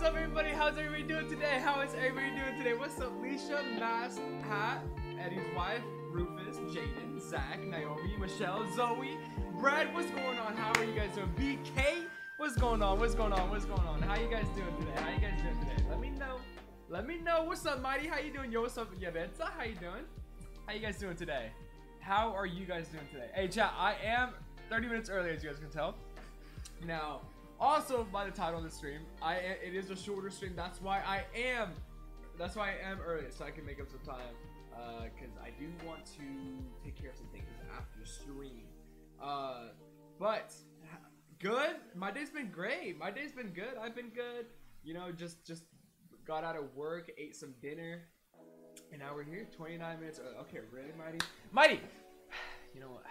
Yo, what is up, everybody? How's everybody doing today? How is everybody doing today? What's up, Leisha, Mask, Hat, Eddie's wife, Rufus, Jaden, Zach, Naomi, Michelle, Zoe, Brad. What's going on? How are you guys doing? BK, what's going on? What's going on? What's going on? How you guys doing today? How you guys doing today? Let me know. Let me know. What's up, Mighty? How you doing? Yo, what's up, Yavetza? How you doing? How you guys doing today? How are you guys doing today? Hey, chat. I am 30 minutes early, as you guys can tell. Now, also by the title of the stream, I it is a shorter stream. That's why I am. That's why I am early, so I can make up some time. Because I do want to take care of some things after stream. Uh, but good. My day's been great. My day's been good. I've been good. You know, just just got out of work, ate some dinner, and now we're here. 29 minutes. early. Okay, really, Mighty? Mighty. You know what?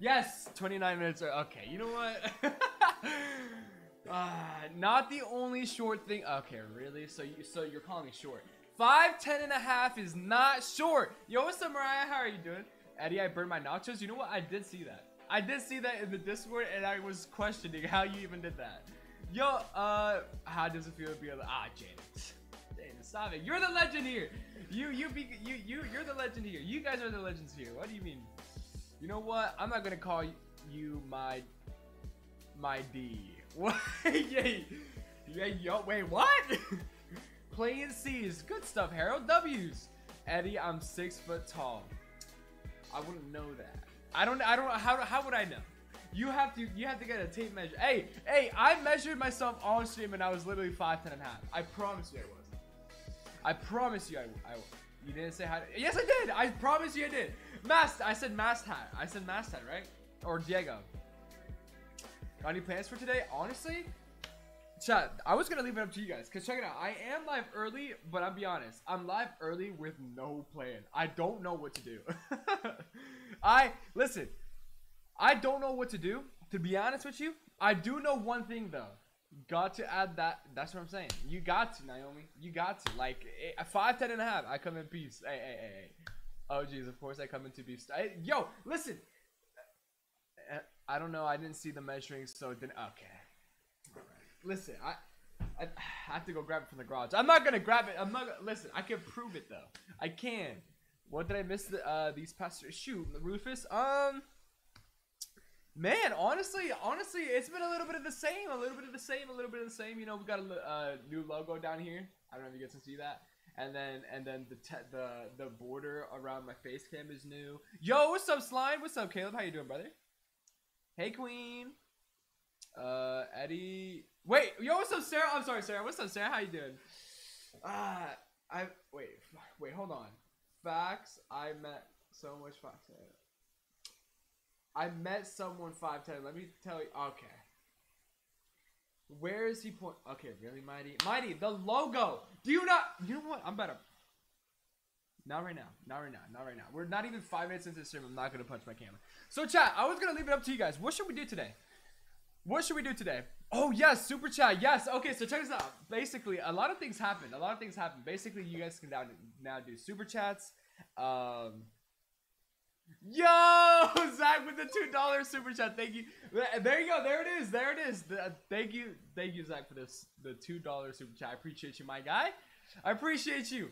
Yes, 29 minutes. Okay, you know what? uh, not the only short thing. Okay, really? So you so you're calling me short? Five, ten and a half is not short. Yo, what's up, Mariah? How are you doing? Eddie, I burned my nachos. You know what? I did see that. I did see that in the Discord, and I was questioning how you even did that. Yo, uh, how does it feel to be a ah, Jaden? Jaden, stop it. You're the legend here. You, you, be, you, you, you're the legend here. You guys are the legends here. What do you mean? You know what? I'm not gonna call you my my D. What? Yay. Yeah, yo, wait, what? Playing C's. Good stuff, Harold. W's. Eddie, I'm six foot tall. I wouldn't know that. I don't I don't how how would I know? You have to you have to get a tape measure. Hey, hey, I measured myself on stream and I was literally five ten and a half. I promise you I was. I promise you I, I you didn't say hi. Yes, I did. I promise you I did. Mast. I said mast hat. I said mast hat, right? Or Diego. Got any plans for today? Honestly, chat. I was gonna leave it up to you guys. Cause check it out. I am live early, but I'll be honest. I'm live early with no plan. I don't know what to do. I listen. I don't know what to do. To be honest with you, I do know one thing though. Got to add that. That's what I'm saying. You got to, Naomi. You got to. Like, eh, five, ten and a half. I come in peace. Hey, hey, hey, hey. Oh, jeez. Of course I come into beef. I, yo, listen. I don't know. I didn't see the measuring, so it didn't. Okay. Listen, I, I, I have to go grab it from the garage. I'm not gonna grab it. I'm not. Gonna, listen, I can prove it though. I can. What did I miss? The, uh, these past shoot, Rufus. Um. Man, honestly, honestly, it's been a little bit of the same, a little bit of the same, a little bit of the same. You know, we got a uh, new logo down here. I don't know if you guys can see that. And then, and then the the the border around my face cam is new. Yo, what's up, Slime? What's up, Caleb? How you doing, brother? Hey, Queen. Uh, Eddie. Wait, yo, what's up, Sarah? I'm sorry, Sarah. What's up, Sarah? How you doing? Uh, I wait, wait, hold on. Facts. I met so much facts. I met someone 5'10. Let me tell you. Okay. Where is he point? Okay, really, Mighty? Mighty, the logo. Do you not? You know what? I'm better. Not right now. Not right now. Not right now. We're not even five minutes into the stream. I'm not going to punch my camera. So, chat, I was going to leave it up to you guys. What should we do today? What should we do today? Oh, yes, super chat. Yes. Okay, so check this out. Basically, a lot of things happen. A lot of things happen. Basically, you guys can now, now do super chats. Um, Yo, Zach with the two dollar super chat. Thank you. There you go. There it is. There it is. The, thank you. Thank you, Zach, for this the two dollar super chat. I appreciate you, my guy. I appreciate you.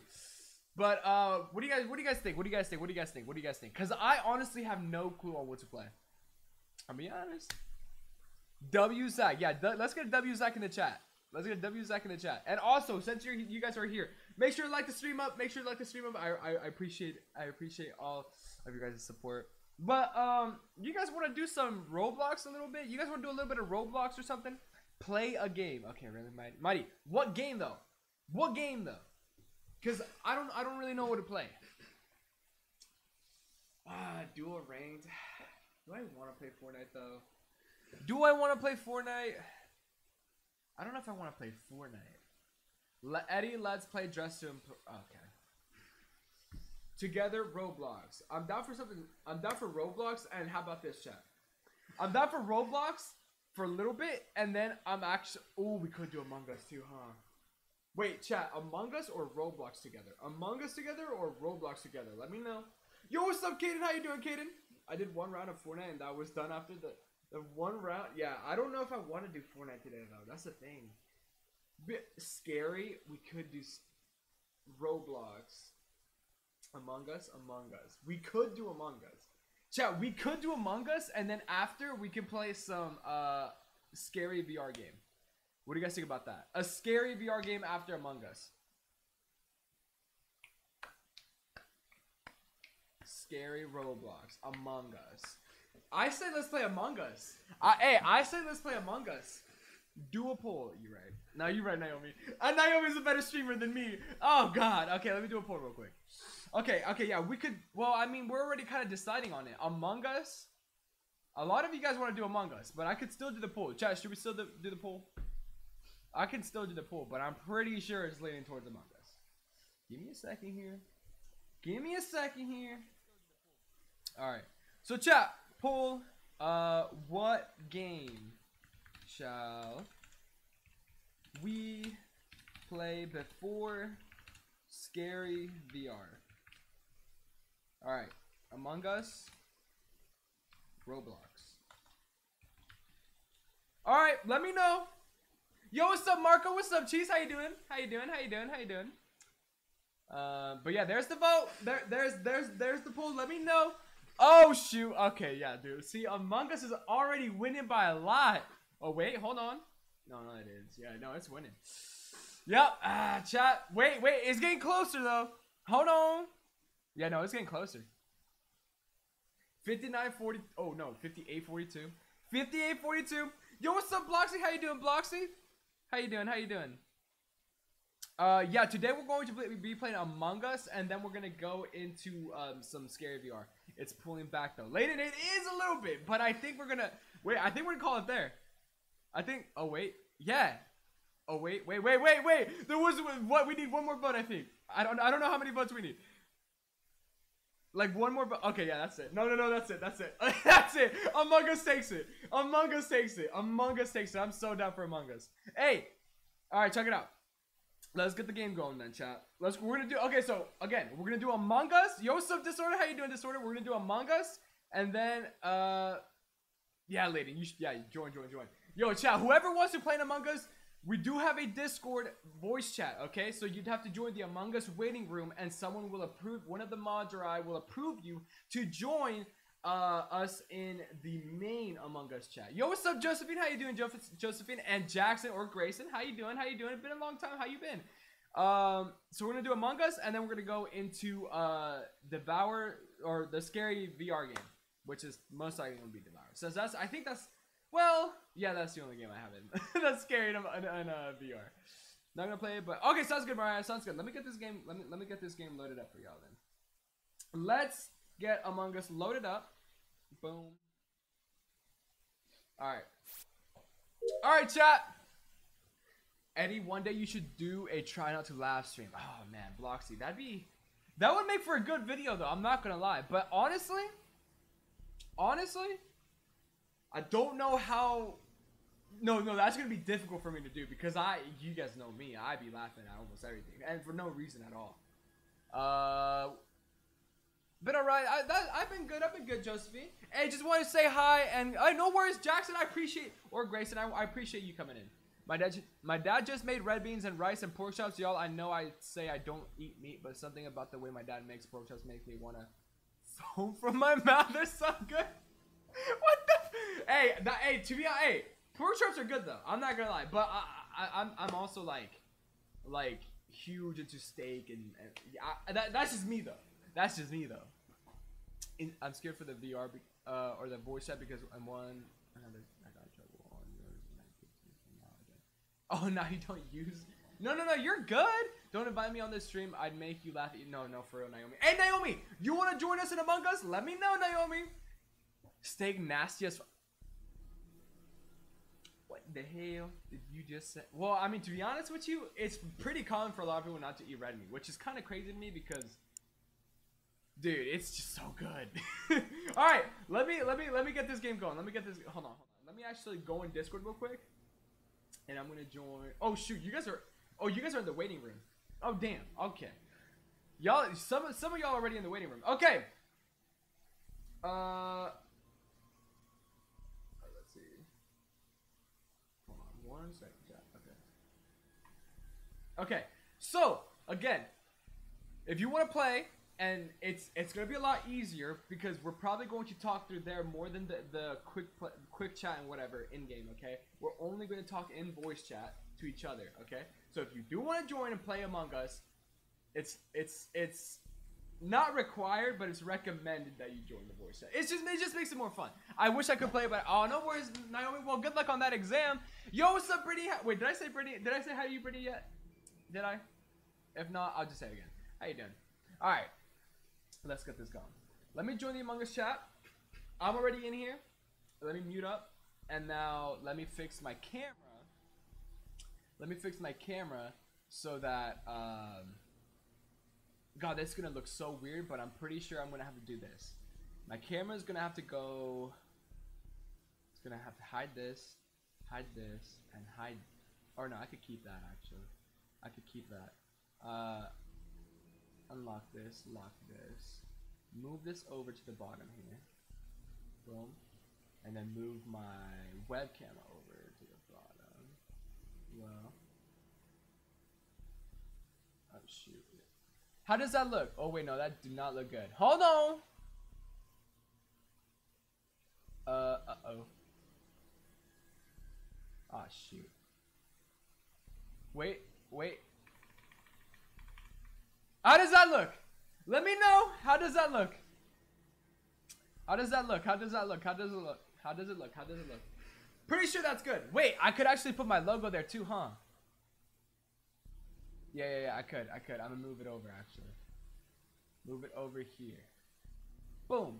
But uh, what do you guys? What do you guys think? What do you guys think? What do you guys think? What do you guys think? Because I honestly have no clue on what to play. I'll be honest. W Zach. Yeah, let's get a W Zach in the chat. Let's get a W Zach in the chat. And also, since you're you guys are here, make sure to like the stream up. Make sure to like the stream up. I I, I appreciate I appreciate all of your guys' support. But um, you guys want to do some Roblox a little bit? You guys want to do a little bit of Roblox or something? Play a game. Okay, really, Mighty. Mighty, what game though? What game though? Cause I don't, I don't really know what to play. Ah, dual ranked. Do I want to play Fortnite though? Do I want to play Fortnite? I don't know if I want to play Fortnite. Le Eddie, let's play Dress to Imp- Okay. Together, Roblox. I'm down for something. I'm down for Roblox, and how about this, chat? I'm down for Roblox for a little bit, and then I'm actually. Oh, we could do Among Us too, huh? Wait, chat. Among Us or Roblox together? Among Us together or Roblox together? Let me know. Yo, what's up, Kaden? How you doing, Kaden? I did one round of Fortnite, and that was done after the The one round, yeah. I don't know if I want to do Fortnite today though. That's the thing. Bit scary. We could do Roblox, Among Us, Among Us. We could do Among Us. Chat. We could do Among Us, and then after we can play some uh scary VR game. What do you guys think about that? A scary VR game after Among Us. Scary Roblox, Among Us. I say let's play Among Us. I, hey, I say let's play Among Us. Do a poll. You right? Now you right, Naomi. Uh, Naomi's a better streamer than me. Oh God. Okay, let me do a poll real quick. Okay, okay, yeah, we could. Well, I mean, we're already kind of deciding on it. Among Us. A lot of you guys want to do Among Us, but I could still do the pool. Chat, should we still do, do the pool? I can still do the pool, but I'm pretty sure it's leaning towards Among Us. Give me a second here. Give me a second here. All right. So chat pool. Uh, what game shall we play before scary VR? All right. Among Us. Roblox. All right. Let me know. Yo, what's up, Marco? What's up, Cheese? How you doing? How you doing? How you doing? How you doing? Uh, but yeah, there's the vote. There, there's, there's, there's the poll. Let me know. Oh shoot. Okay, yeah, dude. See, Among Us is already winning by a lot. Oh wait, hold on. No, no, it is. Yeah, no, it's winning. Yep. Ah, chat. Wait, wait. It's getting closer though. Hold on. Yeah, no, it's getting closer. 59 40 oh no 58 42 58 42 yo what's up bloxy? How you doing bloxy? How you doing? How you doing? Uh yeah today we're going to be playing among us and then we're gonna go into um some scary vr it's pulling back though. Layden, it is a little bit but i think we're gonna wait i think we're gonna call it there. I think oh wait. Yeah. Oh wait wait wait wait wait. There was what we need one more vote i think. I don't i don't know how many votes we need like one more, but okay, yeah, that's it. No, no, no, that's it. That's it. that's it. Among Us takes it. Among Us takes it. Among Us takes it. I'm so down for Among Us. Hey, all right, check it out. Let's get the game going then, chat. Let's. We're gonna do. Okay, so again, we're gonna do Among Us. Yo, what's Disorder? How you doing, Disorder? We're gonna do Among Us, and then, uh, yeah, lady, you should, yeah, join, join, join. Yo, chat. Whoever wants to play Among Us, we do have a Discord voice chat, okay? So you'd have to join the Among Us waiting room, and someone will approve. One of the mods or I will approve you to join uh, us in the main Among Us chat. Yo, what's up, Josephine? How you doing, Jo- Josephine? And Jackson or Grayson? How you doing? How you doing? It's been a long time. How you been? Um, so we're gonna do Among Us, and then we're gonna go into uh, Devour or the scary VR game, which is most likely gonna be Devour. So that's I think that's well, yeah, that's the only game I have in that's scary in, in, in uh, VR. Not gonna play it, but okay, sounds good, Mariah. Sounds good. Let me get this game. Let me let me get this game loaded up for y'all then. Let's get Among Us loaded up. Boom. All right. All right, chat. Eddie, one day you should do a try not to laugh stream. Oh man, Bloxy, that'd be that would make for a good video though. I'm not gonna lie, but honestly, honestly, I don't know how. No, no, that's gonna be difficult for me to do because I, you guys know me, I be laughing at almost everything, and for no reason at all. Uh, but alright, I, that, I've been good. I've been good, Josephine. Hey, just want to say hi, and I no worries, Jackson. I appreciate or Grayson. I, I appreciate you coming in. My dad, my dad just made red beans and rice and pork chops, y'all. I know I say I don't eat meat, but something about the way my dad makes pork chops makes me wanna foam from my mouth. They're so good. what hey, that, hey, to be honest, hey, pork chops are good though. I'm not gonna lie, but I, I, I'm, I'm also like, like huge into steak and, and I, that, that's just me though. That's just me though. In, I'm scared for the VR be, uh, or the voice chat because I'm one. Another, I got trouble on yours. Oh, now you don't use. No, no, no, you're good. Don't invite me on this stream. I'd make you laugh. No, no, for real, Naomi. Hey, Naomi, you want to join us in Among Us? Let me know, Naomi. Steak nasty as. What the hell did you just say? Well, I mean, to be honest with you, it's pretty common for a lot of people not to eat red meat, which is kind of crazy to me because, dude, it's just so good. All right, let me let me let me get this game going. Let me get this. Hold on, hold on. Let me actually go in Discord real quick, and I'm gonna join. Oh shoot, you guys are. Oh, you guys are in the waiting room. Oh damn. Okay. Y'all, some some of y'all already in the waiting room. Okay. Uh. let's see. Hold on one second. Okay. Okay. So again, if you want to play, and it's it's gonna be a lot easier because we're probably going to talk through there more than the the quick pl- quick chat and whatever in game. Okay, we're only going to talk in voice chat to each other. Okay, so if you do want to join and play Among Us, it's it's it's not required, but it's recommended that you join the voice chat. It's just it just makes it more fun. I wish I could play, but oh no worries, Naomi. Well, good luck on that exam. Yo, what's up, Brittany? Wait, did I say Brittany? Did I say how you, Brittany yet? Did I? If not, I'll just say it again. How you doing? All right, let's get this going. Let me join the Among Us chat. I'm already in here. Let me mute up, and now let me fix my camera. Let me fix my camera so that um. God, this is gonna look so weird, but I'm pretty sure I'm gonna have to do this. My camera is gonna have to go. It's gonna have to hide this, hide this, and hide. Or no, I could keep that actually. I could keep that. Uh, unlock this, lock this, move this over to the bottom here. Boom, and then move my webcam over to the bottom. Well. Oh shoot. How does that look? Oh wait, no, that did not look good. Hold on. Uh, uh oh. Ah, shoot. Wait, wait. How does that look? Let me know. How does that look? How does that look? How does that look? How does it look? How does it look? How does it look? Pretty sure that's good. Wait, I could actually put my logo there too, huh? Yeah, yeah, yeah, I could, I could. I'm gonna move it over, actually. Move it over here. Boom.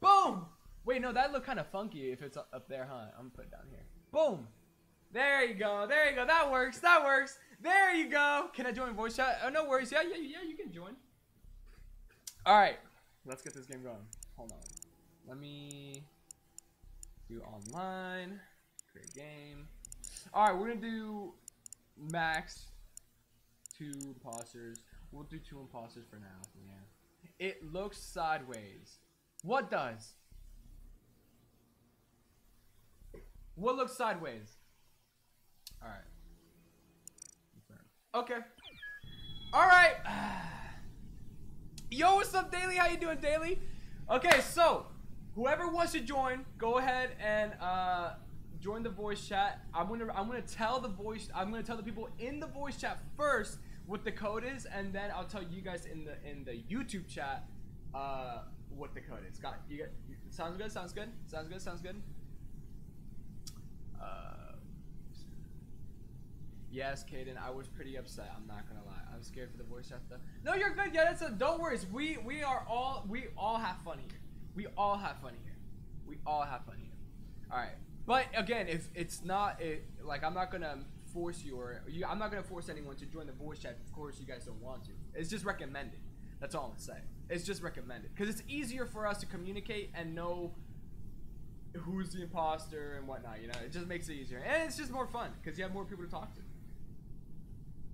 Boom! Wait, no, that look kind of funky if it's up up there, huh? I'm gonna put it down here. Boom! There you go, there you go. That works, that works. There you go. Can I join voice chat? Oh, no worries. Yeah, yeah, yeah, you can join. Alright, let's get this game going. Hold on. Let me do online, create game. Alright, we're gonna do max two imposters. We'll do two imposters for now. Yeah. It looks sideways. What does? What looks sideways? Alright. Okay. Alright. Yo, what's up, Daily? How you doing, Daily? Okay, so whoever wants to join, go ahead and uh join the voice chat. I'm gonna I'm gonna tell the voice I'm gonna tell the people in the voice chat first what the code is, and then I'll tell you guys in the in the YouTube chat uh what the code is. Got it. You sounds good, sounds good, sounds good, sounds good. Uh Yes, Kaden, I was pretty upset. I'm not gonna lie. I was scared for the voice stuff. No, you're good. Yeah, that's a. Don't worry. We we are all we all have fun here. We all have fun here. We all have fun here. All right. But again, if it's not it, like I'm not gonna force you or you, I'm not gonna force anyone to join the voice chat. Of course, you guys don't want to. It's just recommended. That's all I'm saying. It's just recommended because it's easier for us to communicate and know who's the imposter and whatnot. You know, it just makes it easier and it's just more fun because you have more people to talk to.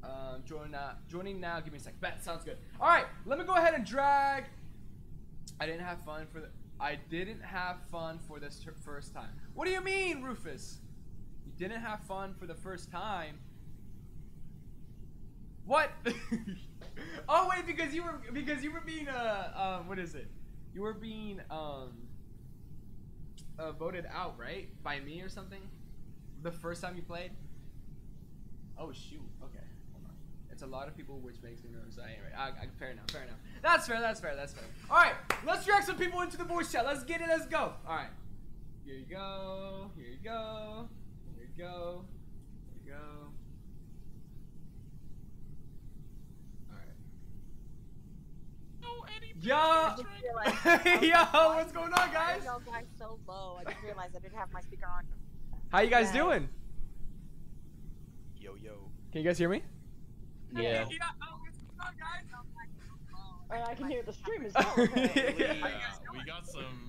Um, join now, joining now. Give me a sec. That sounds good. All right, let me go ahead and drag. I didn't have fun for the. I didn't have fun for this first time. What do you mean, Rufus? Didn't have fun for the first time. What? oh wait, because you were because you were being uh um what is it? You were being um uh, voted out right by me or something. The first time you played. Oh shoot. Okay. It's a lot of people, which makes me nervous. Anyway, I, I, fair enough, fair enough. That's fair, that's fair, that's fair. All right, let's drag some people into the voice chat. Let's get it, let's go. All right, here you go, here you go, here you go, here you go. Yo, yo, what's going on, guys? Yo, guys, so low. I just realized I didn't have my speaker on. How you guys Yeah. doing? Yo yo. Can you guys hear me? Yeah. Yo, what's going on, guys? And I can hear the stream as well. Okay. We, uh, we got some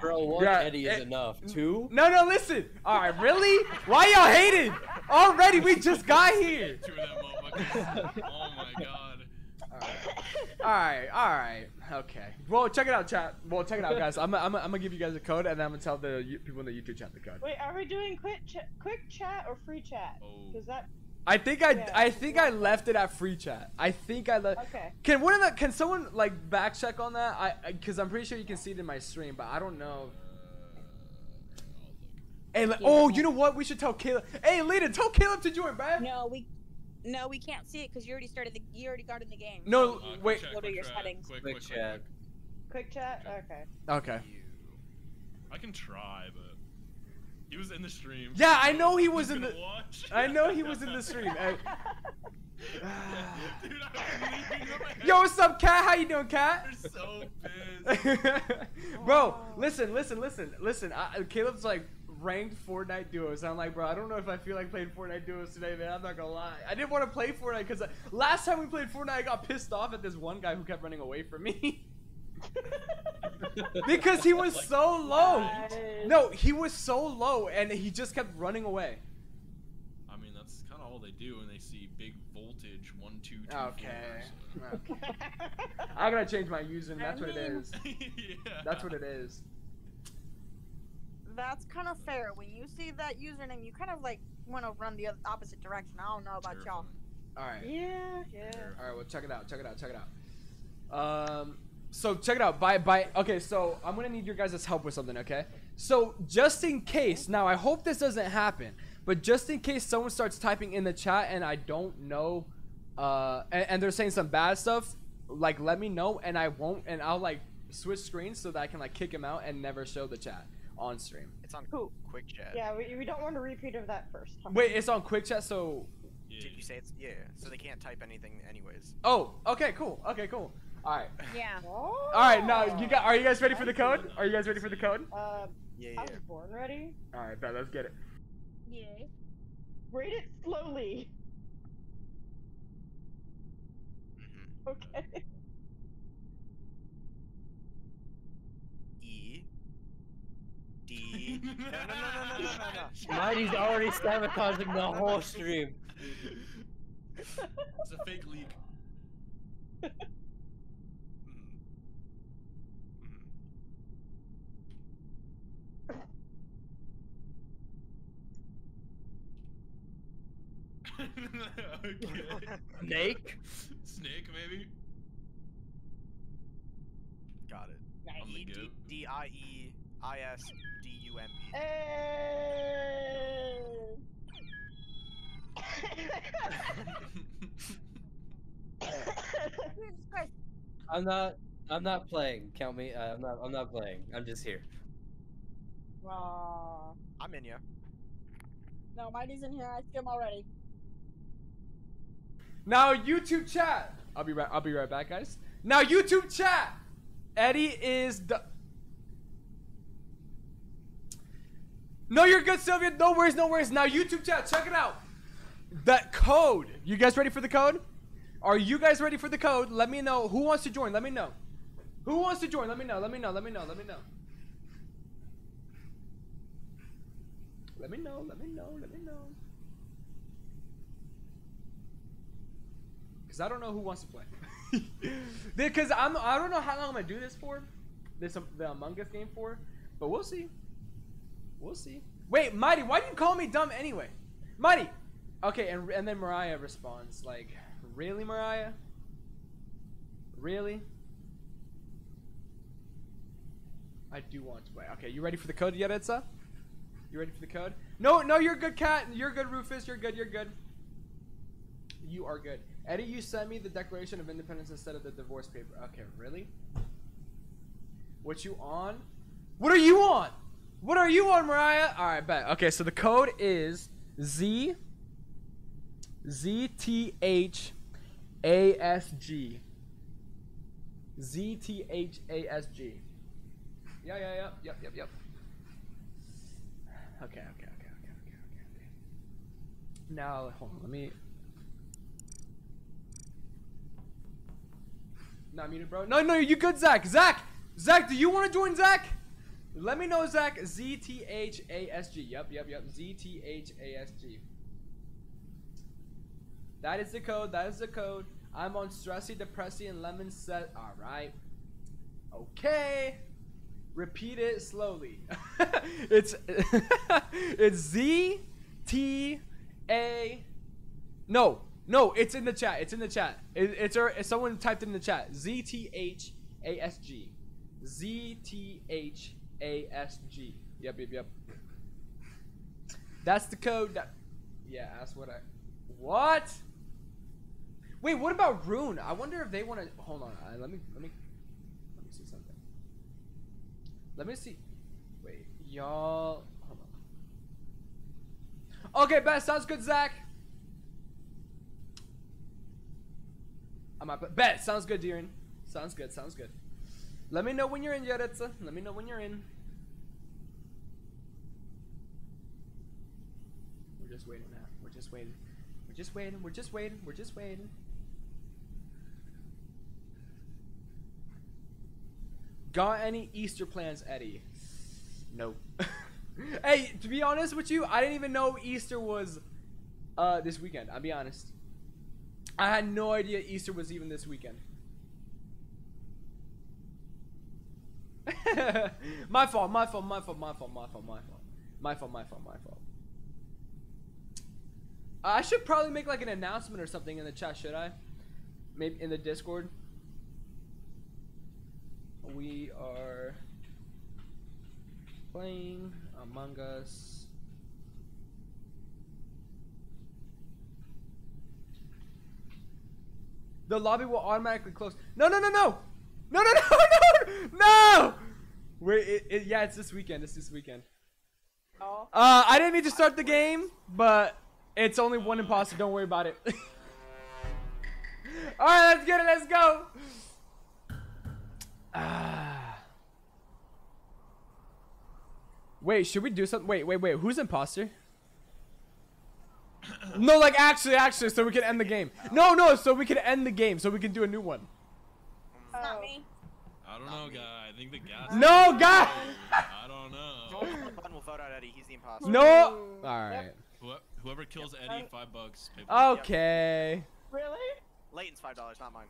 Bro, one Yeah, Eddie is it- enough. Two? No, no, listen. All right, really? Why y'all hating? Already, we just got here. Two of them oh my god. All right, all right. Okay. Well, check it out, chat. Well, check it out, guys. I'm, I'm, I'm gonna give you guys a code, and then I'm gonna tell the people in the YouTube chat the code. Wait, are we doing quick ch- quick chat or free chat? Oh. Because that. I think I, Yeah. I think I left it at free chat. I think I left. Okay. Can one of the, can someone like back check on that? I, because I'm pretty sure you can see it in my stream, but I don't know. Hey, le- oh, you know what? We should tell Caleb. Hey, Lita, tell Caleb to join, man. No, we, no, we can't see it because you already started the, you already got in the game. No, Uh, quick wait. check, Go to quick your check, settings. Quick, Quick quick, quick, chat. Quick chat. Okay. Okay. I can try, but he was in the stream. Yeah, I know he He's was in the- Watch. I know he was in the stream. Uh, Dude, I'm leaving him ahead. Yo, what's up, Cat? How you doing, Cat? They're so pissed. bro, listen, listen, listen, listen. I, Caleb's like ranked Fortnite duos. I'm like, bro, I don't know if I feel like playing Fortnite duos today, man. I'm not gonna lie. I didn't want to play Fortnite because last time we played Fortnite, I got pissed off at this one guy who kept running away from me because he was so low. Nice. No, he was so low, and he just kept running away. I mean, that's kind of all they do when they see big voltage one two two. Okay. four, Okay. I gotta change my username. That's what it mean- is. so- yeah. That's what it is. That's kind of fair. When you see that username, you kind of like want to run the opposite direction. I don't know about y'all. All right. yeah. Yeah. All right, well, check it out. Check it out. Check it out. Um, so check it out. By by. Okay, so I'm gonna need your guys' help with something. Okay. So just in case, now I hope this doesn't happen, but just in case someone starts typing in the chat and I don't know, uh, and, and they're saying some bad stuff, like let me know and I won't, and I'll like switch screens so that I can like kick him out and never show the chat on stream. It's on Cool. quick chat. Yeah. We, we don't want a repeat of that first time. Wait, it's on quick chat, so. Yeah. Did you say it's yeah? So they can't type anything anyways. Oh, okay, cool. Okay, cool. All right. Yeah. All right, now you got. Are you guys ready for the code? Are you guys ready for the code? Uh, Yeah, I yeah. was born ready. All right, bet. Let's get it. Yeah. Read it slowly. hmm Okay. E. D. No, no, no, no, no, no, no, no. Already sabotaging the whole stream. It's a fake leak. okay. Snake? Snake, maybe? Got it. I'm E the D goat. D I E I S D U M E. Hey. I'm not. I'm not playing. Count me. Uh, I'm not. I'm not playing. I'm just here. Aw. I'm in here. No, Mighty's in here. I see him already. Now YouTube chat. I'll be right. I'll be right back, guys. Now YouTube chat. Eddie is the. No, you're good, Sylvia. No worries, no worries. Now YouTube chat, check it out. That code. You guys ready for the code? Are you guys ready for the code? Let me know. Who wants to join? Let me know. Who wants to join? Let me know. Let me know. Let me know. Let me know. Let me know. Let me know. Let me know. Cause I don't know who wants to play. Because I'm I don't know how long I'm gonna do this for, this um, the Among Us game for, but we'll see. We'll see. Wait, Mighty, why do you call me dumb anyway? Mighty. Okay, and and then Mariah responds like, really, Mariah? Really? I do want to play. Okay, you ready for the code yet, Itza? You ready for the code? No, no, you're good, Cat. You're good, Rufus. You're good. You're good. You are good. Eddie, you sent me the Declaration of Independence instead of the divorce paper. Okay, really? What you on? What are you on? What are you on, Mariah? All right, bet. Okay, so the code is Z Z T H A S G. Z T H A S G. Yeah, yeah, yeah. Yep, yep, yep. Okay, okay, okay, okay, okay, okay, okay. Now, hold on. Let me. Not muted, bro. No, no, you good, Zach. Zach, Zach, do you want to join Zach? Let me know, Zach. Z T H A S G. Yep, yep, yep. Z T H A S G. That is the code. That is the code. I'm on Stressy, Depressy, and Lemon Set. All right. Okay. Repeat it slowly. it's it's Z T A. No, no, it's in the chat. It's in the chat. It, it's er, or someone typed in the chat. Z T H A S G. Z T H A S G. Yep, yep, yep. That's the code. That. Yeah, that's what I. What? Wait, what about Rune? I wonder if they want to. Hold on. let me. Let me. Let me see something. Let me see. Wait, y'all. Hold on. Okay, best Sounds good, Zach. I'm. Bet. Sounds good, Deering. Sounds good. Sounds good. Let me know when you're in, Yaretsa. Let me know when you're in. We're just waiting now. We're just waiting. We're just waiting. We're just waiting. We're just waiting. Got any Easter plans, Eddie? Nope. hey, to be honest with you, I didn't even know Easter was uh this weekend. I'll be honest. I had no idea Easter was even this weekend. my fault, my fault, my fault, my fault, my fault, my fault. My fault, my fault, my fault. I should probably make like an announcement or something in the chat, should I? Maybe in the Discord. We are playing Among Us. The lobby will automatically close. No, no, no, no! No, no, no, no! No! Wait, it, it, yeah, it's this weekend. It's this weekend. Oh. Uh, I didn't mean to start the game, but it's only one imposter. Don't worry about it. All right, let's get it. Let's go. Ah. Wait, should we do something? Wait, wait, wait. Who's imposter? no, like actually, actually, so we can end the game. No, no, so we can end the game, so we can do a new one. It's not me. I don't know, guy. I think the gas. No, guy. I don't know. Joel the button will vote out Eddie. He's the imposter. No. All right. Whoe- Whoever kills Eddie, five bucks. PayPal. Okay. Really? Layton's five dollars, not mine.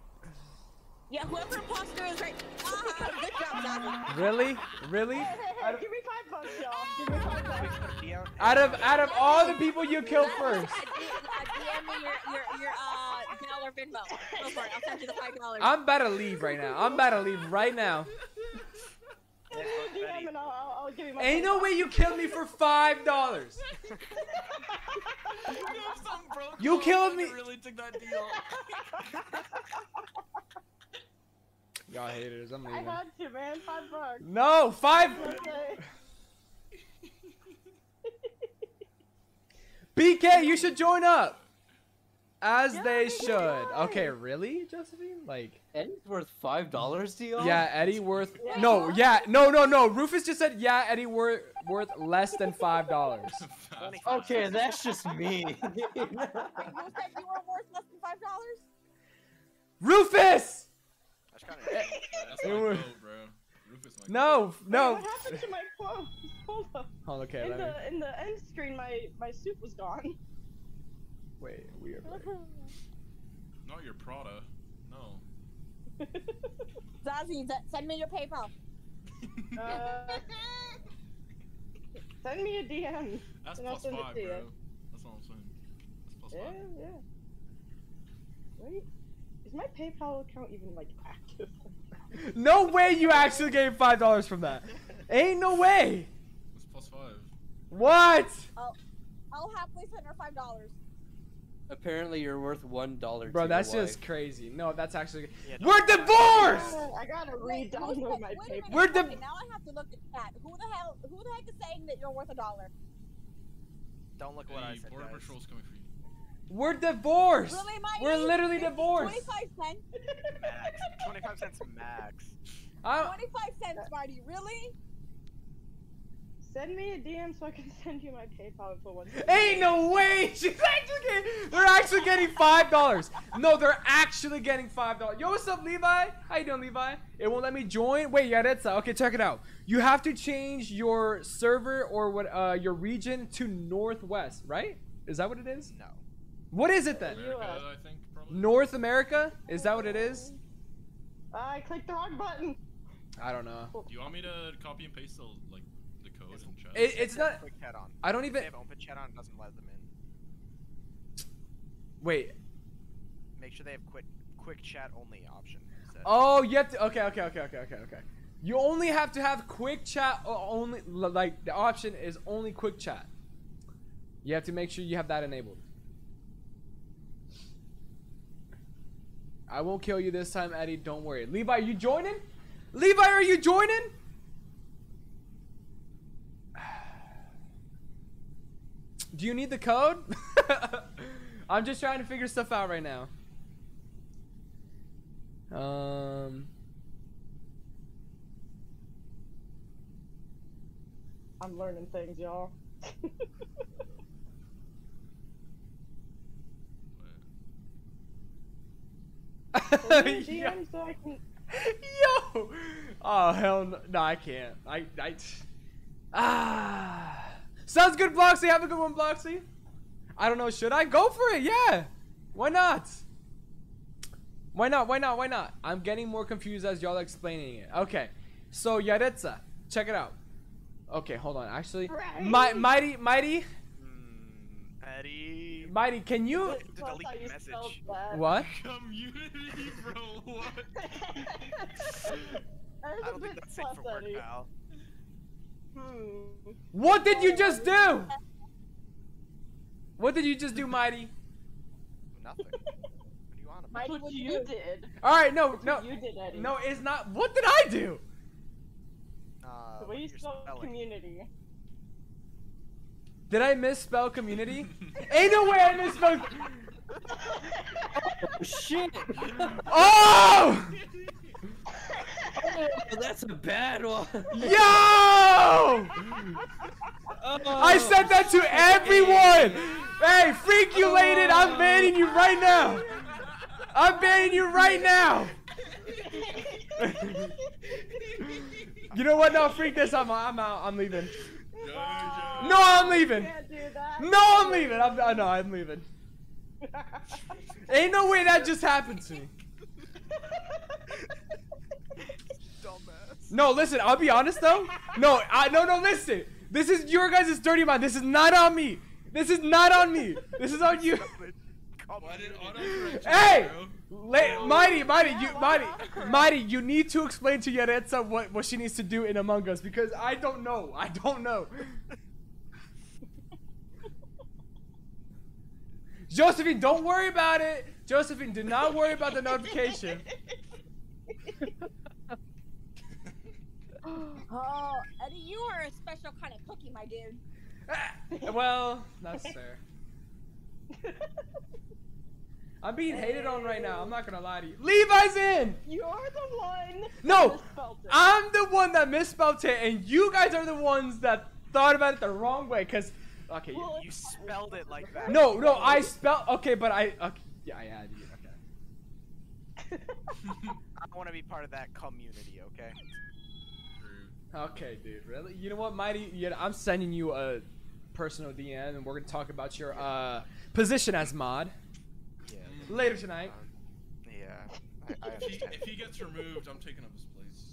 Yeah, whoever imposter is right. Ah, good job, Zach. Really? Really? Hey, hey, hey, give me five bucks, y'all. Give me five bucks. Put a D out. Out of out of all the people you killed first. DM me your your your dollar Venmo. Go for it. I'll send you the five dollars. I'm about to leave right now. I'm about to leave right now. I'll, I'll, Ain't no way you killed me for five dollars. You killed me. Really took that deal. Y'all haters, I'm leaving. I had to, man. Five bucks. No, five. BK, you should join up. As Yeah, they should. why? Okay, really, Josephine? Like, Eddie's worth five dollars to y'all. yeah, Eddie worth. Yeah. No, yeah, no, no, no. Rufus just said, yeah, Eddie worth worth less than five dollars. Okay, that's just me. You said you were worth less than five dollars? Rufus. That's kind of. That's my was- goat, bro. Rufus, my No, Wait, no. what happened to my clothes? Hold up. Oh, okay, In let me. the in the end screen, my my suit was gone. Wait, we are. Not your Prada. No. Zazie, z- send me your PayPal. Uh, send me a DM. That's And I'll plus send it five, to you. bro. That's all I'm saying. That's plus Yeah, five. yeah. Wait, is my PayPal account even like active? No way you actually gave five dollars from that. Ain't no way. It's plus five. What? I'll happily send her five dollars. Apparently, you're worth one dollar. Bro, to that's your just wife. crazy. No, that's actually. Yeah, We're divorced. I gotta Wait, who's re-download my wait a minute, PayPal. We're the- okay, now I have to look at chat. Who the hell? Who the heck is saying that you're worth a dollar? Don't look what I said, Border guys. Patrol's coming for you. We're divorced. Really, my We're literally divorced. Twenty-five cents. Max. Twenty-five cents max. I'm, Twenty-five cents, Marty. Really? Send me a DM so I can send you my PayPal for one. ain't no way. She's actually getting, they're actually getting five dollars. No, they're actually getting five dollars. Yo, what's up, Levi? How you doing, Levi? It won't let me join. Wait, yeah, that's okay. Check it out. You have to change your server or what uh your region to Northwest, right? Is that what it is? No. What is it then? America, I think. North America? Is that what it is? I clicked the wrong button. I don't know. Do you want me to copy and paste the like the code It's- in chat? It, it's not. quick chat on. I don't even. they have open chat on, it doesn't let them in. Wait. Make sure they have quick quick chat only option. Instead. Oh, you have to. Okay, okay, okay, okay, okay, okay. You only have to have quick chat. Only like the option is only quick chat. You have to make sure you have that enabled. I won't kill you this time, Eddie. Don't worry. Levi, are you joining? Levi, are you joining? Do you need the code? I'm just trying to figure stuff out right now. Um. I'm learning things, y'all. Can you Yo. So I can Yo! Oh hell no, no I can't. I I ah. Sounds good, Bloxy. Have a good one, Bloxy. I don't know. Should I go for it? Yeah. Why not? Why not? Why not? Why not? I'm getting more confused as y'all are explaining it. Okay. So Yaretsa, check it out. Okay, hold on. Actually, Right. my mighty mighty Hmm, Eddie. Mighty. Can you delete the message. what? Community, bro. What? That is I a don't think that's safe for work, pal. Hmm. What did you just do? What did you just do, mighty? Nothing. what do you want about? That's what you did. All right, no, That's no, you did, Eddie. no. It's not. What did I do? Uh, The look way you at your spell spelling. community. Did I misspell community? Ain't no way I misspelled. Oh, shit! Oh! Oh, that's a bad one. Yo! Oh. I said that to oh, everyone. Hey, freak you, Layden. I'm oh. banning you right now. I'm banning you right now. You know what? No, freak this. I'm, I'm out. I'm leaving. No, I'm leaving. Can't do that. No, I'm leaving. I'm, I know, I'm leaving. Ain't no way that just happened to me. Dumbass. No, listen, I'll be honest though. No, I no no listen. This is your guys' dirty mind. This is not on me. This is not on me. This is on you. Why did autocorrect you, Hey! Bro? La- Mighty, Mighty, you Mighty, Mighty, you need to explain to Yaretsa what, what she needs to do in Among Us because I don't know. I don't know. Josephine, don't worry about it. Josephine, do not worry about the notification. Oh, Eddie, you are a special kind of cookie, my dude. Ah, well, that's fair. I'm being hated on right now. I'm not gonna lie to you. Levi's in. You're the one. No, misspelled it. I'm the one that misspelled it, and you guys are the ones that thought about it the wrong way. Cause, okay, Well, You spelled it like that. no, no, I spelled okay, but I okay, yeah, yeah, okay. I want to be part of that community, okay? Okay, dude, really? You know what, Mighty? Yeah, I'm sending you a personal DM, and we're gonna talk about your uh position as mod Yeah. Later tonight. um, yeah. I, I If he, if he gets removed, I'm taking up his place.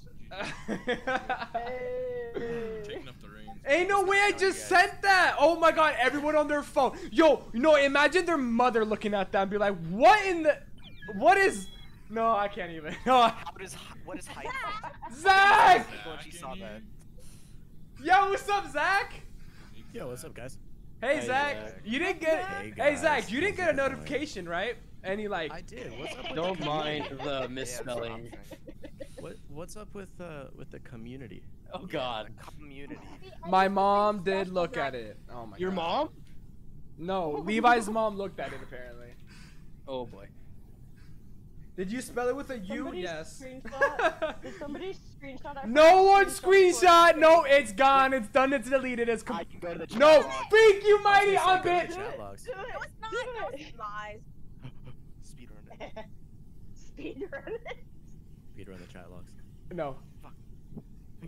Hey. taking up the reins. Ain't no way I just yes. sent that. Oh my god, everyone on their phone. Yo, you know, imagine their mother looking at that and be like, "What in the? What is? No, I can't even. No, I- How does what is height? Zach. When she saw that. Yo, what's up, Zach? Yo, what's up, guys? Hey, Hey, Zach. Zach. You didn't get. Hey, Hey. Zach. You didn't get a How's it going? notification, right? Any like? I did. What's up with Don't the mind the Yeah, that's what I'm misspelling. saying. What What's up with uh with the community? Oh God. The community. My mom did look at it. Oh my. God. Your god. mom? No, Levi's mom looked at it apparently. Oh boy. Did you spell it with a U? Somebody Yes. screenshot- Did somebody screenshot? our No one screenshot screenshot. No, it's gone. It's done. It's deleted. It's com- I can go to the chat No, log. freak you, mighty. was gonna I'm say, go to bit. the chat logs. Do No, it. it's not. It. it's lies. Speedrun it. Speedrun it. The chat logs. No, Fuck.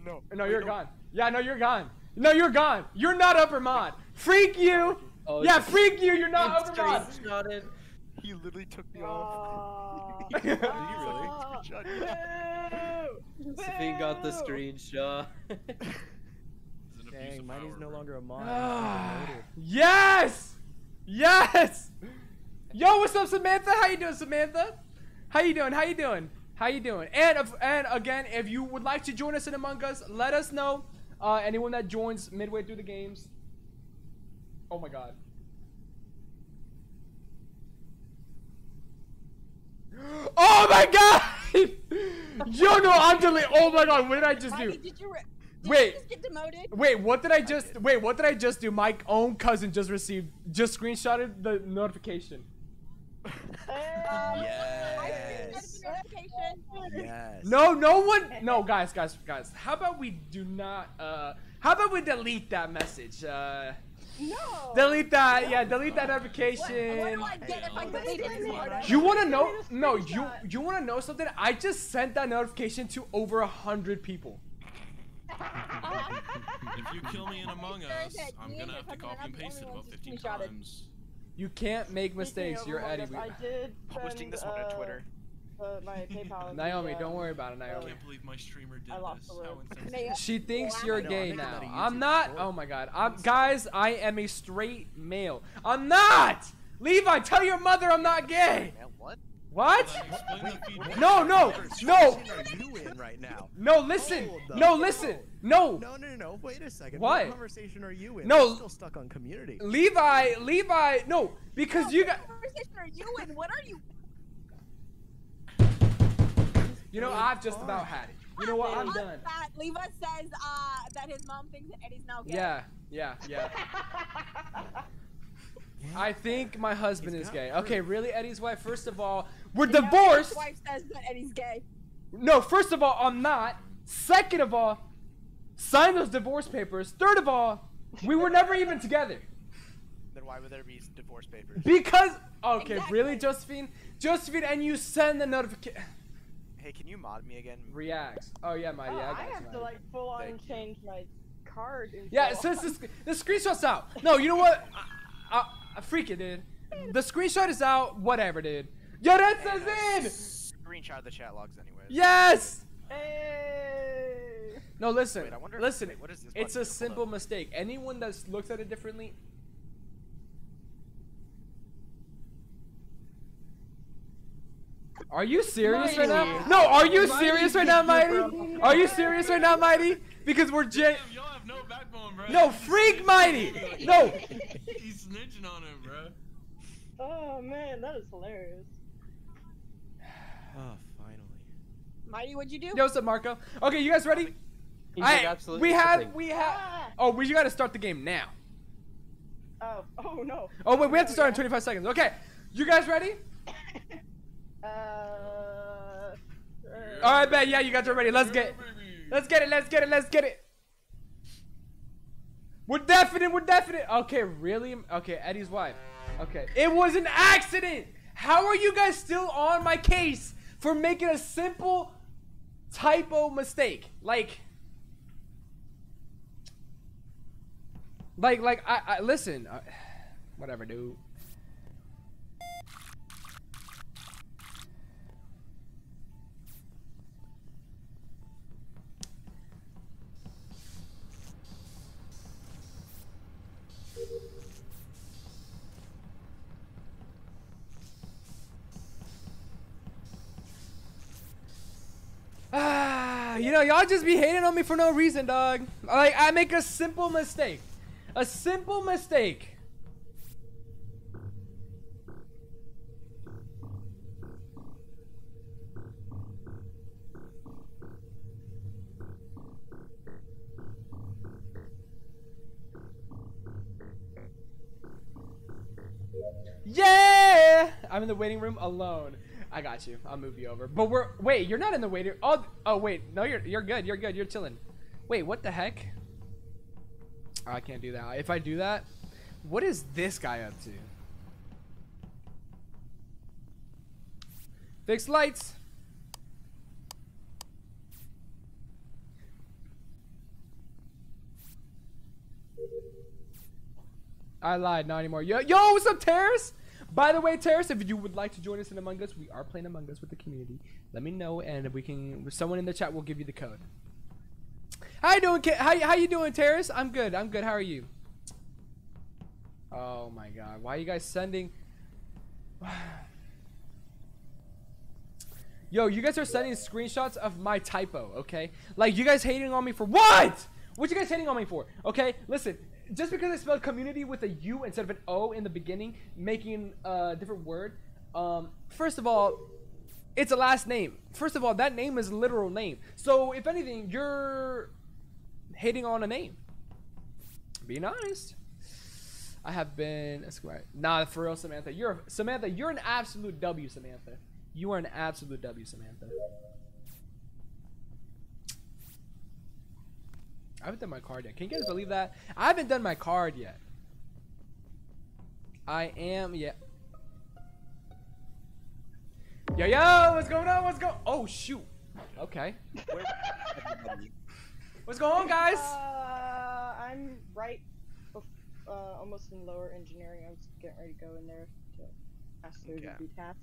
No. no, wait, you're gone. Yeah, no, you're gone. No, you're gone. You're not upper mod. Freak you. Oh, Yeah, freak you. You're not It's upper mod. screenshotted. He literally took me off. Aw. Did you really? Aw. Boo! Sophie got the Boo! screenshot. It's an abuse Dang, of Mighty's no longer a mod. Ah, yes! Yes! Yo, what's up, Samantha? How you doing, Samantha? How you doing? How you doing? How you doing? And if, and again, if you would like to join us in Among Us, let us know. Uh, anyone that joins midway through the games. Oh my god. Oh my god! Yo, no, I'm deleting. Oh my god, what did I just do? Did you, did Wait. you just get demoted? Wait, what did I just wait? What did I just do? My own cousin just received, just screenshotted the notification. Um, Yes. I screenshotted the notification. Yes. No, no one. No, guys, guys, guys. How about we do not? Uh, how about we delete that message? Uh, No. delete that. Yeah, delete that What, notification. what do I get if I delete it? You want to know? No, you you want to know something? I just sent that notification to over a hundred people. If you kill me in Among Us, I'm gonna have to copy and paste it about 15 screenshotted. times. You can't make mistakes. Speaking of You're Eddie. Us, I did Posting this one on Twitter. uh, my PayPal. Naomi, the, don't worry about it, Naomi. I can't believe my streamer did I lost this. the How She thinks Well, you're I know, I'm gay now. that a I'm not. Oh my god. I'm guys. I am a straight male. I'm not. Levi, tell your mother I'm not gay. Man, what? What? Then explain the feedback. No, no, no, What are you in right now? no. Listen. No, listen. No. No, no, no, no. Wait a second. What? What conversation are you in? No. We're still stuck on community. Levi. Levi. No, because you got. What conversation are you in? What are you? You know, I've just about had it. You know what? I'm On done. That, Levi says uh, that his mom thinks that Eddie's now gay. Yeah. Yeah. Yeah. I think my husband He's is gay. proof. Okay, really, Eddie's wife. First of all, we're divorced. His wife says that Eddie's gay. No, first of all, I'm not. Second of all, sign those divorce papers. Third of all, we were never even together. Then why would there be divorce papers? Because okay, Exactly. really, Josephine? Josephine, and you send the notification. Hey, can you mod me again? Reacts. Oh yeah, Mighty. Oh, I, I, got you, have to like full on Thank you. change my card. info. Yeah, since this the screenshot's out. No, you know what? I, I, I freak it, dude. The screenshot is out. Whatever, dude. Yo, that says And I in. Screenshot the chat logs anyways. Yes. Hey. No, listen. Wait, I wonder. listen. Wait, what is this? It's a do? Simple up. mistake. Anyone that looks at it differently. Are you serious right now? No, are you Mighty serious right now, Mighty? bro. Are you serious right now, Mighty? Because we're gen. Damn, have no backbone, bro. No, freak Mighty. No. He's snitching on him, bro. Oh man, that is hilarious. Oh, finally. Mighty, what'd you do? Yo, what's up, Marco? Okay, you guys ready? He's Alright, like absolutely we have, we have. Ah! Oh, we gotta start the game now. Oh, oh no. Oh wait, we have to Oh, start in 25 seconds. Okay, you guys ready? Uh. uh, All right, bet. Yeah, you guys are ready. Let's get. Let's get it. Let's get it. Let's get it. We're definite. We're definite. Okay, really? Okay, Eddie's wife. Okay, it was an accident. How are you guys still on my case for making a simple typo mistake? Like, like, like. I, I listen. Whatever, dude. Ah, you know, y'all just be hating on me for no reason, dog. Like, I make a simple mistake. A simple mistake. Yeah! I'm in the waiting room alone. I got you. I'll move you over. But we're wait. You're not in the waiting. Oh, oh wait. No, you're you're good. You're good. You're chilling. Wait, what the heck? Oh, I can't do that. If I do that, what is this guy up to? Fix lights. I lied. Not anymore. Yo, yo, what's up, Terrace? By the way, Terrace, if you would like to join us in Among Us, we are playing Among Us with the community. Let me know, and if we can, someone in the chat will give you the code. How you doing, how how you doing, Terrace? I'm good. I'm good. How are you? Oh my God! Why are you guys sending? Yo, you guys are sending screenshots of my typo, okay? Like you guys hating on me for what? What you guys hating on me for? Okay, listen. Just because I spelled community with a U instead of an O in the beginning, making a different word. Um, first of all, it's a last name. First of all, that name is a literal name. So if anything, you're hating on a name. Being honest. I have been Nah, for real, Samantha. You're Samantha. You're an absolute W, Samantha. You are an absolute W, Samantha. I haven't done my card yet. Can you guys believe that? I haven't done my card yet. I am, yeah. Yo, yo, what's going on? What's going? Oh shoot. Okay. Everybody. What's going on, guys? Uh, I'm right, bef- uh, almost in lower engineering. I was getting ready to go in there to ask her Okay. to do tasks.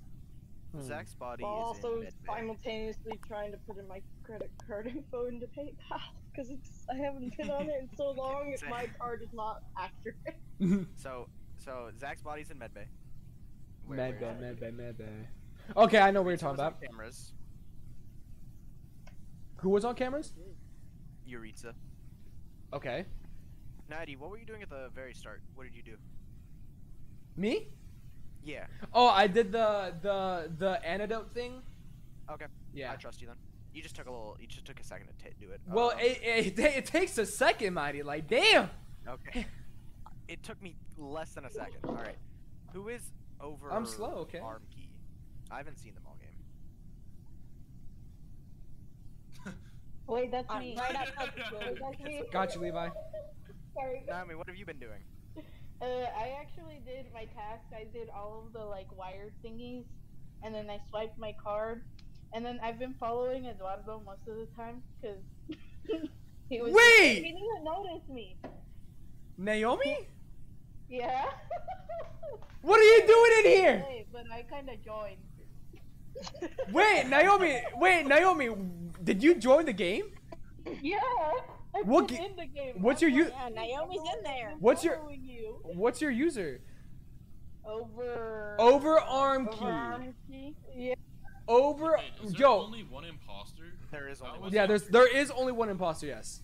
Hmm. Zach's body While is also in mid simultaneously trying to put in my credit card info into PayPal because it's I haven't been on it in so long. Same. my card is not accurate. So, so Zach's body's in medbay. Where- Med where bay, is med bay, med bay. Okay, I know what you're talking about. Cameras. Who was on cameras? Yuritsa. Okay. Natty, what were you doing at the very start? What did you do? Me? Yeah. Oh, I did the the the antidote thing. Okay. Yeah. I trust you then. You just took a little. You just took a second to t- do it. Well, Um, it, it, it takes a second, mighty. Like, damn. Okay. it took me less than a second. All right. Who is over? I'm slow, okay. Arm key. I haven't seen them all game. Wait, that's me. right outside the door. Wait, that's me. Got you, Levi. Sorry. Naomi, what have you been doing? Uh, I actually did my task. I did all of the like wired thingies, and then I swiped my card, and then I've been following Eduardo most of the time because he was. Wait! He didn't even notice me. Naomi? Yeah. What are you doing in here? But I kind of joined. Wait, Naomi. Wait, Naomi. Did you join the game? Yeah. I've What been in the game. what's your That's u- why Yeah, Naomi's in there. What's your- you. What's your user? over Over arm over key. arm key? Yeah. Over. Wait, is there Yo. only one imposter? There is only one. Yeah, there's there is only one imposter. Yes.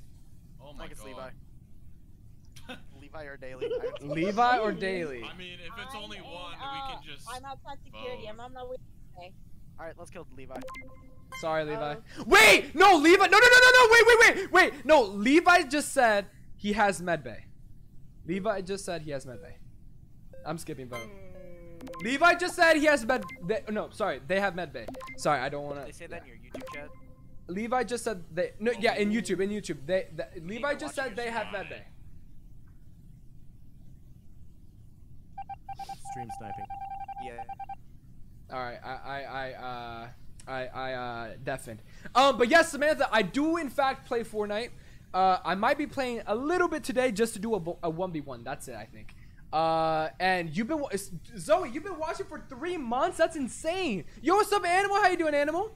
Oh I my think it's god. Levi. Levi or Daily. I haven't seen them. Levi or Daily? I mean, if it's I'm only in, one, uh, we can just. I'm outside security. I'm vote. on my way. All right, let's kill Levi. Sorry, Levi. Oh. Wait, no, Levi. No, no, no, no, no. Wait, wait, wait, wait. No, Levi just said he has medbay. Levi just said he has medbay. I'm skipping vote. Hmm. Levi just said he has med. They, no, sorry, they have medbay. Sorry, I don't want to. They say that in your YouTube chat. Levi just said they. No, oh, yeah, in YouTube, in YouTube, they. The, Levi just said they have stream. medbay. Stream sniping. Yeah. All right, I, I, I, uh, I, I, uh, deafened. Um, but yes, Samantha, I do in fact play Fortnite. Uh, I might be playing a little bit today just to do a, a 1v1. That's it, I think. Uh, and you've been, Zoe, you've been watching for three months? That's insane. Yo, what's up, Animal? How you doing, Animal?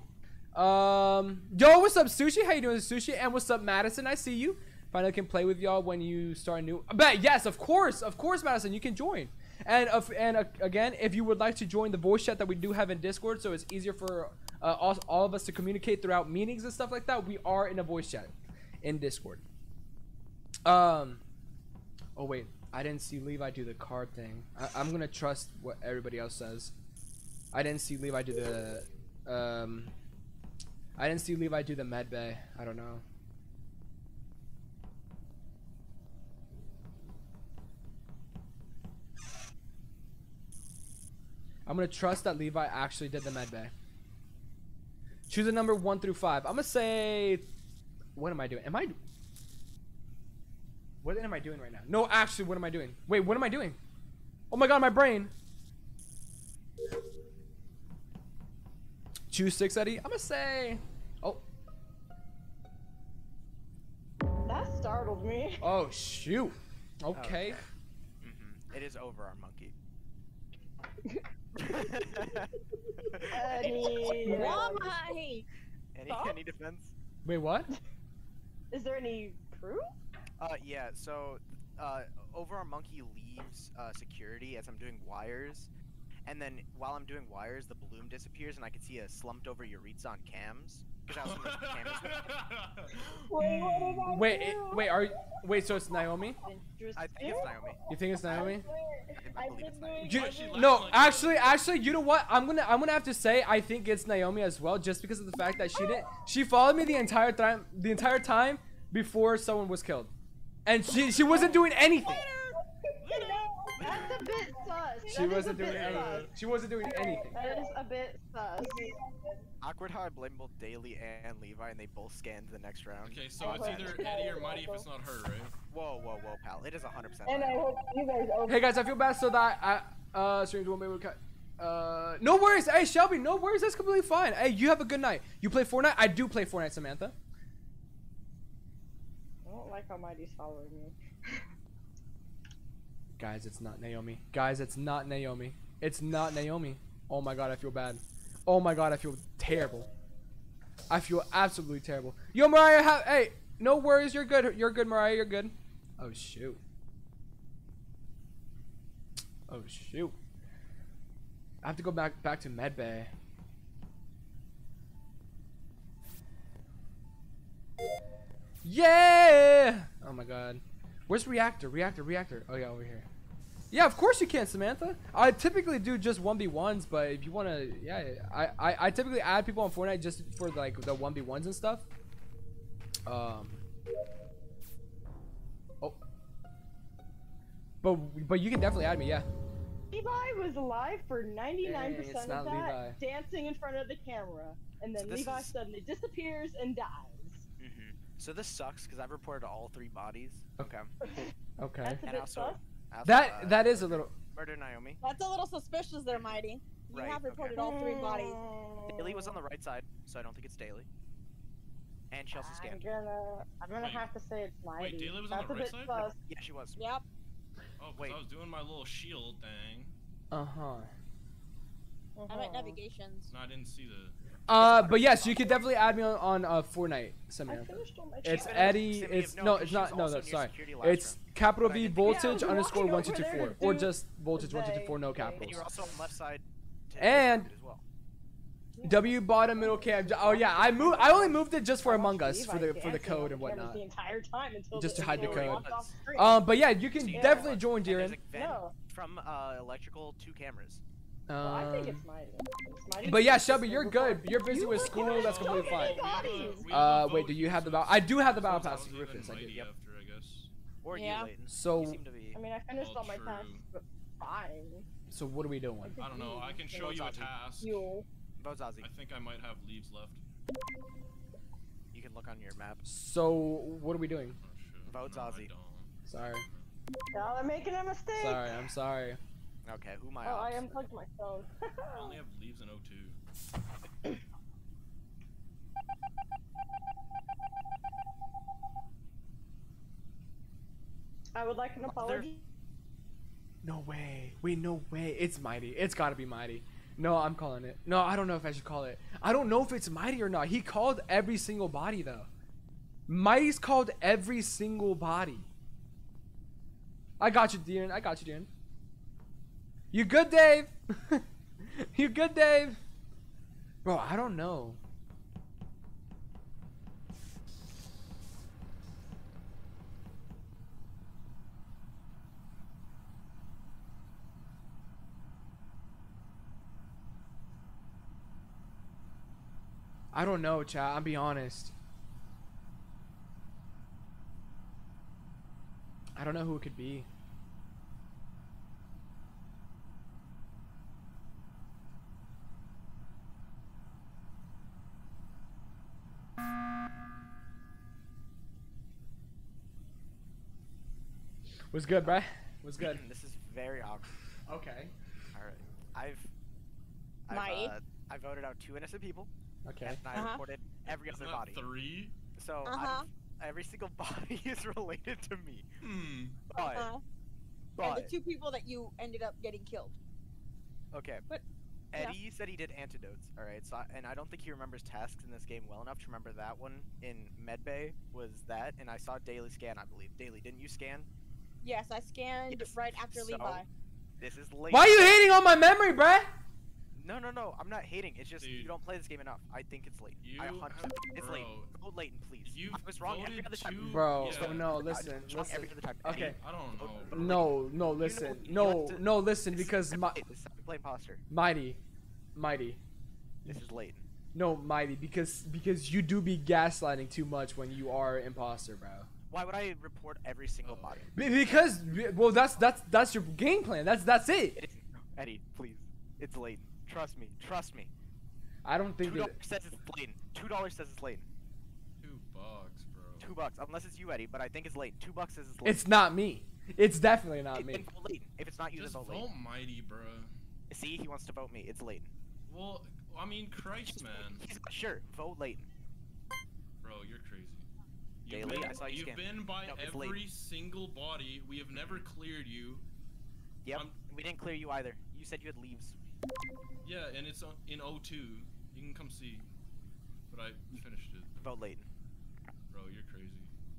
Um, yo, what's up, Sushi? How you doing, Sushi? And what's up, Madison? I see you. Finally can play with y'all when you start new. But yes, of course, of course, Madison, you can join. And of and uh, again, if you would like to join the voice chat that we do have in Discord, so it's easier for uh, all, all of us to communicate throughout meetings and stuff like that, we are in a voice chat in Discord. Um. Oh wait, I didn't see Levi do the card thing. I, I'm gonna trust what everybody else says. I didn't see Levi do the. Um. I didn't see Levi do the med bay. I don't know. I'm gonna trust that Levi actually did the med bay. Choose a number one through five. I'm gonna say. What am I doing? Am I? What am I doing right now? No, actually, what am I doing? Wait, what am I doing? Oh my god, my brain. Choose six, Eddie. I'm gonna say. Oh, That startled me. oh shoot. Okay. hmm It is over our monkey. Any, Why? any, any defense? Wait, what? is there any proof? Uh, yeah. So, uh, over our monkey leaves uh, security as I'm doing wires, and then while I'm doing wires, the balloon disappears, and I can see a slumped over Yuritsa on cams. Because I also noticed the cameras. were- Wait, what did I Wait, do? it, wait, are wait? So it's Naomi? I think it's Naomi. You think it's Naomi? I swear, believe it's. Naomi. You, Why she every- laughing no, actually, actually, you know what? I'm gonna, I'm gonna have to say, I think it's Naomi as well, just because of the fact that she didn't, she followed me the entire time, the entire time before someone was killed, and she, she wasn't doing anything. That's a bit sus. She That is a wasn't doing anything. sus. She wasn't doing anything. That is a bit sus. Awkward how I blame both Daly and Levi, and they both scanned the next round. Okay, so it's either Eddie or Mighty if it's not her, right? Whoa, whoa, whoa, pal! It is 100%. And I hope you guys. Hey guys, I feel bad so that I, uh, streams won't be able to cut. Uh, no worries. Hey Shelby, no worries. That's completely fine. Hey, you have a good night. You play Fortnite? I do play Fortnite, Samantha. I don't like how Mighty's following me. Guys, it's not Naomi. Guys, it's not Naomi. It's not Naomi. Oh my god, I feel bad. Oh my god, I feel terrible. I feel absolutely terrible. Yo, Mariah, hey, no worries. You're good. You're good, Mariah. You're good. Oh shoot. Oh shoot. I have to go back back to medbay. Yeah! Oh my god. Where's reactor? Reactor, reactor. Oh yeah, over here. Yeah, of course you can, Samantha. I typically do just 1v1s, but if you want to, yeah, I, I, I typically add people on Fortnite just for like the 1v1s and stuff. Um. Oh. But but you can definitely add me, yeah. Levi was alive for 99% Hey, of that, Levi. dancing in front of the camera, and then So Levi is- suddenly disappears and dies. So this sucks because I've reported all three bodies. Okay. Okay. That's a bit also, sus. Also, That uh, that is a little. murder Naomi. That's a little suspicious there, Mighty. You Right, have okay. reported all three bodies. Daly was on the right side, so I don't think it's Daly. And Chelsea I'm gonna, I'm gonna Wait. have to say it's Mighty. Wait, Daly was on the a right side? sus. Yeah, she was. Yep. Oh, Wait. I was doing my little shield thing, Uh huh. I'm at Mhm. navigations. and I didn't see the. Uh, but yes, you could definitely add me on, on uh, Fortnite, I Samantha. finished all my It's shit. been in Eddie. It's no, no, 'cause it's not. No, also no, sorry. It's capital But I V didn't- voltage Yeah, underscore walking one two over two there four, to or just voltage one two two four, no capitals. you're also on left side. And- as well. W bottom middle cam. Oh yeah, I moved. I only moved it just for Among Us for the for the code and whatnot. The entire time until Just to hide the code. walked off screen. Um, but yeah, you can definitely join, And there's Diren. a vent No. from uh, electrical two cameras. Well, I think Um, it's Mighty. It's Mighty but yeah, because Shelby, you're good. You're busy You with school. That's Don't completely fine. bodies. We have a Uh, wait, do you have the so battle? I do have the so battle it's pass. Ozzy, Rufus, then I do. Yep. After, I guess. Or Yeah. you, Layton. So- you seem to be. I mean, I finished all my true. tasks, but fine. So what are we doing? I don't know. I can show you a task. Fuel. Vote I think I might have leaves left. You can look on your map. So what are we doing? Shit. Vote no, I Ozzy. Sorry. Y'all are making a mistake. Sorry. I'm sorry. Okay, who am I? Oh, I ops? unplugged my phone. I only have leaves in O2. I would like an apology. No way. Wait, no way. It's Mighty. It's gotta be Mighty. No, I'm calling it. No, I don't know if I should call it. I don't know if it's Mighty or not. He called every single body though. Mighty's called every single body. I got you, Dean. I got you, Dean. You good, Dave? you good, Dave? Bro, I don't know. I don't know, chat. I'll be honest. I don't know who it could be. Was good, bruh. Was good. this is very awkward. Okay. All right, I've, I've Mighty. uh, I voted out two innocent people, Okay. and I Uh-huh. reported every Isn't other body. three? So Uh-huh. Every single body is related to me. Hmm. But, Uh, and the two people that you ended up getting killed. Okay. But- yeah. Eddie said he did antidotes. All right. So, I- and I don't think he remembers tasks in this game well enough to remember that one in Medbay was that. And I saw Daily scan, I believe. Daily, didn't you scan? Yes, I scanned Yes, right after so- Levi. This is late. Why are you hating on my memory, bruh? No, no, no. I'm not hating. It's just you don't play this game enough. I think it's late. You I 100 have- It's late. bro, Vote Leighton, please. You I was wrong every other time. Bro, Yeah. no, listen, was wrong listen. every other time. Okay. I don't know. bro. No, no, You listen. know- you No, to- no, listen, because my Leighton, is how we play imposter. mighty, mighty. This is Leighton. No, mighty, because because you do be gaslighting too much when you are imposter, bro. Why would I report every single Oh. body? Because well, that's that's that's your game plan. That's that's it. It is Eddie, please. It's Leighton. Trust me. Trust me. I don't think Two dollars says it's Leighton. Two dollars says it's Leighton. Two bucks, bro. Two bucks, unless it's you, Eddie. But I think it's Leighton. Two bucks says it's Leighton. It's not me. It's definitely not Then me. vote Leighton. If it's not you, Just then vote vote Leighton. mighty, bro. See, he wants to vote me. It's Leighton. Well, I mean, Christ, man. He's sure. Vote Leighton. Bro, you're crazy. You've Daily, been, I saw you you've scan. been by No, every late. single body. We have never cleared you. Yep. I'm- we didn't clear you either. You said you had leaves. Yeah, and it's on- in O2. You can come see. But I finished it. Vote Leighton. Bro, you're crazy.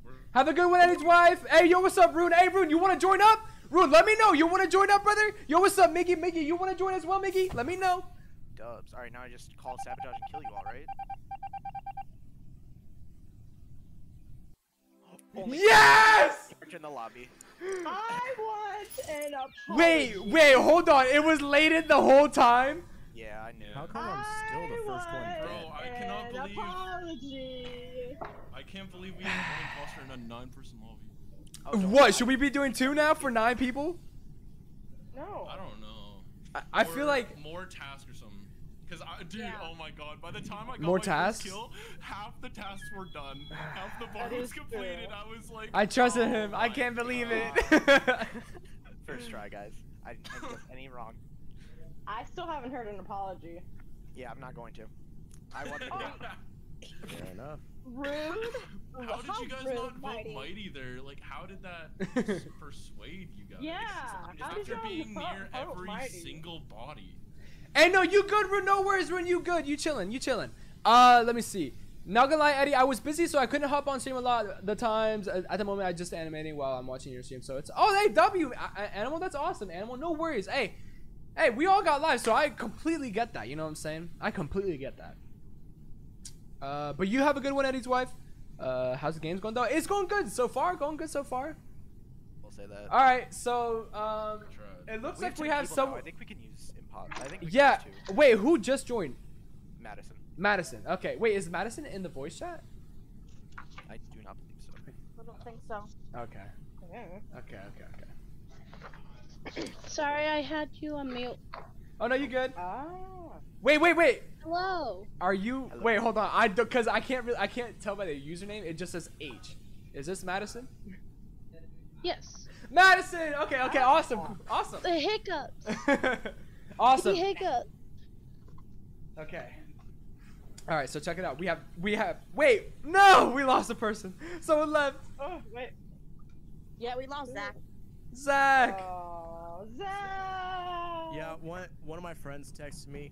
We're, Have a good one, Eddie's wife. Hey, yo, what's up, Rune? Hey, Rune, you want to join up? Rune, let me know. You want to join up, brother? Yo, what's up, Mickey? Mickey, you want to join as well, Mickey? Let me know. Dubs. Alright, now I just call sabotage and kill you all, right? Only Yes! Character in the lobby. I want an apology. Wait, wait, hold on. It was lated the whole time. Yeah, I knew. How come I'm still the first one dead? Bro, I cannot believe- apology. I can't believe we have one imposter in a nine-person lobby. Oh, What? Should we be doing two now for nine people? No. I don't know. I, I Or feel like more tasks or something. Cause I, dude, Yeah. oh my god! By the time I got More my tasks? first kill, half the tasks were done. Half the bar was is true. I was like, I trusted oh him. I can't believe God. it. First try, guys. I didn't I didn't get any wrong. I still haven't heard an apology. Yeah, I'm not going to. I want to. Oh. Fair enough. Rude. How did you guys rude, not vote Mighty. Mighty there? Like, how did that persuade you guys? Yeah, how did After being near every Mighty? single body. Hey, no, you good. No worries, Rune. You good. You chilling. You chilling. Uh, let me see. Not gonna lie, Eddie, I was busy, so I couldn't hop on stream a lot the times. At the moment, I just animating while I'm watching your stream. So it's oh, hey, W, Animal, that's awesome, Animal. No worries. Hey, hey, we all got lives, so I completely get that. You know what I'm saying? I completely get that. Uh, but you have a good one, Eddie's wife. Uh, how's the games going though? It's going good so far. Going good so far. We'll say that. All right, so um, it looks We like we have some. now. I think we can use. I think we Yeah. two. Wait, who just joined? Madison. Madison. Okay. Wait, is Madison in the voice chat? I do not believe so. I don't think so. Okay. Yeah. Okay. Okay. Okay. Sorry, I had you on mute. Oh no, you good? Ah. Wait, wait, wait. Hello. Are you? Hello. Wait, hold on. I because I can't really I can't tell by the username. It just says H. Is this Madison? Yes. Madison. Okay. Okay. Awesome. Awesome. The hiccups. awesome. The hiccup. Okay. All right. So check it out. We have we have. Wait. No, we lost a person. Someone left. Oh wait. Yeah, we lost Zach. Zach. Oh, Zach. Yeah, one one of my friends texted me.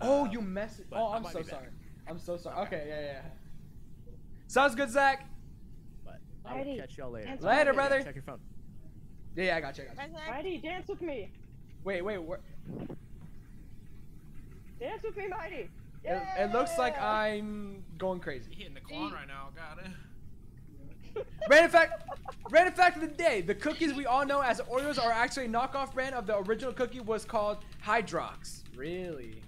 Oh, uh, you messed. but Oh, I I'm so sorry. I'm so sorry. Okay. Yeah. Yeah. Sounds good, Zach. But I will catch y'all later. Answer Later, brother. Check your phone. Yeah. Yeah. I got you. I got Bye, you. Zach. Dance with me. Wait. Wait. Where? Dance with me, Mighty. It, it looks like I'm going crazy. He hitting the clown right now. Got it. Random fact, random fact of the day: the cookies we all know as Oreos are actually a knockoff brand of the original cookie was called Hydrox. Really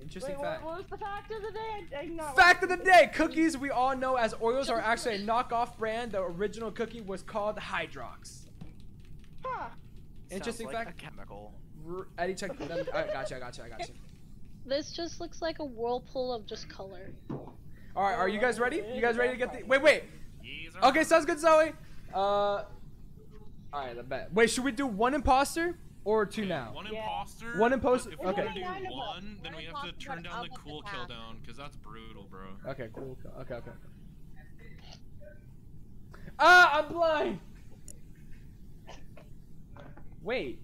interesting Wait, fact. what was the fact of the day? I, I know. Fact of the day: cookies we all know as Oreos are actually a knockoff brand. The original cookie was called Hydrox. Huh. Interesting like fact. A chemical. Eddie, check. Them. I got you. I got you. I got you. This just looks like a whirlpool of just color. All right, are you guys ready? You guys ready to get the? Wait, wait. Okay, sounds good, Zoe. Uh, all right, I bet. Wait, should we do one imposter or two Okay, now? One Yeah. imposter. One imposter- If we okay. wanna do Nine one, then we have to turn down the get the cool kill down, cause that's brutal, bro. Okay, cool. cool. Okay, okay. Ah, I'm blind. Wait.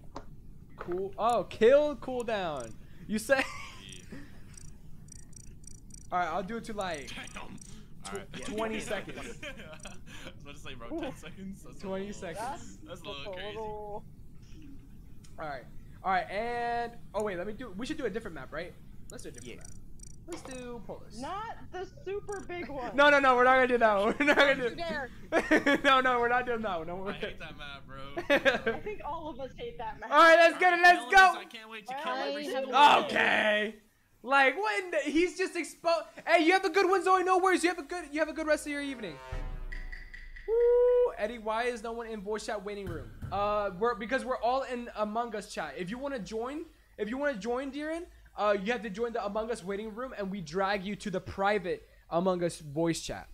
cool. Oh, kill cooldown. You say. All right, I'll do it to like Damn. Alright. 20 seconds. I was about to say, bro, 10 seconds? That's 20 little- seconds. That's a little crazy. All right, all right, and oh wait, let me do. We should do a different map, right? Let's do a different Yeah. map. Let's do Polus. Not the super big one. No, no, no, we're not gonna do that one. We're not gonna do. You dare. no, no, we're not doing that one. No, I we're. hate that map, bro. I think all of us hate that map. All right, let's get it. Let's go. I can't wait to kill I every single one. Okay. Like when he's just exposed. Hey, you have a good one, Zoe. No worries. You have a good. You have a good rest of your evening. Woo, Eddie. Why is no one in voice chat waiting room? Uh, we're because we're all in Among Us chat. If you want to join, if you want to join, Deeran, uh, you have to join the Among Us waiting room, and we drag you to the private Among Us voice chat.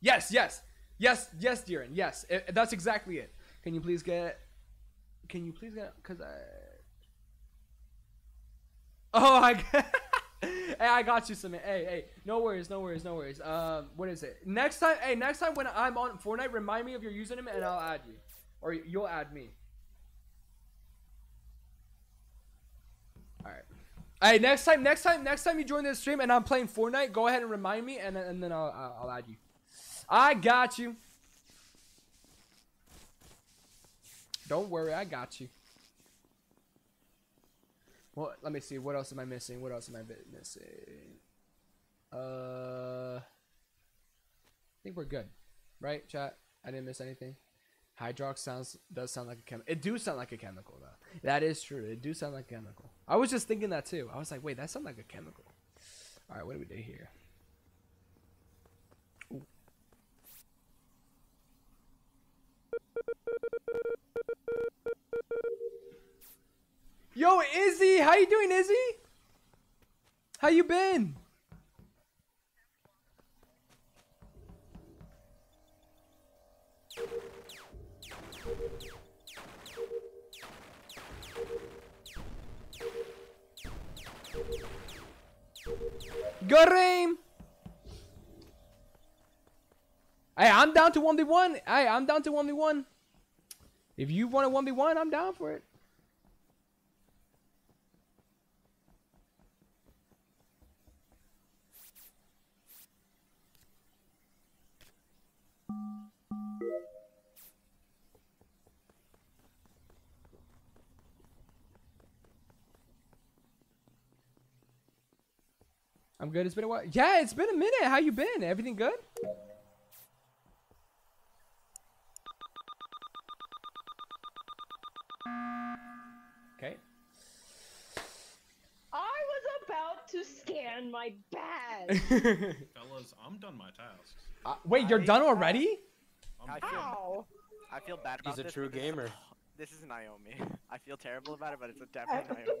Yes, yes, yes, yes, Deeran. Yes, I- that's exactly it. Can you please get? Can you please get? Cause I. Oh, I. hey, I got you some. Hey, hey, no worries, no worries, no worries. Um, what is it? Next time, hey, next time when I'm on Fortnite, remind me of your username and I'll add you, or you'll add me. All right. Hey, next time, next time, next time you join this stream and I'm playing Fortnite, go ahead and remind me, and then, and then I'll, I'll, I'll add you. I got you. Don't worry, I got you. Well, let me see. What else am I missing? What else am I missing? Uh, I think we're good, right, chat? I didn't miss anything. Hydrox sounds does sound like a chemical. It do sound like a chemical though. That is true. It do sound like a chemical. I was just thinking that too. I was like, wait, that sounds like a chemical. All right, what do we do here? Yo, Izzy, how you doing, Izzy? How you been? Good aim. Hey, I'm down to 1v1. Hey, I'm down to 1v1. If you want a 1v1, I'm down for it. I'm good. It's been a while. Yeah, it's been a minute. How you been? Everything good? Okay. I was about to scan my bag. Fellas, I'm done my tasks. Uh, wait, you're done already? I'm feel, Ow. I feel bad about He's a this, true but this is- gamer. This is Naomi. I feel terrible about it, but it's definitely Naomi.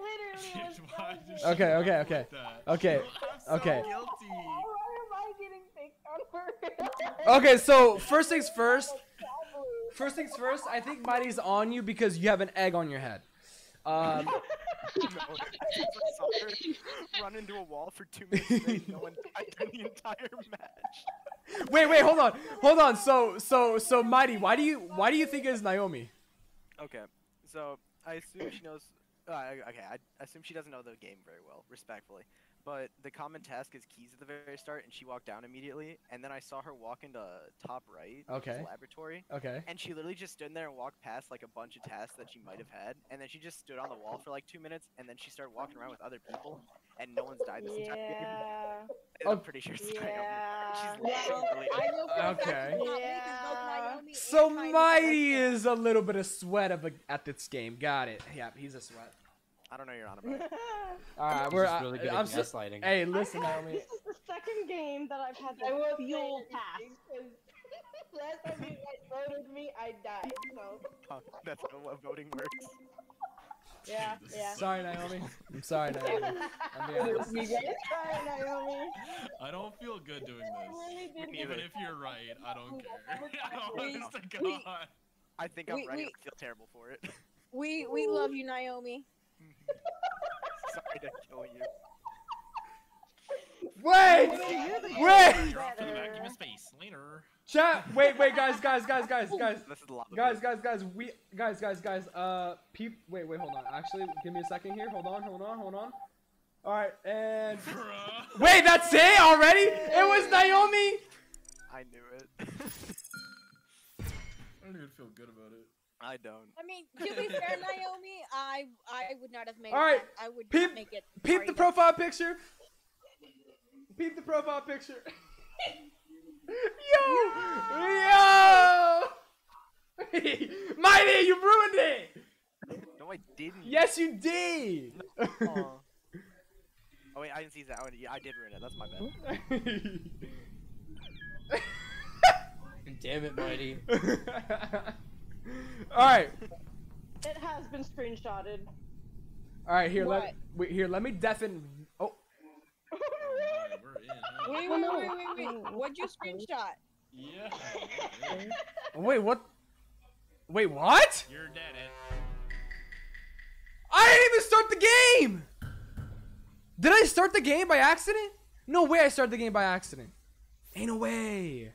I literally was Why so Okay, okay, okay. Okay, I'm so okay. guilty. Why am I getting picked on for Okay, so first things first. First things first, I think Mighty's on you because you have an egg on your head. Um, no, I saw her run into a wall for two minutes. No one died in the entire match. wait, wait, hold on, hold on. So, so, so, Mighty, why do you, why do you think it's Naomi? Okay, so I assume she knows. Uh, I- okay, I assume she doesn't know the game very well, respectfully. But the common task is keys at the very start, and she walked down immediately. And then I saw her walk into top right, which Okay. laboratory, Okay. and she literally just stood there and walked past like a bunch of tasks that she might have had, and then she just stood on the wall for like two minutes, and then she started walking around with other people, and no one's died this entire game. Yeah. And Oh. I'm pretty sure it's Naomi. Yeah. She's Well, literally I know for Okay. it's not me 'cause both Yeah. Naomi So Mighty Mighty is a little bit of sweat of a, at this game. Got it. Yeah, he's a sweat. I don't know you're on about. All right, we're. just uh, really good I, at I'm so, gaslighting. Hey, listen, I've had- Naomi. This is the second game that I've had I the will fuel say pass. last time you guys voted me, I died. So Oh, that's how what voting works. Yeah, yeah. Sorry, Naomi. I'm sorry, Naomi. I'm being honest. You get it? Sorry, Naomi. I don't feel good doing I this. really did neither. Even if you're right, I don't care. We- Honest to we- God. I think I'm We- right. we- I feel terrible for it. We we love you, Naomi. Sorry to kill you. Wait! Wait! Drop to the vacuum of space. Later. Chat. Wait, wait, guys, guys, guys, guys, guys, This is the lava guys, pit. guys, guys. We, guys, guys, guys. Uh, peep. Wait, wait, hold on. Actually, give me a second here. Hold on, hold on, hold on. All right, and Bruh. wait, that's it already? It was Naomi. I knew it. I don't even feel good about it. I don't. I mean, to be fair, Naomi, I I would not have made All right, it. I would peep- not make it. Peep Sorry, the profile picture. Peep the profile picture. yo, yo. Mighty, you ruined it. No, I didn't. Yes, you did. Aw. Oh wait, I didn't see that. Oh, yeah, I did ruin it. That's my bad. Damn it, Mighty. All right, It has been screenshotted. all right. Here, What? let wait. Here, let me deafen. Oh, my, we're in. Huh? Wait, wait, wait, wait, wait. What'd you screenshot? Yeah. wait. What? Wait, what? You're dead. Ed. I didn't even start the game. Did I start the game by accident? No way. I started the game by accident. Ain't no way.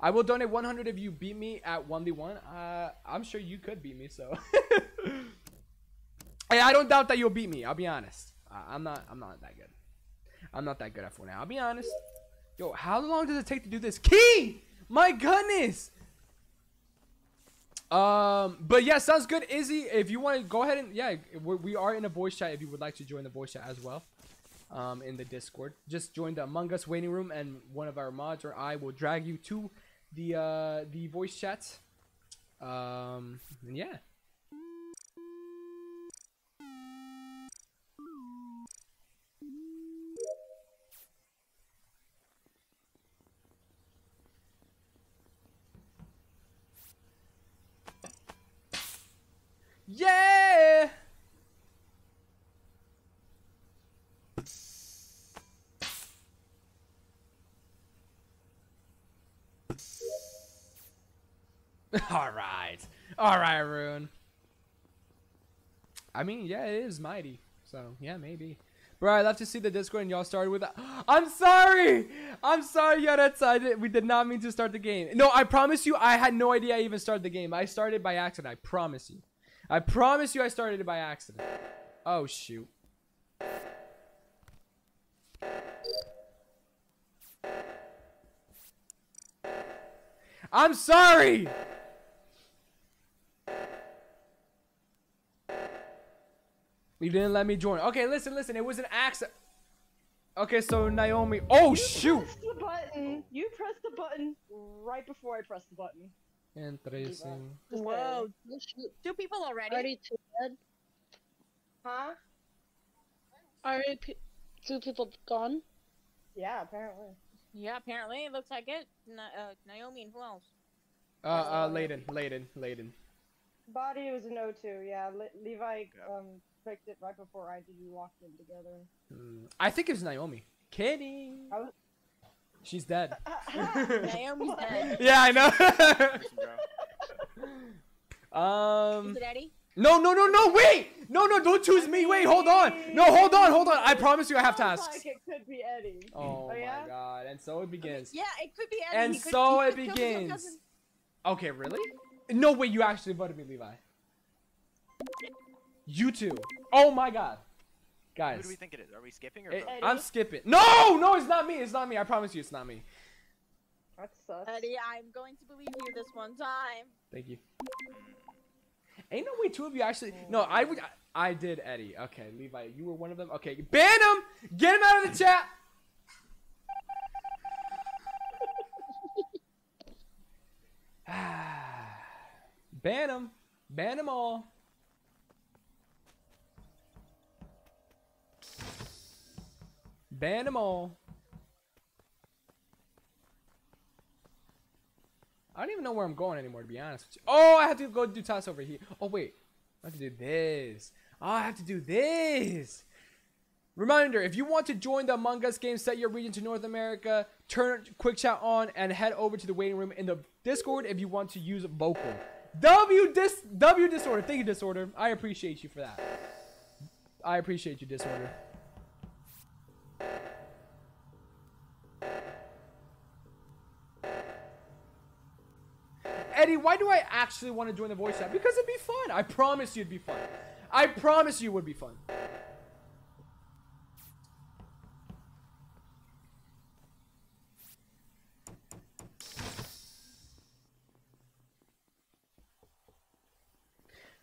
I will donate 100 if you beat me at 1v1. Uh, I'm sure you could beat me, so. hey, I don't doubt that you'll beat me. I'll be honest. Uh, I'm not. I'm not that good. I'm not that good at Fortnite. I'll be honest. Yo, how long does it take to do this? Key! My goodness! Um, but yeah, sounds good, Izzy. If you want to go ahead and yeah, we we are in a voice chat. If you would like to join the voice chat as well, um, in the Discord, just join the Among Us waiting room, and one of our mods or I will drag you to the uh the voice chat. Um, and yeah. Yeah. All right. All right, Rune. I mean, yeah, it is mighty. So, yeah, maybe. Bro, I love to see the Discord and y'all started with I'm sorry! I'm sorry, Yaretsa. I did, we did not mean to start the game. No, I promise you, I had no idea I even started the game. I started by accident. I promise you. I promise you I started it by accident. Oh, shoot. I'm sorry! You didn't let me join. Okay, listen, listen. It was an accident. Okay, so Naomi. Oh, shoot! Press the button. You pressed the button right before I pressed the button. Interesting. Just Whoa, two people already. Already two dead. Huh? Already pe- two people gone. Yeah, apparently. Yeah, apparently it looks like it. Na- uh, Naomi and who else? Uh, uh, Layden, Layden, Layden. Body was an O2, yeah. Le- Levi Yeah. um picked it right before I did. We walked in together. Hmm, I think it's Naomi. Kidding. I was- She's dead. Naomi's dead. Yeah, I know. Um. Is it Eddie? No, no, no, no. Wait. No, no. Don't choose me. Wait. Hold on. No, hold on. Hold on. I promise you, I have Sounds tasks. like it could be Eddie. Oh Oh, yeah? my god. And so it begins. Yeah, it could be Eddie. And He could- so he it could kill his own begins. Okay, really? No, wait. You actually voted me, Levi. You two. Oh my god. Who Guys. do we think it is? Are we skipping or? it- voting? I'm skipping. No, no, it's not me. It's not me. I promise you, it's not me. That sucks. Eddie, I'm going to believe you this one time. Thank you. Ain't no way two of you actually. No, I would. I did Eddie. Okay, Levi, you were one of them. Okay, ban him. Get him out of the chat. ban him. Ban them all. Ban them all. I don't even know where I'm going anymore, to be honest. Oh, I have to go do tasks over here. Oh, wait. I have to do this. Oh, I have to do this. Reminder, if you want to join the Among Us game, set your region to North America, turn quick chat on, and head over to the waiting room in the Discord if you want to use vocal. W dis W disorder. Thank you, disorder. I appreciate you for that. I appreciate you, Disorder. Eddie, why do I actually want to join the voice chat? Because it'd be fun. I promise you it'd be fun. I promise you it would be fun.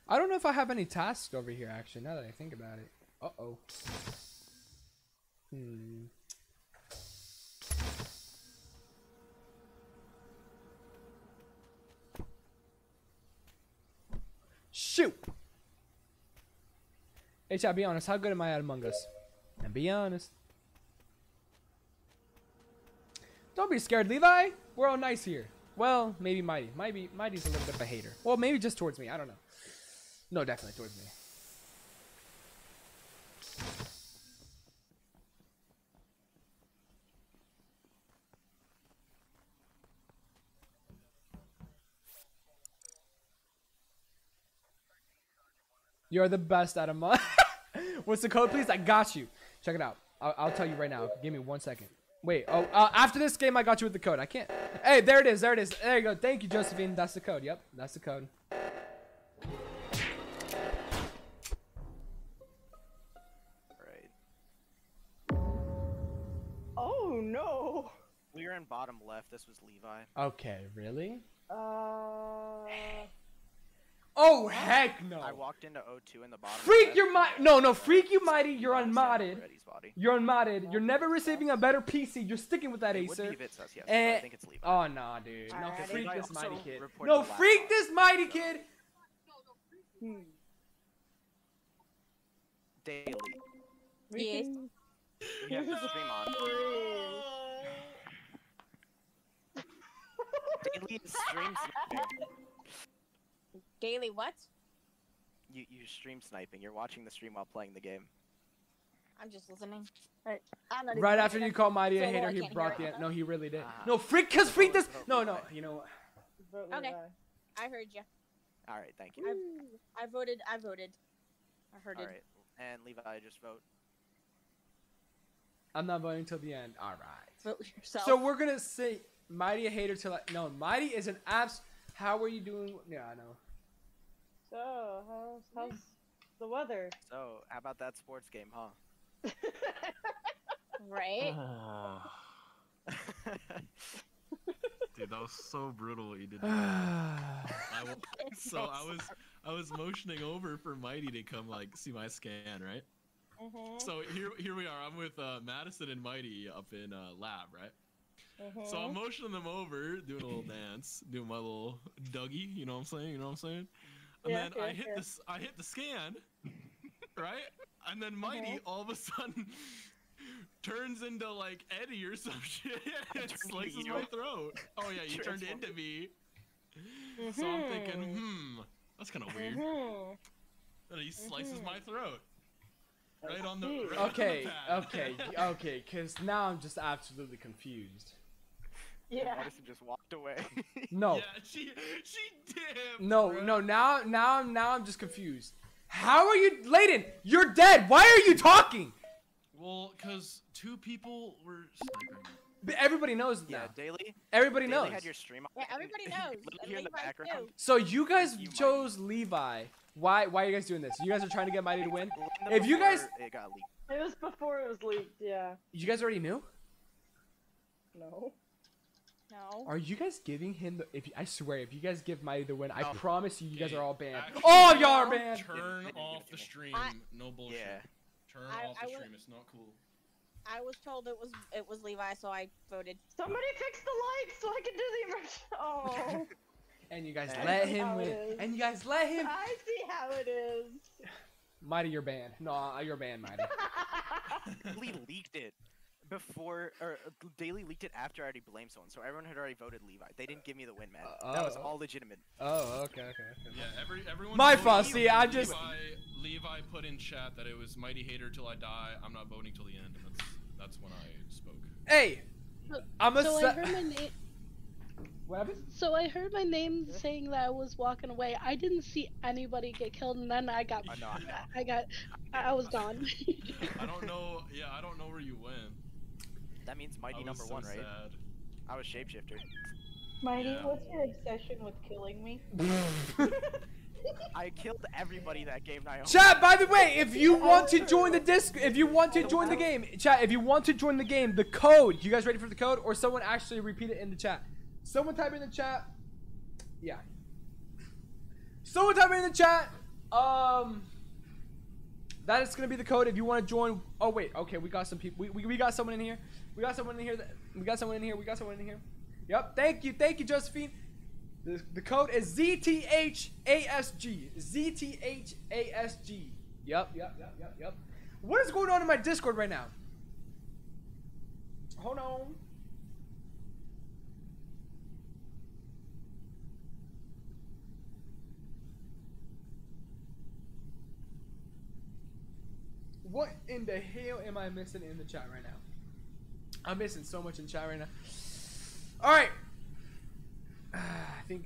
I don't know if I have any tasks over here actually, now that I think about it. Uh-oh. Hmm. Shoot! Hey, chat, be honest. How good am I at Among Us? And be honest. Don't be scared, Levi. We're all nice here. Well, maybe Mighty. Mighty, Mighty's a little bit of a hater. Well, maybe just towards me. I don't know. No, definitely towards me. You're the best at a month. What's the code, please? I got you. Check it out. I'll, I'll tell you right now. Give me one second. Wait. Oh, uh, after this game, I got you with the code. I can't. Hey, there it is. There it is. There you go. Thank you, Josephine. That's the code. Yep, that's the code. Right. Oh no. We were in bottom left. This was Levi. Okay, really? Uh. Oh heck no! I walked into O2 in the bottom. Freak your and mighty. No, no, freak you mighty. You're unmodded. body. You're unmodded. You're never receiving a better PC. You're sticking with that It would be Acer. Vitz, yes, but eh, I think it's Levi. oh nah, dude. No, Alrighty. freak this mighty kid. No, freak one. this mighty kid. Daily. We Yes. can- You have the stream on. Daily is stream sniping. Daily what? You you stream sniping. You're watching the stream while playing the game. I'm just listening. Right. I'm not Right after you called Mighty a So hater, he brought the it. no, he really did. Ah. No, freak, cause freak this. No, no, you know what? Okay. Levi. I heard you. All right, thank you. I voted. I voted. I heard All it. right, and Levi just vote. I'm not voting till the end. All right. Vote yourself. So we're gonna say Mighty a hater till I, no, Mighty is an abs. How are you doing? Yeah, I know. So, how's, how's the weather? So how about that sports game, huh? right. Dude, that was so brutal what you did. I wa- so I was I was motioning over for Mighty to come like see my scan, right? Mhm, So here here we are. I'm with uh, Madison and Mighty up in uh, lab, right? So I'm motioning them over, doing a little dance, doing my little Dougie. You know what I'm saying? You know what I'm saying? And Yeah, then yeah, I hit yeah. this. I hit the scan, right? And then Mighty all of a sudden turns into like Eddie or some shit and slices my throat. Oh yeah, you turned into me. So I'm thinking, Mhm. hmm, that's kind of weird. Mhm. And he slices Mhm. my throat. Right on the. see. Right on the Okay, okay, okay. Cause now I'm just absolutely confused. Yeah. Madison just walked away. No, Yeah, she she did. no, bro. no. Now, now, I'm now I'm just confused. How are you, Layden? You're dead. Why are you talking? Well, because two people were sniping. But Everybody knows that. yeah, now. Daily. Everybody Daily knows. had your stream on. Yeah, everybody knows. Here in the background. too. So you guys You might- chose Levi. Why? Why are you guys doing this? You guys are trying to get Mighty to win. If you guys- It got leaked. It was before it was leaked, yeah. You guys already knew. No. No. Are you guys giving him the? If I swear, if you guys give Mighty the win, I No. promise you, you guys are all banned. actually, Oh, y'all are banned. Turn Didn't- off the stream. I- no bullshit. Yeah. Turn I- off I the would- stream. It's not cool. I was told it was it was Levi, so I voted. Somebody fix the lights so I can do the immersion. Oh. And you guys And- let him win. And you guys let him. I see how it is. Mighty, you're banned. No, uh, you're banned, Mighty. Daily leaked it before, or uh, Daily leaked it after I already blamed someone, so everyone had already voted Levi. They didn't give me the win, man. Uh, that was oh. all legitimate. Oh, okay, okay. okay. Yeah, every everyone. My voted fault, Levi. see, I just- Levi, Levi put in chat that it was mighty hater till I die. I'm not voting till the end, and that's that's when I spoke. Hey, I'm a. So I heard my name. What happened? So I heard my name saying that I was walking away. I didn't see anybody get killed, and then I got, I know, I. I got, I I was gone. I don't know. Yeah, I don't know where you went. That means Mighty I number so one, right? sad. I was shapeshifter. Mighty, Yeah. what's your obsession with killing me? I killed everybody that game, Naomi. Chat, by the way, if you want to join the disc, if you want to join the game, chat, if you want to join the game, the code, you guys ready for the code? Or someone actually repeat it in the chat? Someone type in the chat. Yeah. Someone type in the chat. Um, that is gonna be the code if you want to join. Oh wait, okay, we got some people. We, we, we got someone in here. We got someone in here. That, we got someone in here. We got someone in here. Yep. Thank you. Thank you, Josephine. The, the code is ZTHASG. ZTHASG. Yep, yep, yep, yep, yep. What is going on in my Discord right now? Hold on. What in the hell am I missing in the chat right now? I'm missing so much in chat right now. All right. I think.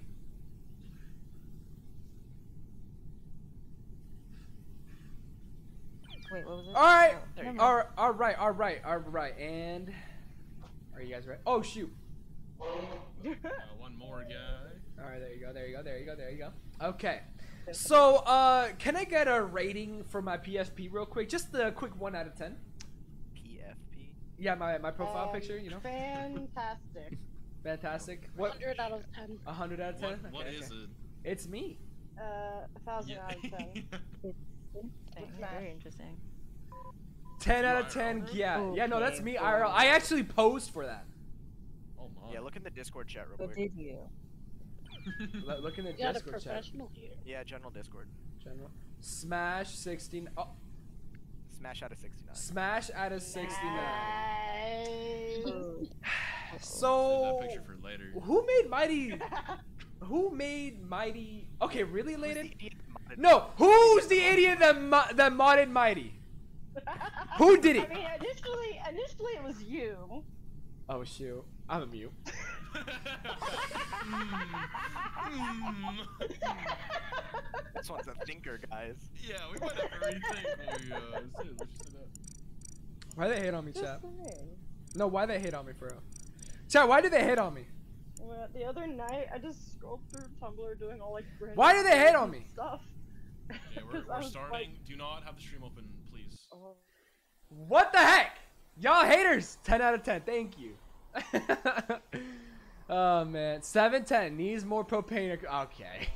Wait, what was it? All right. Oh, There you never go. All right. All right. All right. All right. And are you guys ready? Oh shoot. Uh, one more guy. All right. There you go. There you go. There you go. There you go. Okay. So, uh, can I get a rating for my PSP real quick? Just a quick one out of ten. PFP. Yeah, my my profile Um, picture. You know, Fantastic. fantastic. What? 100 out of 10. A hundred out of ten. What, what Okay, is okay. it? It's me. Uh, a thousand out of ten. Interesting, Very interesting. 10 out of 10. Yeah. Yeah, no, that's me. IRL. I actually posed for that. oh my. Yeah, look in the Discord chat real What quick. did you? Look look in the You got a Discord chat. here. Yeah, general Discord. General. Smash 16. Oh, Smash out of 69. smash out of 69. Nice. So, that picture for later. who made Mighty? Who made Mighty? Okay, really, Who's Layden? No, who's the idiot that mo- that modded Mighty? Who did it? I mean, initially, initially it was you. Oh shoot, I'm a mute. Hmm. This one's a thinker, guys. yeah, we might have to rethink what we uh, say. Let's just do Why they hate on me, Just chat? No, why they hate on me, for real? Chat, why did they hate on me? Well, the other night, I just scrolled through Tumblr doing all like. random Why did they hate on me? Stuff. that. Yeah, we're, 'Cause I we're starting. like- Do not have the stream open, please. Oh. What the heck? Y'all haters. 10 out of 10. Thank you. Oh man. 710 needs more propane. Okay.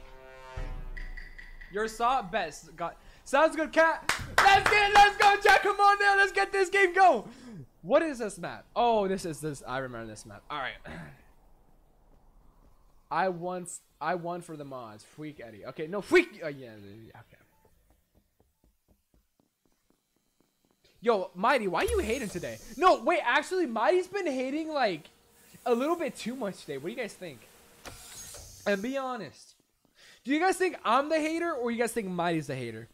Your saw best. Got sounds good, cat. Let's get it. Let's go, Jack. Come on now. Let's get this game going. What is this map? Oh, this is this. I remember this map. All right. I won. I won for the mods. Freak Eddie. Okay, no freak. Oh yeah. yeah, Okay. Yo, Mighty, why are you hating today? No, wait, actually, Mighty's been hating like a little bit too much today. What do you guys think? And be honest. Do you guys think I'm the hater or you guys think Mighty's the hater?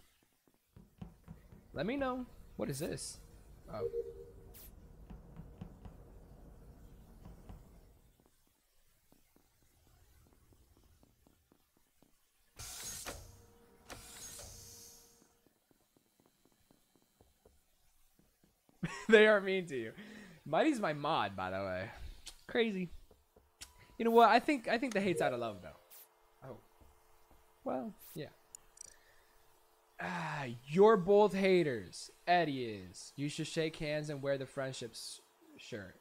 Let me know. What is this? Oh. they are mean to you. Mighty's my mod, by the way. Crazy. You know what? I think I think the hate's out of love though. Oh. Well, yeah. Ah, you're both haters. Eddie is. You should shake hands and wear the friendships shirt.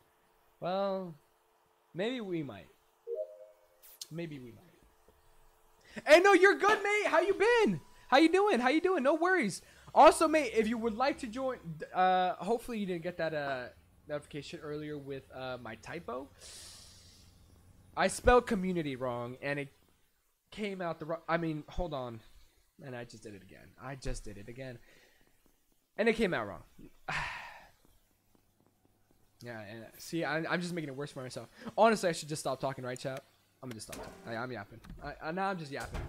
Well, maybe we might. Maybe we might. Hey, no, you're good, mate. How you been? How you doing? How you doing? No worries. Also, mate, if you would like to join, uh, hopefully you didn't get that uh notification earlier with uh my typo. I spelled community wrong, and it came out the wrong. I mean, hold on, and I just did it again. I just did it again, and it came out wrong. yeah, and uh, see, I, I'm just making it worse for myself. Honestly, I should just stop talking, right, chat? I'm gonna just stop. Talking. I, I'm yapping. I, I, now I'm just yapping.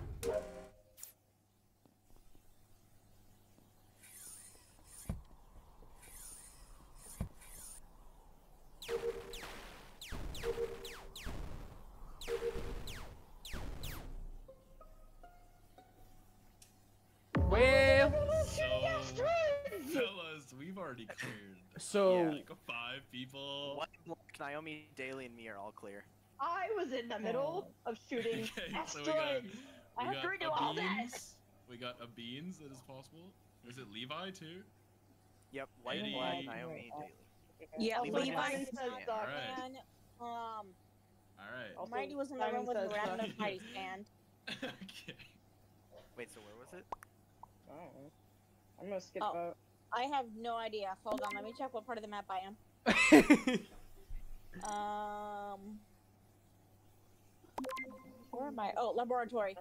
So Yeah. Like five people. One block, Naomi, Daly, and me are all clear. I was in the middle of shooting Okay, so we got, asteroids. we I have got to redo a all beans. this. We got a beans that is possible. Is it Levi too? Yep, white and black, Eddie. Naomi, Daly. Yeah, Levi Levi says says Doc. Alright. and um, All right. Also, Mighty was in the room with says Miranda Doc. and stand. okay. Wait, so where was it? I don't know. I'm gonna skip Oh. vote. I have no idea. Hold on, let me check what part of the map I am. Um, where am I? Oh, laboratory.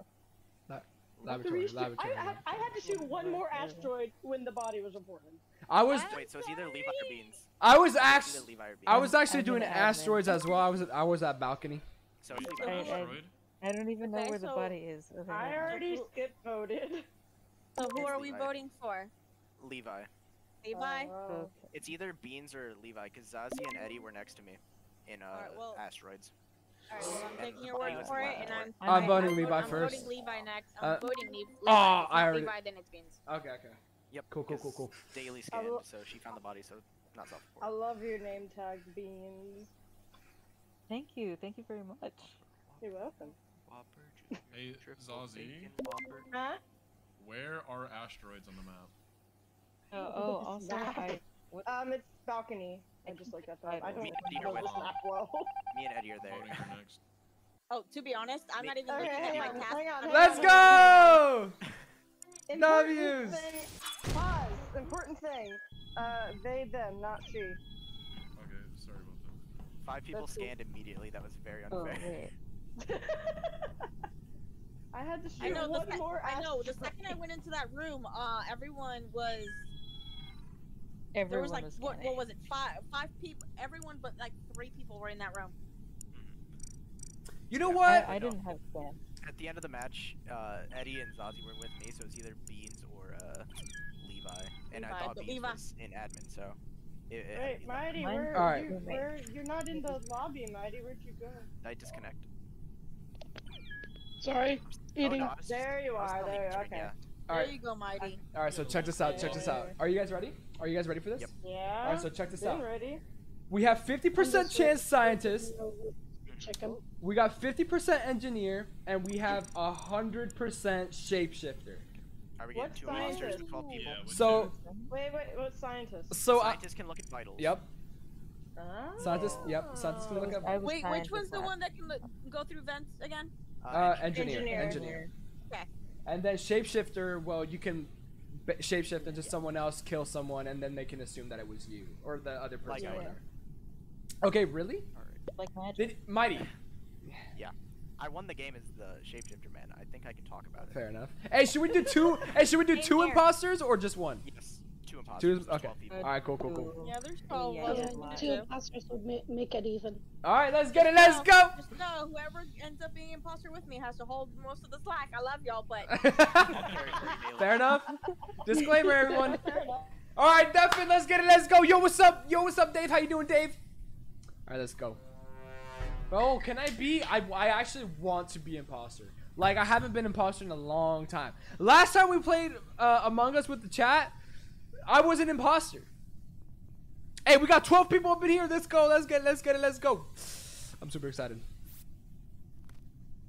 laboratory, laboratory. I, had, I had to shoot one more asteroid when the body was reported. I was Wait, so it's either Levi or Beans. I was actually either Levi or Beans. I was actually doing asteroids as well. I was at, I was at balcony. So it's I, I, Asteroid? I don't even know Okay, where the so- body is. Okay, I already who- skip voted. So who It's are we Levi. voting for? Levi. Levi. Oh. Okay. It's either Beans or Levi, because Zazie and Eddie were next to me in uh, Alright, well- asteroids. Alright, well, I'm And taking your word for it, and I'm. I'm I- voting I'm Levi vote- I'm first. voting Levi next. Uh, I'm voting Le- Levi. oh, I already- Levi, then it's Beans. Okay, okay. Yep. Cool, cool, cool, cool. Daily I scanned, will- so she found the body, so not self I love your name tag, Beans. Thank you. Thank you very much. You're welcome. Whopper, Hey, Zazie. Huh? where are asteroids on the map? Oh, oh What also. I. What? Um, it's balcony. I just looked at that. I don't Me and know Eddie are this map well. Me and Eddie are there. Voting for next. Oh, to be honest, I'm not even Okay, looking hang at my on, task. hang on, hang Let's on. go! Important W's. thing- Pause. Important thing. Uh, they, them, not she. Okay, sorry about that. Five people That's cool. scanned immediately. That was very Oh unfair. wait. I had to shoot I know. One more I know. The second I went into that room, uh, everyone was. Everyone there was like was what? What was it? Five, five people. Everyone but like three people were in that room. You know I, what? I didn't have scan. At the end of the match, uh, Eddie and Zazie were with me, so it was either Beans or uh, Levi. And Levi, I thought Beans Levi- was in admin, so. It, it had to Wait, be Mighty, Mine- where, Alright. you, where, you're not in the lobby, Mighty. Where'd you go? I disconnect. Sorry, Oh, eating. no, I just- There you are, there, you, okay. Yeah. There Alright. you go, Mighty. All right, so check this out. Check this out. Are you guys ready? Are you guys ready for this? Yep. Yeah. All right, so check this Been out. ready. We have 50% chance scientist. Chicken. We got 50% engineer, and we have 100% shapeshifter. Are we What getting two imposters scientist? with 12 people? Yeah, So, Wait, wait, what scientist? so I, Scientists can look at vitals. yep, Ah. scientist, yep, scientist can look up. I was Wait, which one's the one that can look, go through vents again? Uh, engineer. engineer, Engineer. engineer. Okay. And then shapeshifter, well, you can b- shapeshift into someone else, kill someone, and then they can assume that it was you or the other person. Like or Okay, really? Alright. Like magic. Did Mighty? Yeah. I won the game as the shapeshifter man. I think I can talk about it. Fair enough. Hey, should we do two? hey, should we do two imposters or just one? Yes. Two imposters. Two. Okay. All right. Cool. Cool. Cool. Yeah, there's 12 Yeah, yeah, Two imposters would make it even. All right. Let's get it. Let's go. Just know, whoever ends up being imposter with me has to hold most of the slack. I love y'all, but Very, very nailed. Fair enough. Disclaimer, everyone. All right, Devin, let's get it. Let's go. Yo, what's up? Yo, what's up, Dave? How you doing, Dave? All right, let's go. Oh, can I be? I, I actually want to be imposter. Like I haven't been imposter in a long time. Last time we played uh, Among Us with the chat, I was an imposter. Hey, we got 12 people up in here. Let's go. Let's get. it, Let's get it. Let's go. I'm super excited.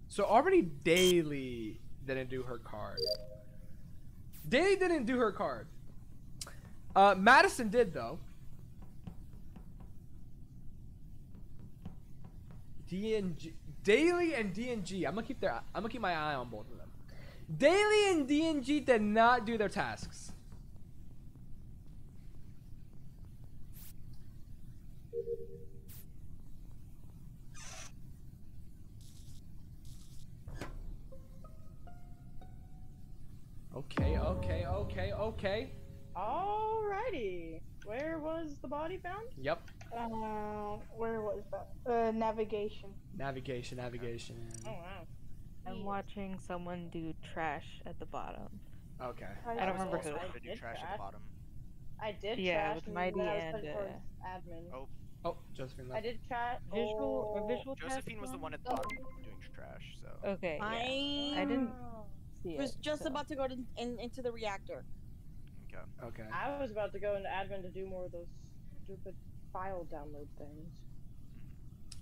So already Daily didn't do her card. Daily didn't do her card. Uh, Madison did though. D and G, Daily and D and G. I'm gonna keep their. I'm gonna keep my eye on both of them. Daily and D and G did not do their tasks. Okay, okay, okay, okay. Alrighty. Where was the body found? Yep. Uh, where was that? Uh, navigation. Navigation, navigation. Oh wow. I'm watching someone do trash at the bottom. Okay. I don't remember who. wanted to do did trash at the bottom. I did Yeah, trash with Mighty then and, uh, admin. Oh. Oh, Josephine I did trash. Visual, oh, visual Josephine was the one at the Oh. bottom doing trash, so. Okay. Yeah. I I didn't see was just so. about to go to, in, into the reactor. Okay. Okay. I was about to go into admin to do more of those stupid file download things.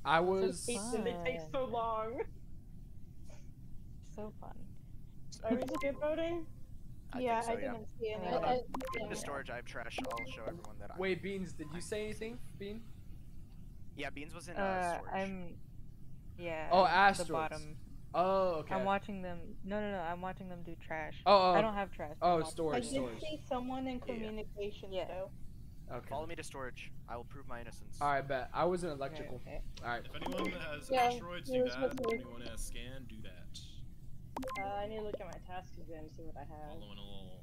I was. hate them. They take so long. So fun. Are we skip voting? I yeah, so, I yeah. didn't see any. Uh, of uh. In the storage, I have trash. I'll show everyone that. I... Wait, Beans, did you say anything, Bean? Yeah, Beans was in uh, Uh, storage. I'm. Yeah. Oh, I'm asteroids. The bottom. Oh, okay. I'm watching them. No, no, no. I'm watching them do trash. Oh, oh. I don't have trash. Oh, I'm I storage, did storage. see someone in communication, communications Yeah. though. Okay. Follow me to storage. I will prove my innocence. All right, bet. I was in electrical. okay. All right. If anyone has Yeah, asteroids, it do that. If anyone has scan, do that. Uh, I need to look at my tasks again to see what I have. Following a little little path.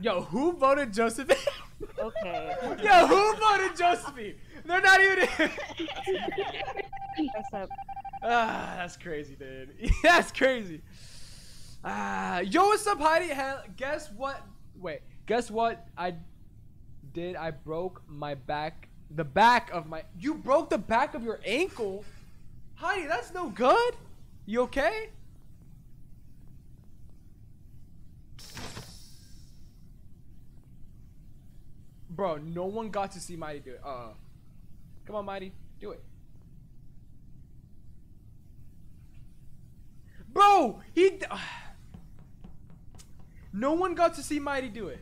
Yo, who voted Josephine? Okay. Yo, who voted Josephine? They're not even. What's up? ah, that's crazy, dude. that's crazy. Ah, yo, what's up, Heidi? Hell, guess what? Wait, guess what? I did. I broke my back. The back of my. You broke the back of your ankle, Heidi. That's no good. You okay? Bro, no one got to see Mighty do it. Uh, come on, Mighty, do it. Bro, he. no one got to see Mighty do it.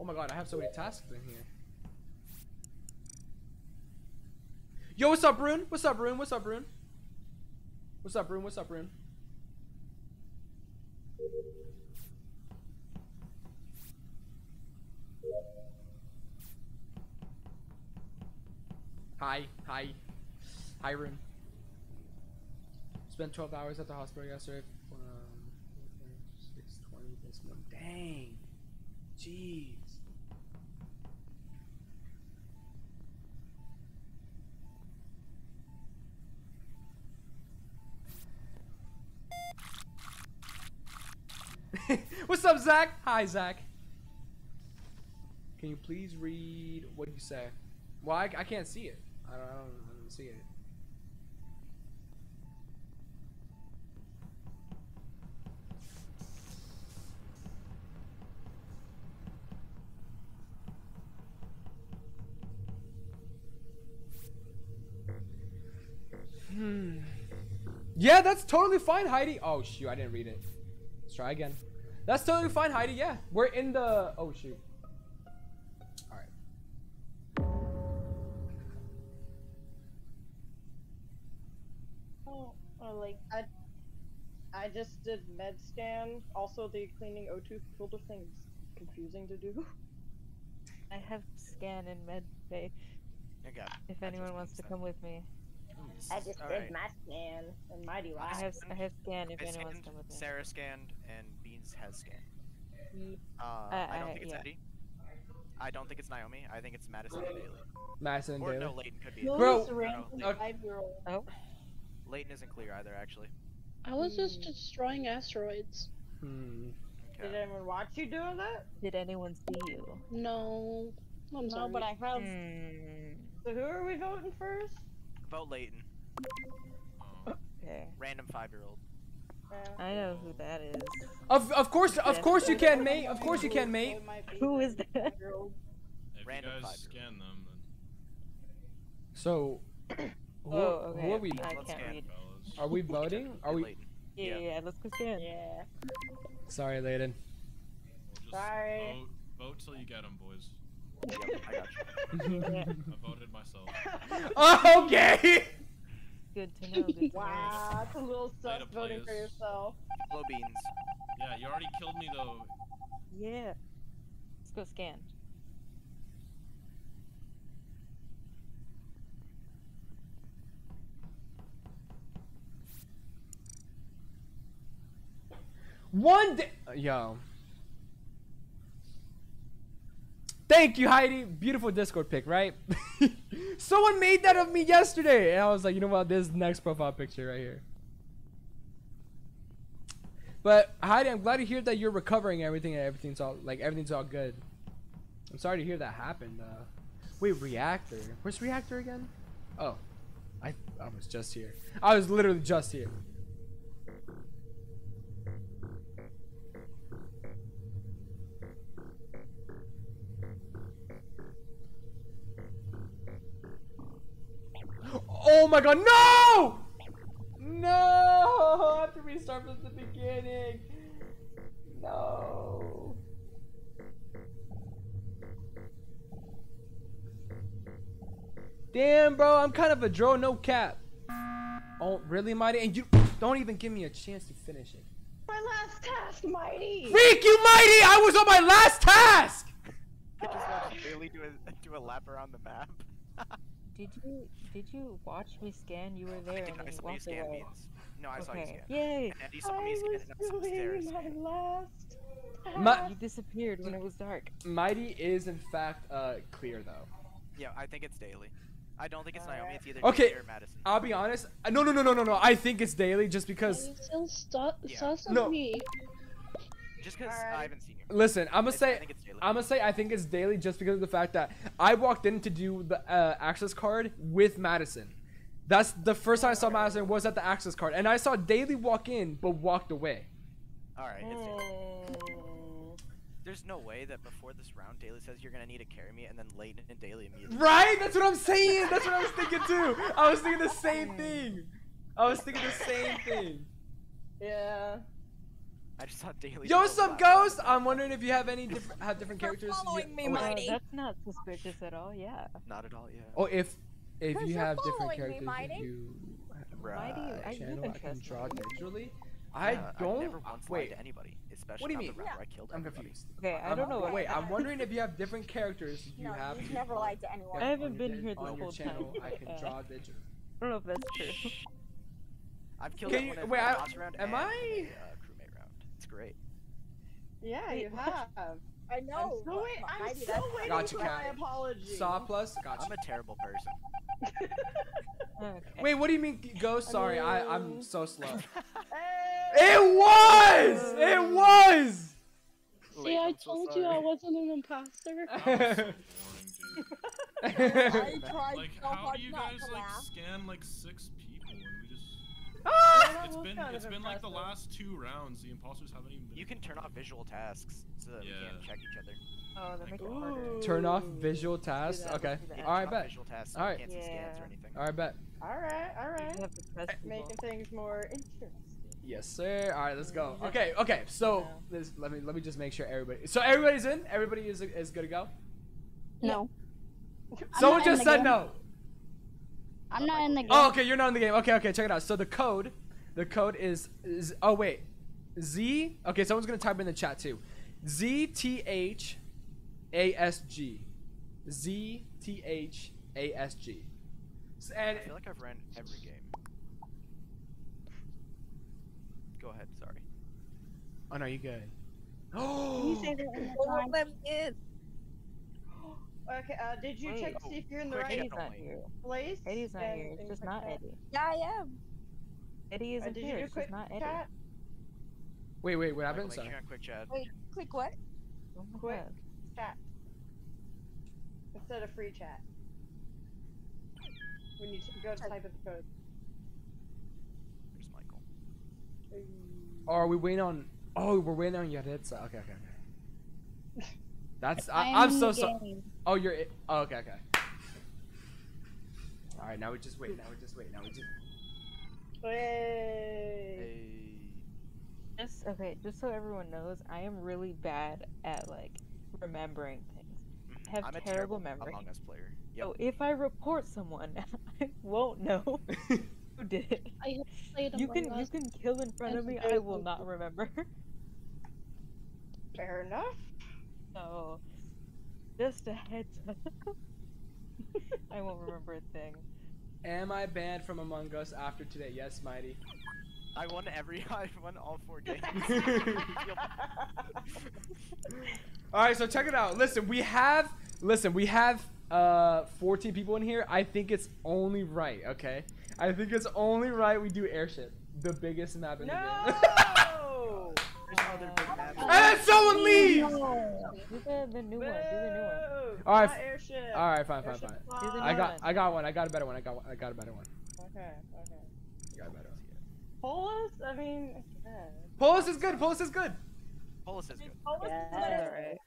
Oh my god, I have so many tasks in here. Yo, what's up, Rune? What's up, Rune? What's up, Rune? What's up, Rune? What's up, Rune? Hi, hi, hi, Rune. Spent 12 hours at the hospital yesterday. Um, 6:20 this month. Dang, jeez. What's up, Zach? Hi, Zach. Can you please read what you say? Well, I, I can't see it. I don't, I don't, I don't see it. Hmm. Yeah, that's totally fine, Heidi. Oh shoot, I didn't read it. Let's try again. That's totally fine, Heidi. Yeah, we're in the. Oh shoot. Uh, like I, I just did med scan. Also, the cleaning O2 filter thing is confusing to do. I have scan and med bay. Okay. If anyone wants to come with me, I just All did right. my scan and mighty I have I have scan. If I anyone wants to scanned, come with me. Sarah scanned, and Beans has scanned. Uh, Uh, I don't think it's yeah. Eddie. I don't think it's Naomi. I think it's Madison and Bailey. Madison and Or Daly. no, Leighton could be. Who it. Bro, is No, five-year-old? Oh, Leighton isn't clear either, actually. I was just destroying asteroids. Hmm. Did anyone watch you doing that? did anyone see you? No. I'm No, sorry. but I have. Hmm. So who are we voting first? Vote Leighton. Oh. Okay. Random five-year-old. I know who that is. Of of course of course you can, mate. Of course you can, mate. It might Who is random that? five-year-old. If Random you guys scan them, then So, who, Oh, okay. who are we? I Let's can't scan. read. fellas. Are we voting? Are we? Yeah, Yeah. yeah, yeah, let's go scan. Yeah. Sorry, Layden. We'll Sorry. Vote, vote till you get them, boys. Yep, I got you. I voted myself. oh, okay. Good to know. Good to know. Wow, that's a little Way sus to voting for yourself. Hello, Beans. Yeah, you already killed me though. Yeah. Let's go scan. One day, yo. Thank you, Heidi. Beautiful Discord pic, right? Someone made that of me yesterday, and I was like, you know what? This next profile picture right here. But Heidi, I'm glad to hear that you're recovering everything and everything's all like everything's all good. I'm sorry to hear that happened. Uh, wait, reactor. Where's reactor again? Oh, I I was just here. I was literally just here. Oh my god, no! No! I have to restart from the beginning. No. Damn, bro, I'm kind of a draw, no cap. Oh, really, Mighty? And you don't even give me a chance to finish it. My last task, Mighty! Freak you, Mighty! I was on my last task! I just watched Bailey do a do a lap around the map. Did you did you watch me scan? You were there I and know then you somebody walked scanned away. me. No, I saw you Okay. scan. Yay! And Andy saw me scan and I was upstairs. my last Ma- You disappeared when it was dark. Mighty is, in fact, uh, clear, though. Yeah, I think it's Daily. I don't think it's Naomi. It's either Okay, Daily or Madison. I'll be honest. uh, No, no, no, no, no, no. I think it's daily just because. You still stu- Yeah. sus No. Of me. Just because I haven't seen you. Listen, I'm gonna It's- I say. think it's daily. I'm gonna say I think it's daily just because of the fact that I walked in to do the uh, access card with Madison. That's the first time I saw Madison was at the access card, and I saw Daily walk in but walked away. All right, it's Daily. Mm. There's no way that before this round, Daily says you're gonna need to carry me, and then late in Daily immediately. Right? That's what I'm saying. That's what I was thinking too. I was thinking the same thing. I was thinking the same thing. Yeah. I just saw Daily. Yo, do a what's up, lap around Ghost? I'm wondering if you have any different have different You're characters. following me, oh, wait. Uh, Mighty. that's not suspicious at all. Yeah. Not at all. Yeah. Oh, if if you have different following me, characters Mighty. you have Mighty, right I- you channel I can draw Mighty. digitally. I Yeah, don't. I've never once lied wait, to anybody, especially What do you mean? the Yeah. I killed I'm everybody. confused. Okay, I I'm- don't know what. Wait, I'm wondering if you have different characters you No, have. you've never lied to anyone. I haven't been here the on your whole channel. time. I can Uh, draw digitally. I don't know if that's true. I've killed Can you- wait, I- boss am and I- in a, crewmate round. It's great. Yeah, Wait, you what? have. I know. I'm so, wait, I'm Mighty, so waiting Gotcha, for my Cat. apology. Saw plus. Gotcha. I'm a terrible person. Okay. Wait, what do you mean, Go. Sorry, I I'm mean- so slow. Hey! It was. It was. See, Wait, I I'm so told you I wasn't an imposter. Was so boring. I tried Like, so how hard do you not guys to like laugh. scan like six people and we just? Ah! It's was been kind it's of been like the last two rounds. The imposters haven't even. Been You can turn off visual tasks so that we can't check each other. Oh, that makes it Ooh. harder. Turn off visual tasks. that, Okay. Yeah, All right, turn bet. Visual tasks so All can't see scans Yeah. or anything. All right, bet. All right, all right. have to press people. Making things more interesting. Yes, sir. All right, let's go. Okay, okay. So this, let me let me just make sure everybody. So everybody's in. Everybody is is good to go. No. Someone just said game. no. I'm not in the oh, game. Oh, okay. You're not in the game. Okay, okay. Check it out. So the code, the code is, is oh wait, Z. Okay, someone's gonna type in the chat too. Z T H A S G. Z T H A S G. S- And I feel like I've ran every game. Go ahead. Sorry. oh no, you good. Can you say that one more Oh, time? Let me in. Okay, uh, did you Wait. check to see if you're in the Quick right Eddie's not here. place? Eddie's not and- here. It's just quick not chat? Eddie. Yeah, I am. Eddie Uh, isn't did here. It's just not Eddie. chat? Wait, wait. What happened? make Sorry. sure you're on quick chat. Wait, click what? Oh Quick. God. Chat. Instead of free chat. When you t- go to type in the code. There's Michael. Oh, are we waiting on? Oh, we're waiting on Yaritza. Okay, okay, okay. That's I, I'm I'm so sorry. Oh, you're. i- Oh, okay, okay. All right, now we just wait. Now we just wait. Now we just. Hey. Hey. Just okay. Just so everyone knows, I am really bad at like remembering things. Mhm. have I'm a terrible terrible memory. Among Us player. Yep. So if I report someone, I won't know who did it. I have played You Among can you can kill in front of me. I will not remember. Fair enough. So, just a heads up. I won't remember a thing. Am I banned from Among Us after today? Yes, Mighty. I won every. I won all four games. All right, so check it out. Listen, we have listen, we have uh 14 people in here. I think it's only right, okay? I think it's only right we do airship, the biggest map in the game. And someone leave! Do the, the new one. Do the new one. All right. All right. Fine. Fine. Fine. I got. One. I got one. I got a better one. I got. One. I got a better one. Okay. Okay. You got a better one. Polus. I mean. Yeah. Polus is good. Polus is good. Polus is good. Polus yeah. is better. Right.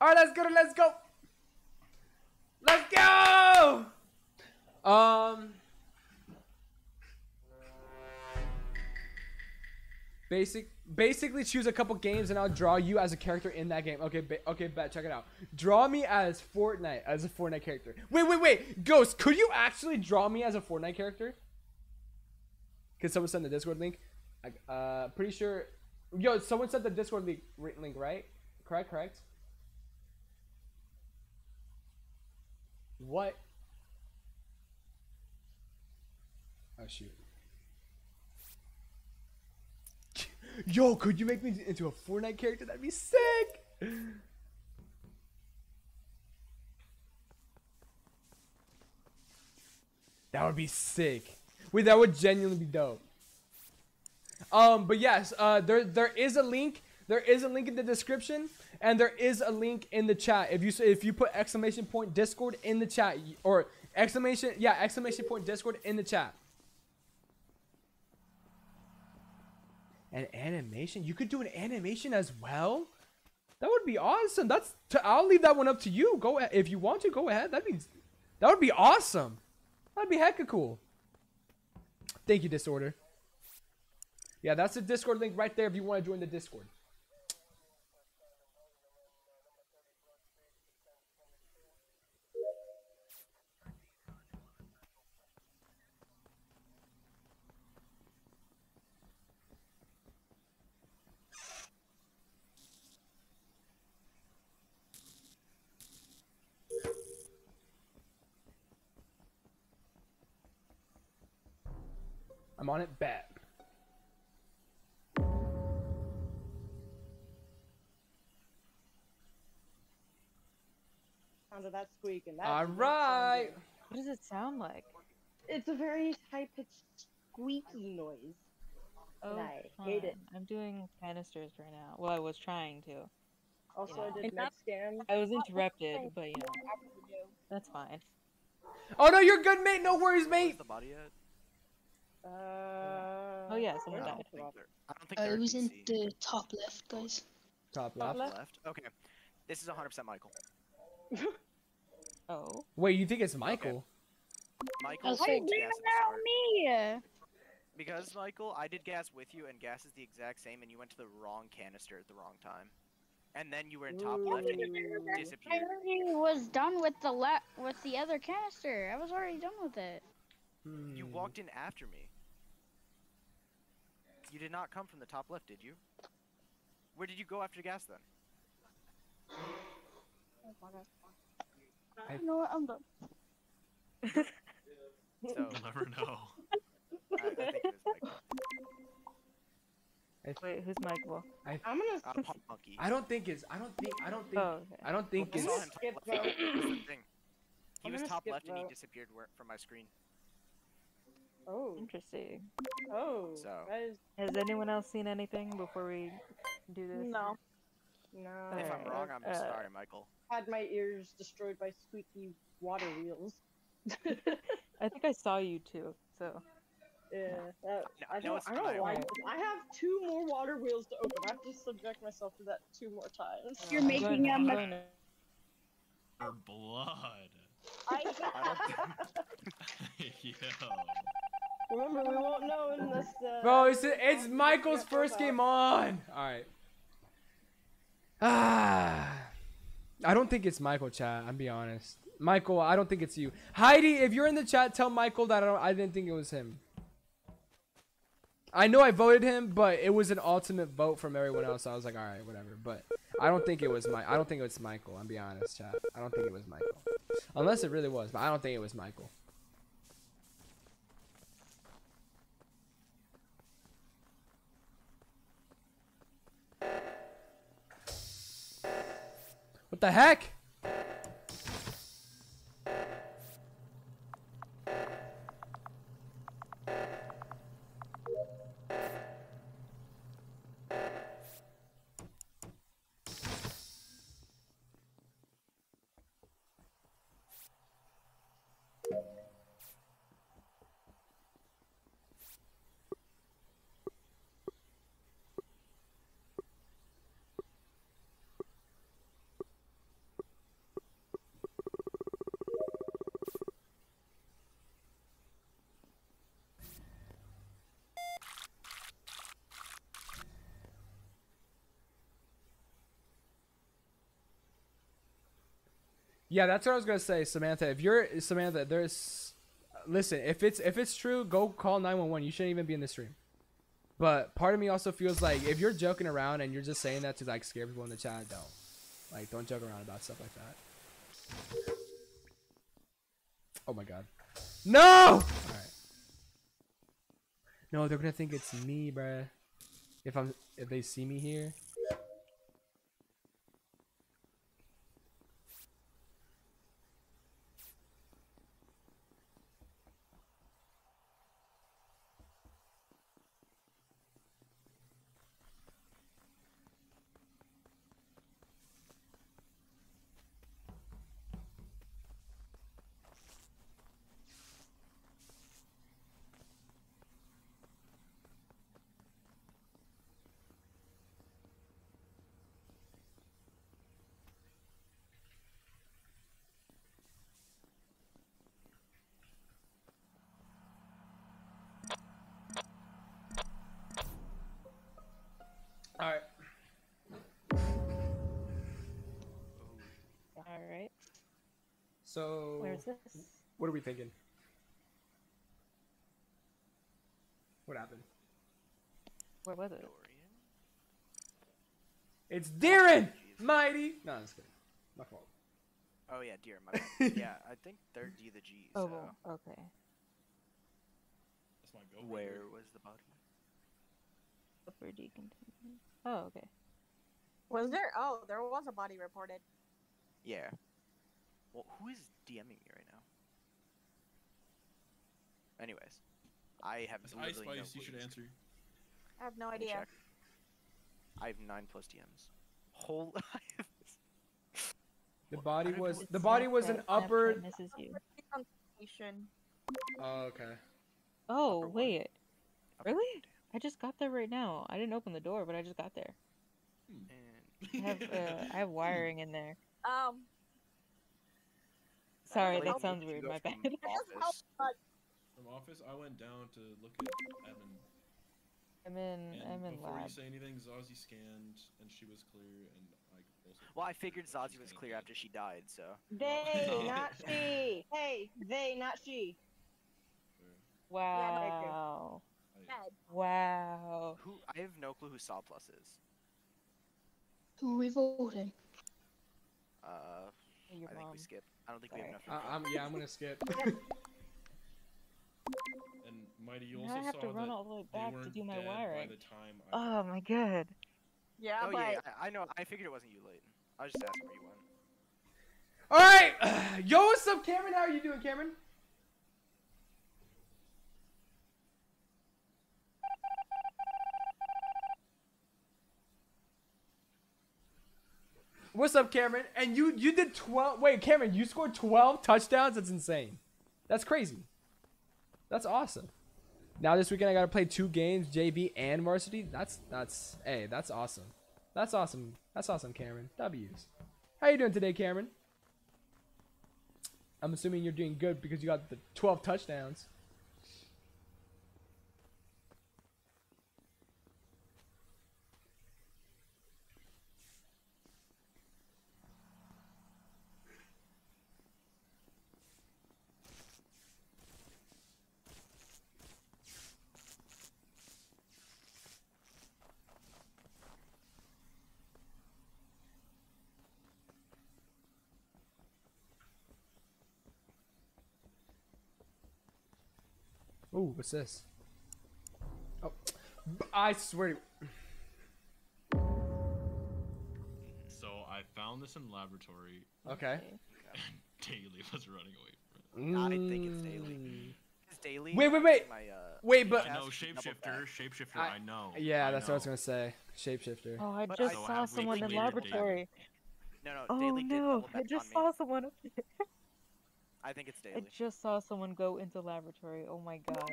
All right. Let's go. Let's go. Um. Basic basically choose a couple games and I'll draw you as a character in that game. Okay, ba- okay, bet. Check it out. Draw me as Fortnite as a Fortnite character. Wait, wait, wait. Ghost, could you actually draw me as a Fortnite character? Can someone send the Discord link? Uh, pretty sure. Yo, someone sent the Discord link, link, right? Correct, correct. What? Oh shoot. Yo, could you make me into a Fortnite character? That'd be sick. That would be sick. Wait, that would genuinely be dope. Um, but yes, uh, there there is a link. There is a link in the description, and there is a link in the chat. If you if you put exclamation point Discord in the chat, or exclamation yeah exclamation point Discord in the chat. An animation? You could do an animation as well. That would be awesome. That's to, I'll leave that one up to you. Go if you want to. Go ahead. That means that would be awesome. That'd be hecka cool. Thank you, Disorder. Yeah, that's the Discord link right there if you want to join the Discord. I'm on it. Bet. Sound of that squeak and that. All does not sound right. good. What does it sound like? It's a very high pitched squeaky noise. Oh, and I hate it. fun. I'm doing canisters right now. Well, I was trying to. Also, know. I did And med scan. I was interrupted, but you know, that's fine. Oh no, you're good, mate. No worries, mate. the body yet? Uh, Oh yeah, someone I died. don't think. I don't think Uh, they're it was in the top left, guys. Top Top left. left. Okay. This is 100% Michael. Oh. Wait, you think it's Michael? Michael Why did do you gas at the know start. me? Because Michael, I did gas with you, and gas is the exact same, and you went to the wrong canister at the wrong time. And then you were in top left, and you I disappeared. already was done with the le- with the other canister. I was already done with it. You Hmm. walked in after me. You did not come from the top left, did you? Where did you go after gas then? You know what? I'm done. So You'll never know. I, I think it was Michael. Wait, who's Michael? I, I'm gonna. Uh, Punk Monkey. I don't think it's. I don't think. I don't think. Oh, okay. I don't think I it's. top skip left. That's the thing. He I'm was top skip left, and he disappeared where, from my screen. Oh. Interesting. Oh. So- That is Has anyone else seen anything before we do this? No. no. If I'm wrong, I'm uh, sorry, Michael. Had my ears destroyed by squeaky water wheels. I think I saw you too. So Yeah, that, No, I no, don't, it's I don't like. I have two more water wheels to open. I have to subject myself to that two more times. You're I'm making going to- a I'm mess- going to- Or blood. I, Yo. remember, we won't know unless uh, Bro, it's it's Michael's first game on. All right. Ah, I don't think it's Michael, chat. I'm be honest. Michael, I don't think it's you. Heidi, if you're in the chat, tell Michael that I don't. I didn't think it was him. I know I voted him, but it was an ultimate vote from everyone else. So I was like, all right, whatever. But I don't think it was my. I don't think it was Michael. I'm be honest, chat. I don't think it was Michael, unless it really was. But I don't think it was Michael. What the heck? Yeah, that's what I was gonna say, Samantha. If you're Samantha, there's listen. If it's if it's true, go call nine one one. You shouldn't even be in the stream. But part of me also feels like if you're joking around and you're just saying that to like scare people in the chat, don't like don't joke around about stuff like that. Oh my god. No! Alright. No, they're gonna think it's me, bruh. If I'm if they see me here. Alright. Alright. So Where's this? What are we thinking? What happened? Where was it? It's Darren! Mighty! No, I'm just kidding. My fault. Oh yeah, dear. My bad. yeah, I think third D the G. Oh, so well, okay. That's my go. where was the body? Upper decontamination. Oh, okay. Was there? Oh, there was a body reported. Yeah. Well, who is DMing me right now? Anyways, I have It's Ice literally no Spice. You should clue. answer. I have no Let idea. I have nine plus DMs. Whole. The body was the body was an Snapchat upper. misses you. Oh, okay. Oh, wait. Really? I just got there right now. I didn't open the door, but I just got there. I have uh, I have wiring in there. Um. Sorry, that sounds weird. My bad. from office- From office, I went down to look at Evan. I'm in. And I'm in before lab. you say anything, Zazie scanned and she was clear, and I also. Well, I figured Zazie was clear after she died, so. They, not she. Hey, they, not she. Wow. Wow. Who? I have no clue who Saw Plus is. Who are we voting? Uh, Your I think we skip. I don't think we have enough. I, info. I'm yeah. I'm gonna skip. And Mighty, you also I have saw to run that all the way back to do my dead By wiring. the time I Oh my god. Yeah, oh but yeah, yeah, I, I know. I figured it wasn't you, Leighton. I was just asking where you went. All right, yo, what's up, Cameron? How are you doing, Cameron? What's up, Cameron? And you you did 12 Wait, Cameron, you scored 12 touchdowns? That's insane. That's crazy. That's awesome. Now this weekend I got to play two games, JV and varsity. That's that's hey, that's awesome. That's awesome. That's awesome, Cameron. W's. How you doing today, Cameron? I'm assuming you're doing good because you got the 12 touchdowns. Ooh, what's this? Oh, I swear. So I found this in the laboratory. Okay. Daily was running away from it. I think it's Daily. It's Daily. Mm. Wait, wait, wait. My, uh, Wait, but I know shapeshifter. Shapeshifter. I- I, know. yeah, I that's what I was gonna say. Shapeshifter. Oh, I But just I- saw someone in deleted Daily? laboratory. No, no. Oh Daily no! double I just on me. saw someone up there. I think it's daily. I just saw someone go into laboratory. Oh my god.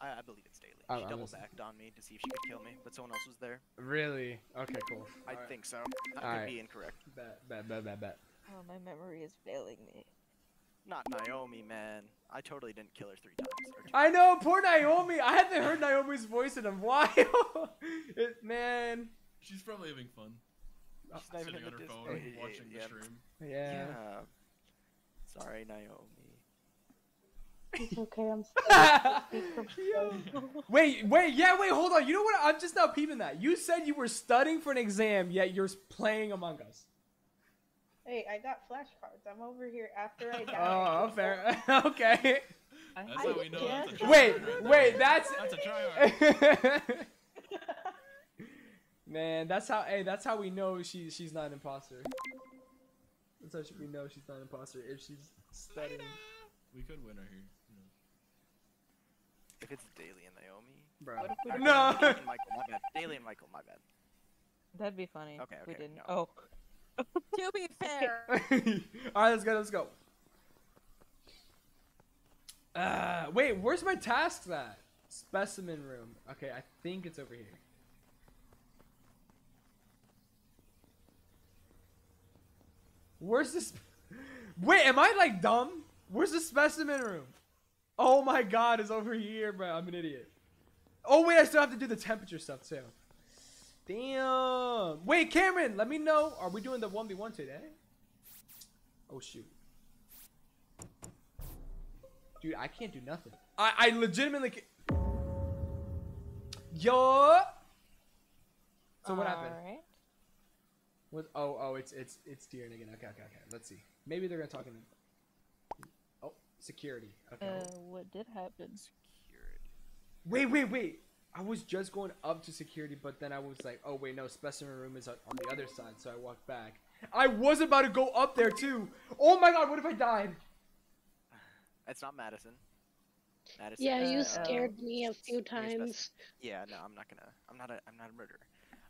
I, I believe it's Daily. I'm- she I'm double backed on me to see if she could kill me, but someone else was there. Really? Okay, cool. I Alright. think so. I could Alright. be incorrect. Bet, bet, bet, bet, bet. Oh, my memory is failing me. Not Naomi, man. I totally didn't kill her three times. or two I know, poor Naomi. I haven't heard Naomi's voice in a while. it, man. She's probably having fun. Oh, She's not even Sitting in on the her phone, Discord. watching the yeah. stream. Yeah. Sorry, Naomi. It's okay, I'm sorry. Wait, wait, yeah, wait, hold on. You know what? I'm just now peeping that. You said you were studying for an exam, yet you're playing Among Us. Hey, I got flashcards. I'm over here after I die. Oh, fair. okay. That's how we know that's a Wait, right wait, that's. That's a tryhard. Man, that's how. Hey, that's how we know she she's not an imposter. That's how we know she's not an imposter if she's studying. We could win her here. you know. If it's Daly and Naomi. Bro. What if we No. I'm Michael, my bad. Daly and Michael, my bad. That'd be funny. Okay, if we didn't. no. Oh. to be fair, All right, let's go. Let's go. Uh, wait, where's my tasks at? Specimen room. Okay, I think it's over here. Where's this? Wait, am I like dumb? Where's the specimen room? Oh my god, it's over here, bro. I'm an idiot. Oh wait, I still have to do the temperature stuff too. Damn. Wait, Cameron, let me know. Are we doing the 1v1 today? Oh shoot. Dude, I can't do nothing. I, I legitimately ca- Yo. So what happened? Alright. What? Oh, oh, it's it's it's Deering again. Okay, okay, okay. Let's see. Maybe they're gonna talk in. Oh, security. Okay. Uh, what did happen? Security. Wait, wait, wait. I was just going up to security, but then I was like, oh wait, no, specimen room is on on the other side, so I walked back. I was about to go up there too. Oh my god, what if I died? It's not Madison. Madison. Yeah, you is, uh, scared me a few times. Yeah, no, I'm not gonna. I'm not a. I'm not a murderer.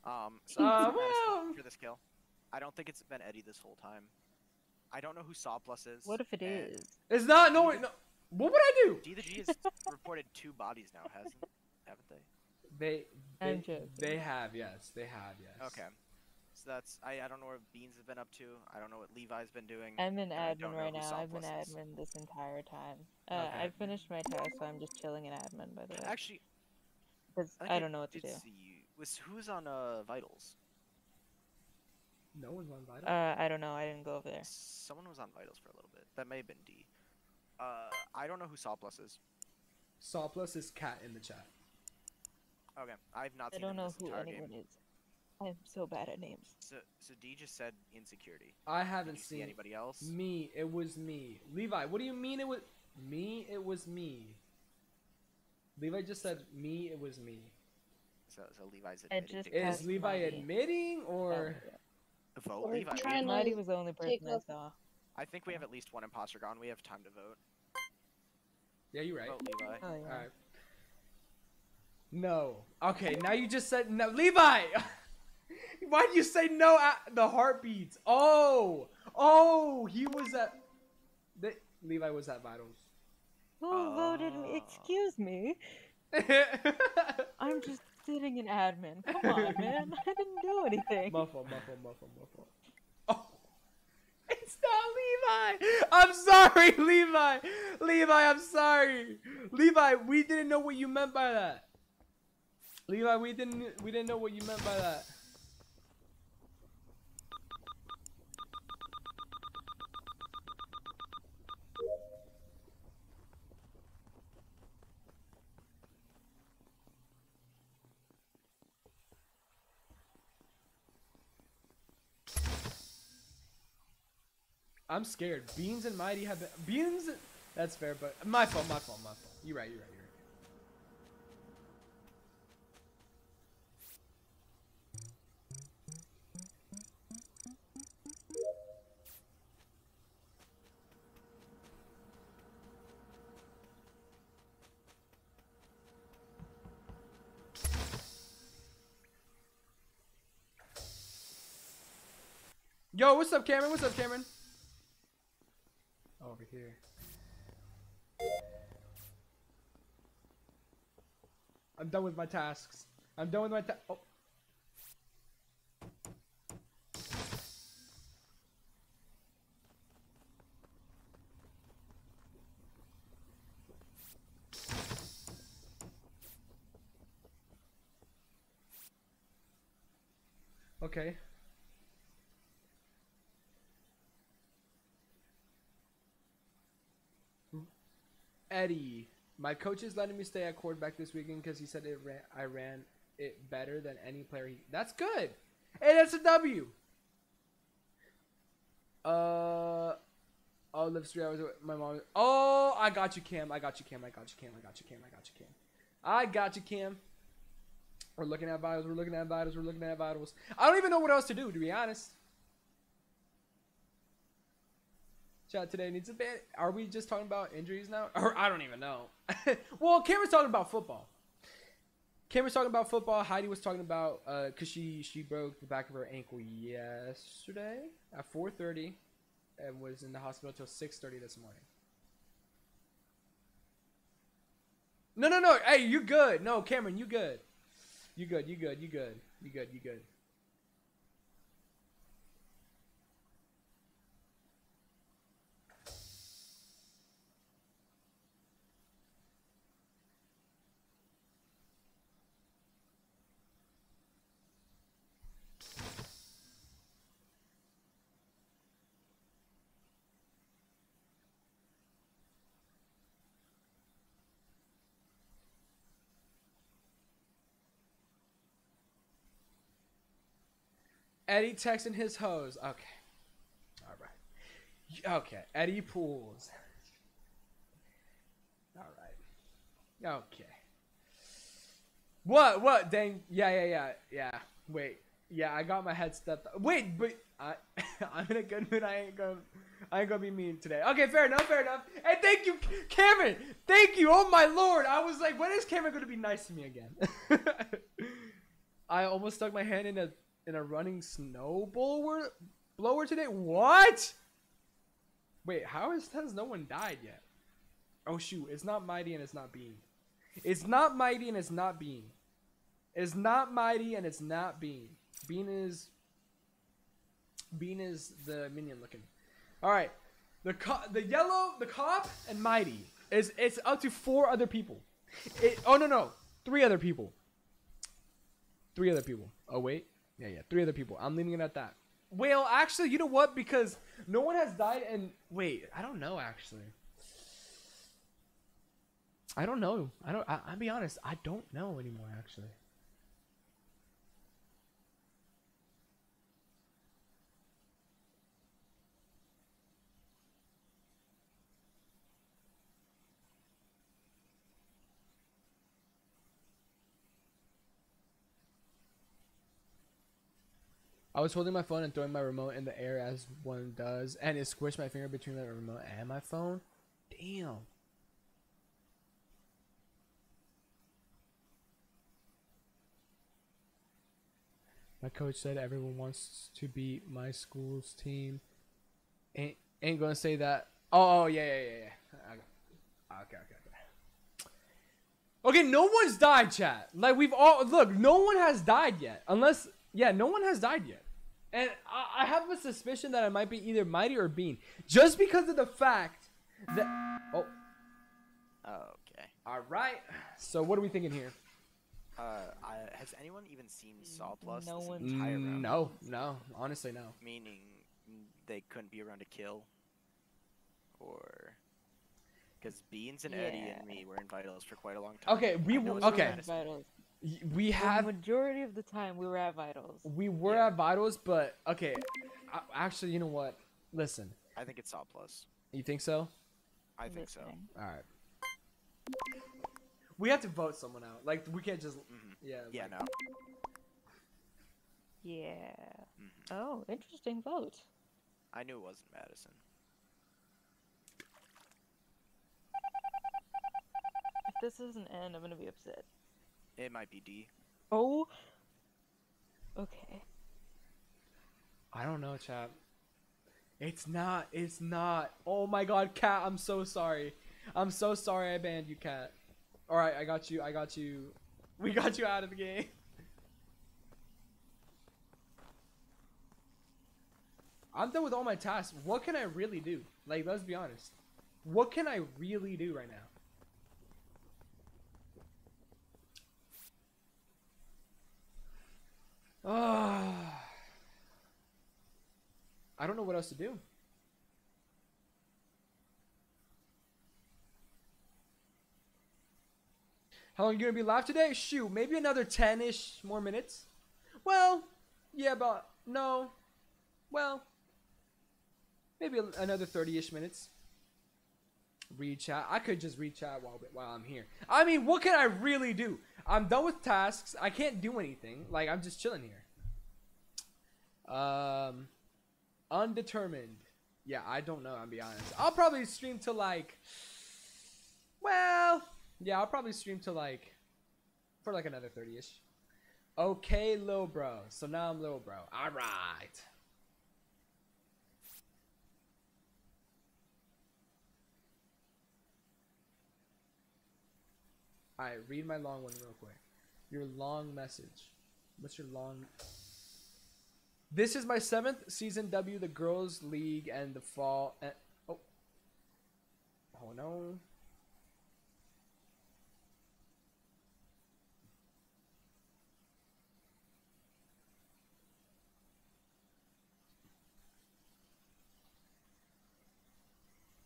Um, so Uh, it's not Madison well- for this kill. I don't think it's been Eddie this whole time. I don't know who Saw Plus is. What if it and is? It's not. No, no. What would I do? D the G has reported two bodies now, hasn't? Haven't they? They. I'm They, they have yes. They have yes. Okay. So that's I, I don't know what Beans has been up to. I don't know what Levi's been doing. I'm in and I admin right now. I've been Plus is. admin this entire time. Uh, Okay. I finished my task, so I'm just chilling in admin. By the way, Actually, 'Cause think I don't know what to did do. see you. Was who's on uh Vitals? No one's on vitals. Uh, I don't know. I didn't go over there. Someone was on Vitals for a little bit. That may have been D. Uh, I don't know who Saw Plus is. Saw plus is cat in the chat. Okay, I've not I seen don't know who entire anyone game. is. I'm so bad at names. So, so D just said insecurity. I haven't you see seen anybody else? Me, it was me. Levi, what do you mean it was me? It was me. Levi just said me. It was me. So, so Levi's I admitted just Is Levi admitting or? Vote Or Levi. Mighty was the only person I saw. I think we have at least one imposter gone. We have time to vote. Yeah, you're right. Vote Levi. Oh yeah. All right. No. Okay, now you just said no. Levi! Why do you say no at the heartbeats? Oh! Oh! He was at. The, Levi was at Vitals. Who voted me? Ah. Excuse me. I'm just sitting in admin. Come on, man. I didn't do anything. muffle, muffle, muffle, muffle. Oh! It's not Levi! I'm sorry, Levi! Levi, I'm sorry! Levi, we didn't know what you meant by that. Levi, we didn't we didn't know what you meant by that. I'm scared. Beans and Mighty have been Beans. That's fair, but my fault, my fault, my fault. You're right. You're right. You're right. Yo, what's up, Cameron? What's up, Cameron? Here. I'm done with my tasks. I'm done with my ta- oh. Okay. Eddie, my coach is letting me stay at quarterback this weekend because he said it ran, I ran it better than any player. He, that's good. Hey, that's a W. Uh, oh, lives three hours away. My mom. Oh, I got you, Cam. I got you, Cam. I got you, Cam. I got you, Cam. I got you, Cam. I got you, Cam. We're looking at vitals. We're looking at vitals. We're looking at vitals. I don't even know what else to do, to be honest. Chat today needs a bit. Are we just talking about injuries now? Or I don't even know. well, Cameron's talking about football. Cameron's talking about football. Heidi was talking about uh, cause she she broke the back of her ankle yesterday at 4:30, and was in the hospital till 6:30 this morning. No, no, no. Hey, you good? No, Cameron, you good? You good? You good? You good? You good? You good? Eddie texting his hose. Okay. All right. Okay. Eddie Pools. All right. Okay. What? What? Dang. Yeah, yeah, yeah, yeah. Wait. Yeah, I got my head stepped. Wait, but I, I'm in a good mood. I ain't gonna, I ain't gonna be mean today. Okay, fair enough, fair enough. Hey, thank you, Cameron. Thank you. Oh my lord. I was like, when is Cameron gonna be nice to me again? I almost stuck my hand in a in a running snow blower blower today. What? Wait, how is has no one died yet? Oh shoot, it's not mighty and it's not being. It's not mighty and it's not being. It's not mighty and it's not being. Bean is Bean is the minion looking. All right. The co- the yellow, the cop and mighty is it's up to four other people. It, oh no no, three other people. Three other people. Oh wait. Yeah, yeah. Three other people. I'm leaving it at that. Well, actually, you know what? Because no one has died, and wait, I don't know. Actually, I don't know. I don't. I, I'll be honest. I don't know anymore. Actually. I was holding my phone and throwing my remote in the air as one does, and it squished my finger between the remote and my phone. Damn. My coach said everyone wants to beat my school's team. Ain't ain't gonna say that. Oh, oh yeah, yeah, yeah, yeah. Okay, okay, okay. Okay, no one's died, chat. Like we've all look. No one has died yet, unless yeah, no one has died yet. And I, I have a suspicion that it might be either Mighty or Bean, just because of the fact that. Oh. Okay. All right. So what are we thinking here? Uh, I, has anyone even seen Saw Plus No this one- entire round? No, no. Honestly, no. Meaning they couldn't be around to kill, or because Beans and Eddie and me were in vitals for quite a long time. Okay, we I know w- okay. Madison. Vitals. Y- We The have majority of the time we were at vitals. we were at vitals, but okay. I, actually, you know what? Listen, I think it's Saw Plus. you think so? I think so. All right. We have to vote someone out. Like we can't just Mhm. yeah. Yeah, like- no. Yeah. Mhm. Oh, interesting vote. I knew it wasn't Madison. If this doesn't end, I'm gonna be upset. It might be D. Oh. Okay. I don't know, chap. It's not. It's not. Oh my God, cat. I'm so sorry. I'm so sorry. I banned you, cat. All right, I got you. I got you. We got you out of the game. I'm done with all my tasks. What can I really do? Like, let's be honest. What can I really do right now? Ah. I don't know what else to do. How long are you gonna be live today? Shoot, maybe another 10-ish more minutes. Well, yeah, but no. Well, maybe another 30-ish minutes. Read chat. I could just read chat while while I'm here. I mean, what can I really do? I'm done with tasks. I can't do anything. Like I'm just chilling here. Um, undetermined. Yeah, I don't know. I'll be honest. I'll probably stream to like. Well, yeah, I'll probably stream to like, for like another thirty ish. Okay, low bro. So now I'm low bro. All right. All right, read my long one real quick. Your long message. What's your long? This is my seventh season W, the girls' league, and the fall. And, oh, oh no.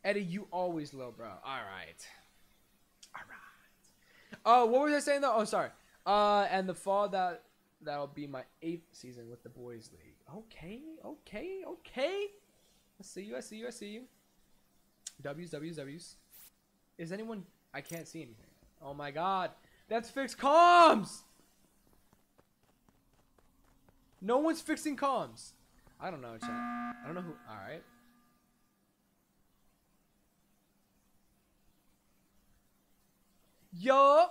Eddie, you always low, bro. All right. All right. Oh, what was I saying though? Oh, sorry. Uh, and the fall that that'll be my eighth season with the boys league. Okay, okay, okay. I see you. I see you. I see you. W's, W's, W's. Is anyone? I can't see anything. Oh my God, that's fixed comms. No one's fixing comms. I don't know, chat. I don't know who. All right. Yo.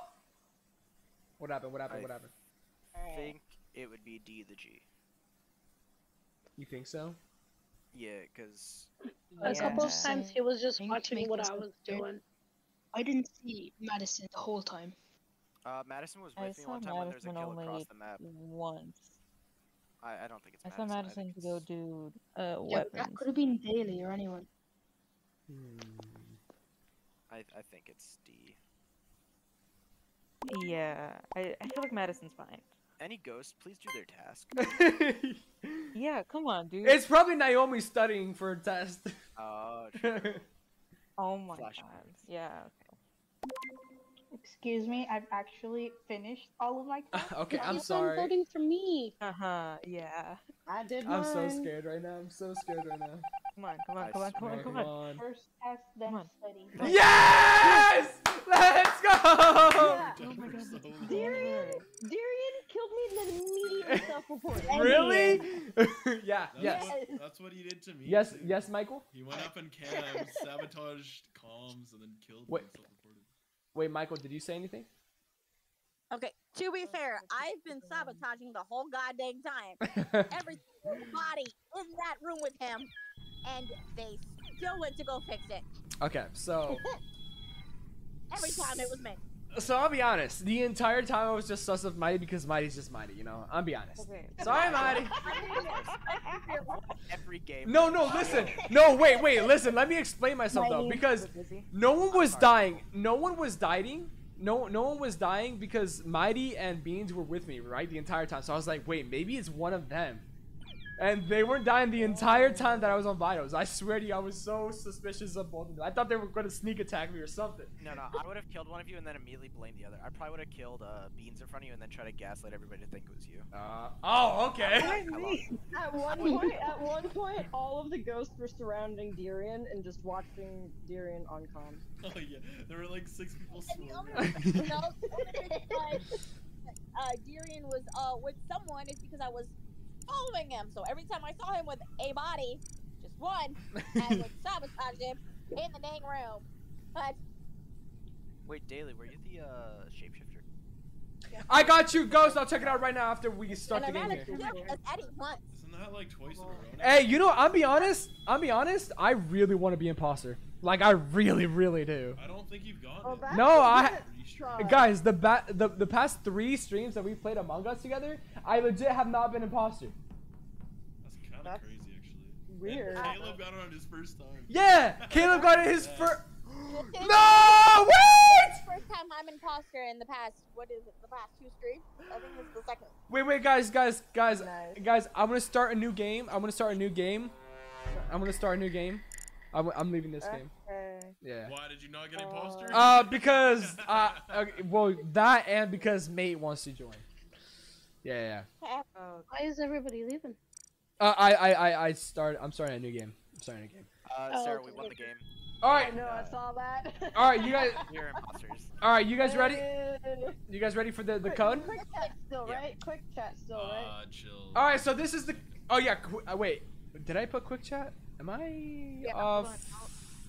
What happened? What happened? I What happened? I think it would be D the G. You think so? Yeah, because A couple of times he was just watching what I was doing. I didn't see Madison the whole time. uh, Madison was I me saw one time when there was a Madison kill across only the map. once. I, I don't think it's I Madison. saw Madison think to go do uh, Yeah, weapons. that could have been Daly or anyone. I, I think it's D. Yeah, I, I feel like Madison's fine. Any ghosts, please do their task. Yeah, come on, dude. It's probably Naomi studying for a test. Oh, true. oh my Flash god. Yeah. Excuse me, I've actually finished all of my tasks. okay, I'm You've sorry. voting for me. Uh huh. Yeah. I did I'm so scared right now. I'm so scared right now. Come on, come on, come on, come on, come on. First task, then Come study. Yes! Let's go! Yeah. Oh my god. So. Darian, Darian killed me and then immediately self-reported. Really? yeah. That's Yes. what, that's what he did to me. Yes. too. Yes, Michael. He went up in cams, sabotaged comms, and then killed Wait. me. Self-reported. Wait, Michael. Did you say anything? Okay, to be fair, I've been sabotaging the whole goddamn time. Every single body in that room with him, and they still went to go fix it. okay. So. Every time it was me. So I'll be honest. The entire time I was just sus of Mighty because Mighty's just Mighty. You know. I'll be honest. Okay. Sorry, Mighty. Every game. No, no, listen. No, wait, wait, listen. Let me explain myself though, because no one was dying. No one was dying. No, no one was dying because Mighty and Beans were with me, right, the entire time. So I was like, wait, maybe it's one of them. And they weren't dying the entire time that I was on Vitals. I swear to you, I was so suspicious of both of them. I thought they were going to sneak attack me or something. No, no, I would have killed one of you and then immediately blamed the other. I probably would have killed uh, Beans in front of you and then try to gaslight everybody to think it was you. Uh, oh, okay. At one point, at one point, all of the ghosts were surrounding Darian and just watching Darian on comms. Oh yeah, there were like six people And the swarming. no, the only reason why, uh, Darian was uh with someone It's because I was following him. So every time I saw him with a body, just one, I would sabotage him in the dang room. But Wait, Daly, were you the uh, shapeshifter? I got you, Ghost. I'll check it out right now after we start and the game ran here. a kill because Eddie once. Isn't that like twice in a row? Hey, you know, I'll be honest. I'll be honest. I really want to be imposter. Like, I really, really do. I don't think you've gotten Oh, it. No, a I- good try. Guys, the, ba- the the past three streams that we played Among Us together, I legit have not been imposter. That's kind of crazy, actually. Weird. And Caleb got it on his first time. Yeah, Caleb got it his Yeah. first. No, wait! first time I'm imposter in the past. What is it? The past two streams? I think it's the second. Wait, wait, guys, guys, guys, Nice. guys. I'm gonna start a new game. I'm gonna start a new game. I'm gonna start a new game. I'm, I'm leaving this game. Yeah. Why did you not get imposter? Uh, because uh, okay, well, that and because mate wants to join. Yeah, yeah. Why is everybody leaving? Uh, I, I, I, I start. I'm starting a new game. I'm starting a game. Uh, Oh, Sarah, we won the game. All right. I know, I saw that. All right, you guys. We're imposters. All right, you guys ready? You guys ready for the the code? Quick chat still, Yeah. right? Quick chat still, right? Uh, chill. All right, so this is the. Oh yeah. Qu- uh, wait. Did I put quick chat? Am I off?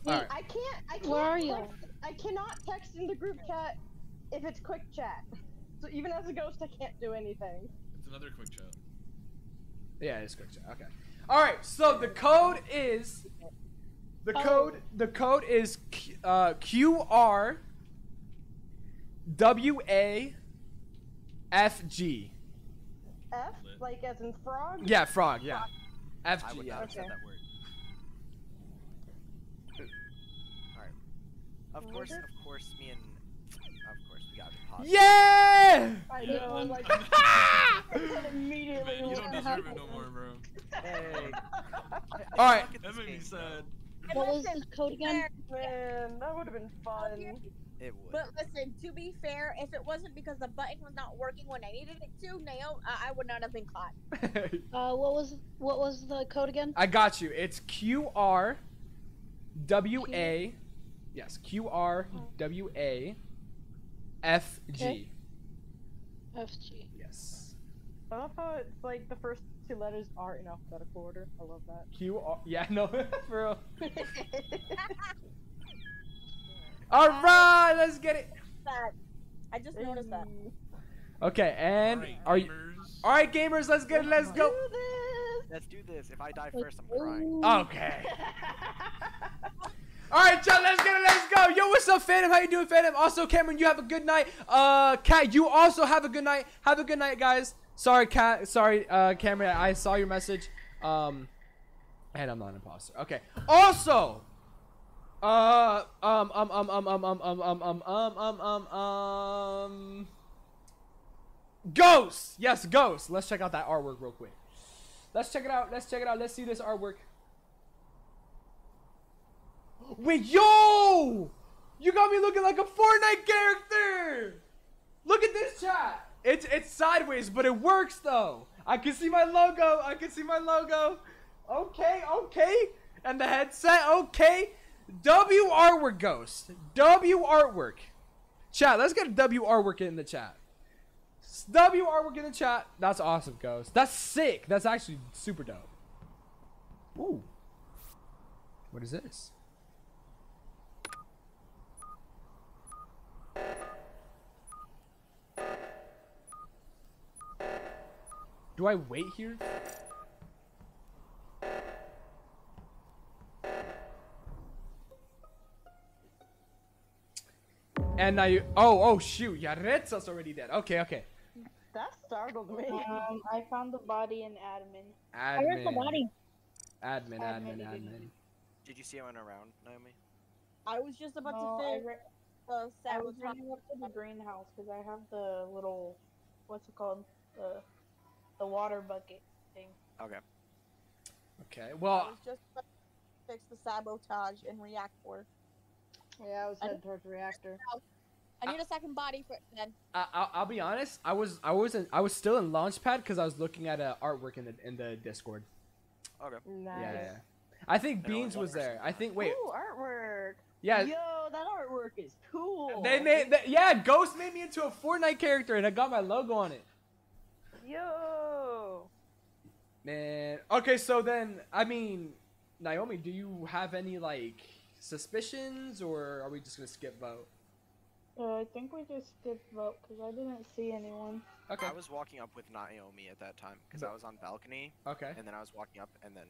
Wait, All right. I can't. I can't. Where are you? I cannot text in the group chat if it's quick chat. So even as a ghost, I can't do anything. It's another quick chat. Yeah, it's quick chat. Okay. All right. So the code is. The Oh. code. The code is Q, uh, QR. W A. F G. F, like as in frog. Yeah, frog. Yeah. F I G. would Yeah. not have said Okay. that word. Alright. Of course, of course, me and. I know. I'm like. immediately. Man, you don't deserve happened. it no more, bro. Hey. All right. That made me sad. What was Listen, the code again? Man, that would have been fun. It would. But listen, to be fair, if it wasn't because the button was not working when I needed it to, Naomi, I I would not have been caught. Uh, what was what was the code again? I got you. It's Q R W A. Yes, Q R W A F G. Okay. FG. Yes. I love how it's like the first two letters are in alphabetical order. I love that. Q R. Yeah, no, for real. All right, let's get it. That I just noticed that. Okay, and Alright, are you? gamers. All right, gamers, let's get it. Let's go. Do this. Let's do this. If I die first, I'm crying. Okay. All right, John, let's get it. Let's go. Yo, what's up, Phantom? How you doing, Phantom? Also, Cameron, you have a good night. Uh, Kat, you also have a good night. Have a good night, guys. Sorry, Kat. Sorry, uh, Cameron. I saw your message. Um, and I'm not an imposter. Okay. Also, uh, um, um, um, um, um, um, um, um, um, um, um, um, um, Ghost. Yes, Ghost. Let's check out that artwork real quick. Let's check it out. Let's check it out. Let's see this artwork. Wait, yo! You got me looking like a Fortnite character! Look at this chat! It's it's sideways, but it works though. I can see my logo. I can see my logo. Okay, okay. And the headset, okay. W artwork ghost. W artwork. Chat, let's get W artwork in the chat. W artwork in the chat. That's awesome, ghost. That's sick. That's actually super dope. Ooh. What is this? Do I wait here? And now you. Oh, oh, shoot. Yaretsa's already dead. Okay, okay. That startled me. Um, I found the body in admin. Admin. Where's the body? Admin, admin, Admin, admin. Did you see anyone around, Naomi? I was just about No, to say re- the I was sabotage. running up to the greenhouse because I have the little, what's it called, the, the water bucket thing. Okay. Okay, I well, was just about to fix the sabotage and reactor. Yeah, I was I headed towards reactor. I need a second body for it then. I, I'll, I'll be honest. I was, I wasn't, I was still in Launchpad because I was looking at uh, artwork in the in the Discord. Okay. Nice. Yeah, yeah. I think Beans one was there. I think. Wait. Ooh, artwork. Yeah. Yo, that artwork is cool. They made. They, yeah, Ghost made me into a Fortnite character, and I got my logo on it. Yo. Man. Okay, so then, I mean, Naomi, do you have any like suspicions, or are we just gonna skip vote? Uh, I think we just skipped vote because I didn't see anyone. Okay. I was walking up with Naomi at that time because I was on balcony, Okay. and then I was walking up, and then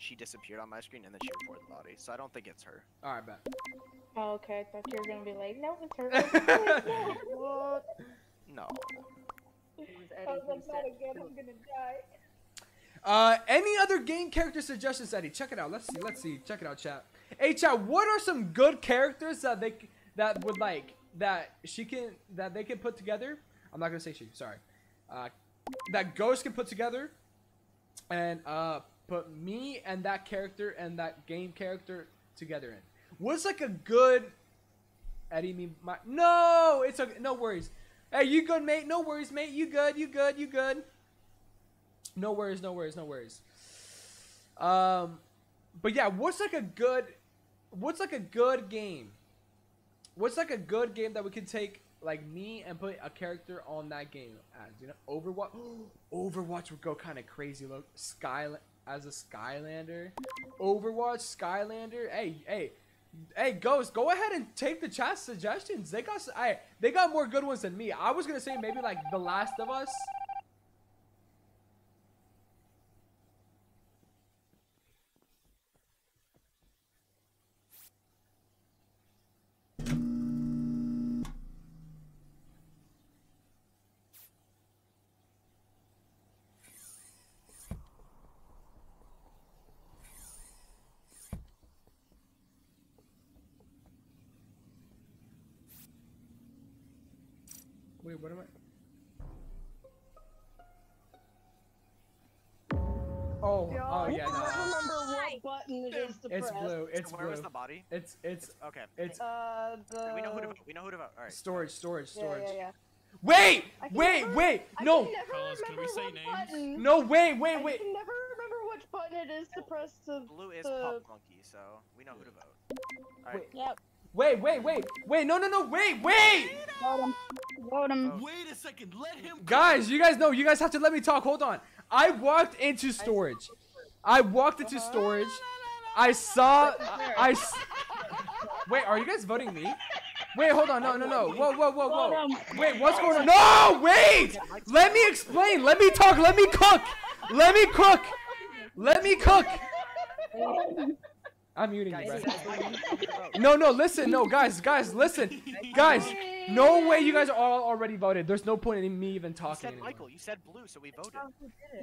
she disappeared on my screen, and then she reported the body. So I don't think it's her. All right, bet. Oh, okay, I thought you were gonna be like, no, it's her. What? No. It was I was like, not again, I'm gonna die. Uh, any other game character suggestions, Eddie? Check it out. Let's see. Let's see. Check it out, chat. Hey, chat. What are some good characters that they that would like that she can that they can put together? I'm not gonna say she. Sorry. Uh, that Ghost can put together, and uh, put me and that character and that game character together in? What's like a good Eddie me my No, it's okay. No worries. Hey, you good, mate? No worries, mate. You good? You good? You good? No worries. No worries. No worries. Um, but yeah, what's like a good, what's like a good game? What's like a good game that we could take like me and put a character on that game as you know Overwatch. Overwatch would go kind of crazy. Look, Sky as a Skylander, Overwatch Skylander. Hey, hey, hey, Ghost, go ahead and take the chat suggestions. They got, I, they got more good ones than me. I was gonna say maybe like The Last of Us. It's press. blue. It's blue. was the body? It's it's Okay. it's Uh, the. We know who to vote. We know who to vote. All right. storage, storage, storage. yeah, yeah. yeah. Wait, wait, never- wait. I No, can never Fellas, can we remember say what names? button. no, wait, wait, wait. I can never remember which button it is to press to. Blue is the... Pop Monkey, so we know who to vote. All right. Yep. Wait, wait, wait, wait. No, no, no. Wait, wait. Vote him. Vote him. Wait a second. Let him. Guys, you guys know. You guys have to let me talk. Hold on. I walked into storage. I walked into storage. I saw. I. s- Wait, are you guys voting me? Wait, hold on. No, no, no. Whoa, whoa, whoa, whoa. Um, wait, what's going on? No, wait. Let me explain. Let me talk. Let me cook. Let me cook. Let me cook. I'm muting you, Guys, bro. guys, we know who to vote. No, no, listen, no, guys, guys, listen, guys. No way, you guys are all already voted. There's no point in me even You talking said anymore. Michael. You said blue, so we voted.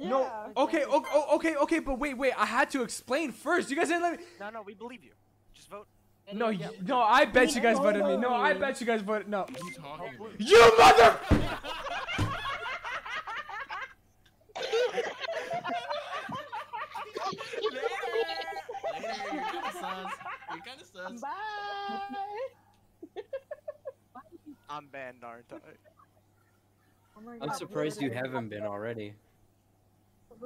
No, Yeah. okay, o- o- okay, okay, but wait, wait. I had to explain first. You guys didn't let me. No, no, we believe you. Just vote. No, you, no. I bet you guys voted me. No, I bet you guys voted. No, You talking you mother. Later, you're kind of sus. You're kind of sus. Bye. I'm banned, aren't I? Oh I'm surprised you haven't been already.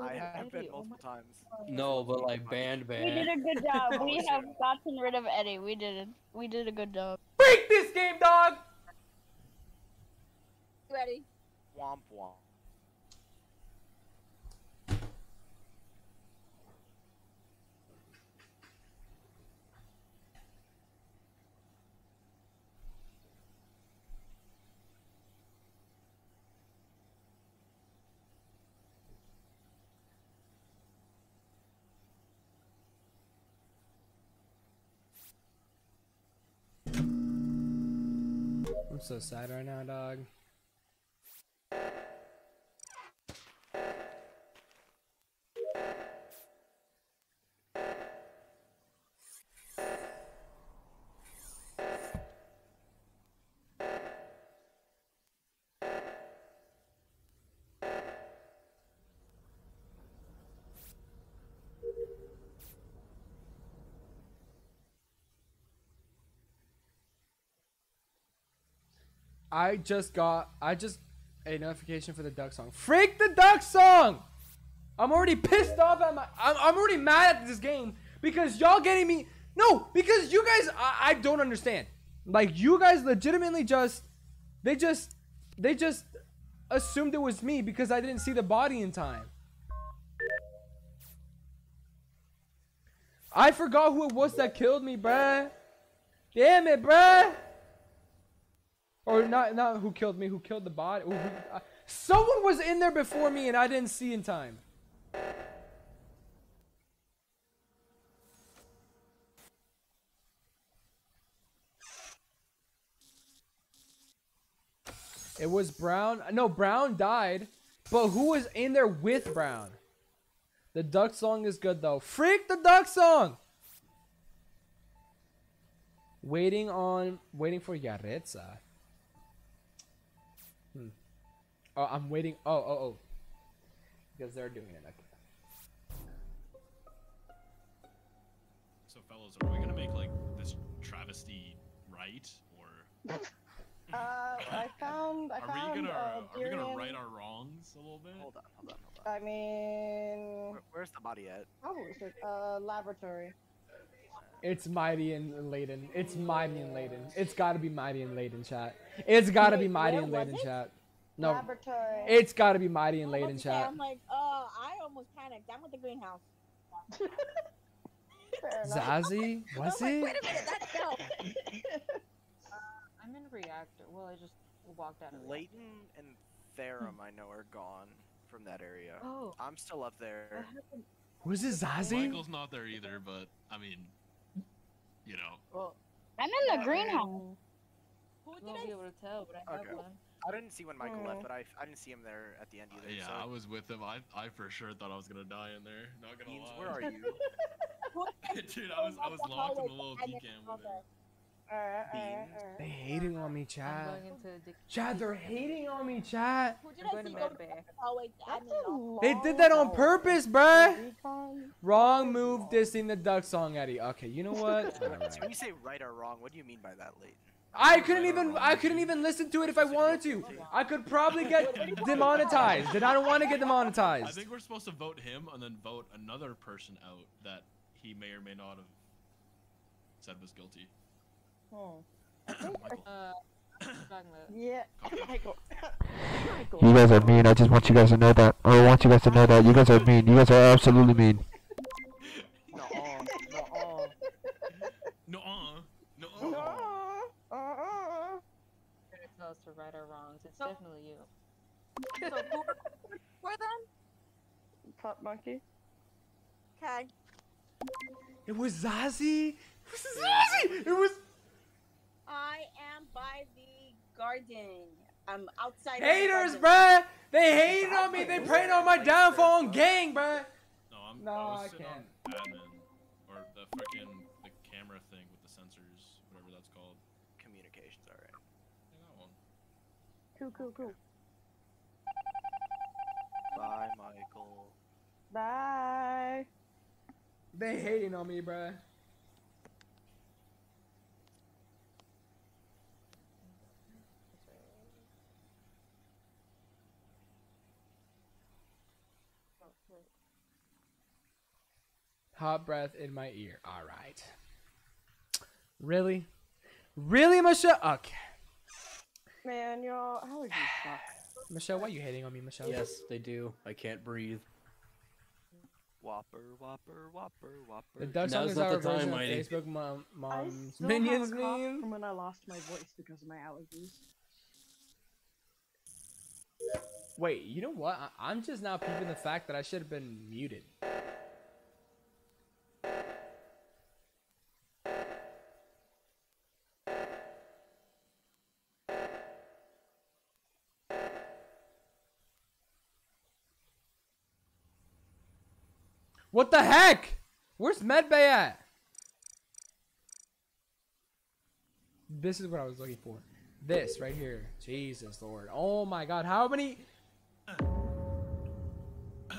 I have been oh multiple times. No, but like banned banned. We did a good job. Oh, We shit. have gotten rid of Eddie. We did it. We did a good job. Break this game, dog. Ready? Womp womp. So sad right now, dog. I just got I just a notification for the duck song. Freak the duck song! I'm already pissed off at my I'm, I'm already mad at this game because y'all getting me no because you guys I, I don't understand like you guys legitimately just they just they just assumed it was me because I didn't see the body in time. I forgot who it was that killed me, bruh. Damn it, bruh. Or not, not who killed me, who killed the body. Who, who, someone was in there before me and I didn't see in time. It was Brown. No, Brown died. But who was in there with Brown? The duck song is good though. Freak the duck song! Waiting on, waiting for Yaretza. Hmm. Oh, I'm waiting. Oh, oh, oh. Because they're doing it. Okay. So, fellows, are we gonna make like this travesty right, or Uh, I found. I are found. we gonna uh, are we gonna right our wrongs a little bit? Hold on, hold on, hold on. I mean, Where, where's the body at? how was it? Uh, laboratory. It's Mighty and laden. It's Mighty and laden. It's gotta be Mighty and laden, chat. It's gotta be Mighty and laden, Layden, it? chat. No, Laboratory. it's gotta be Mighty and I was Layden, to chat. I'm like, oh, I almost panicked. I'm with the greenhouse. Fair enough. Zazie? I Was like. Wait a minute, that's no. Uh, I'm in reactor. Well, I just walked out of it. Leighton and Therum, I know, are gone from that area. Oh. I'm still up there. Was it Zazie? Michael's not there either, but I mean, you know. Well, I'm in the greenhouse. Who You did I be able to tell, but I have Okay. one. I didn't see when Michael left, but I, I didn't see him there at the end either. Yeah, so. I was with him. I, I for sure thought I was gonna die in there. Not gonna Beans, lie. where are you? Dude, I was I was locked in the little decon with him. Alright, alright, Beans. alright. They hating on me, I'm chat. going into Dick. Chat, they're hating on me, chat. Who did I'm I going to see go. Oh wait, That's admin a off. They did that on purpose, haul. bruh. Wrong move dissing the duck song, Eddie. Okay, you know what? So when you say right or wrong, what do you mean by that, Leighton? I couldn't even I couldn't even listen to it if I wanted to. I could probably get demonetized, and I don't want to get demonetized. I think we're supposed to vote him and then vote another person out that he may or may not have said was guilty. Michael. Uh, what are you talking about? Yeah. Michael. Michael. You guys are mean. I just want you guys to know that. I want you guys to know that. You guys are mean. You guys are absolutely mean. No, no, oh. No, uh, no, No. uh. Uh-uh. Trying to tell us to right our wrongs. It's So- definitely you. So who for them? Pop monkey. Okay. It was Zazie. It was Zazie. It was. I am by the garden. I'm outside. of the Haters, garden. bruh! They hated on me. They prayed on my downfall on gang, bruh. No, I'm. No, I I can't. on admin or the freaking the camera thing with the sensors, whatever that's called. Communications, alright. Yeah, that one. Cool, cool, cool. Bye, Michael. Bye. They hating on me, bruh. Hot breath in my ear. All right. Really? Really, Michelle? Okay. Man, y'all, allergies suck. Michelle, why are you hating on me, Michelle? Yes, they do. I can't breathe. Whopper, whopper, whopper, whopper. The duck song Now's is not our the time, version of Mighty. Facebook mom, I mom's still minions have a cough meme. from when I lost my voice because of my allergies. Wait, you know what? I- I'm just now peeping the fact that I should have been muted. What the heck? Where's Medbay at? This is what I was looking for. This right here. Jesus Lord. Oh my god. How many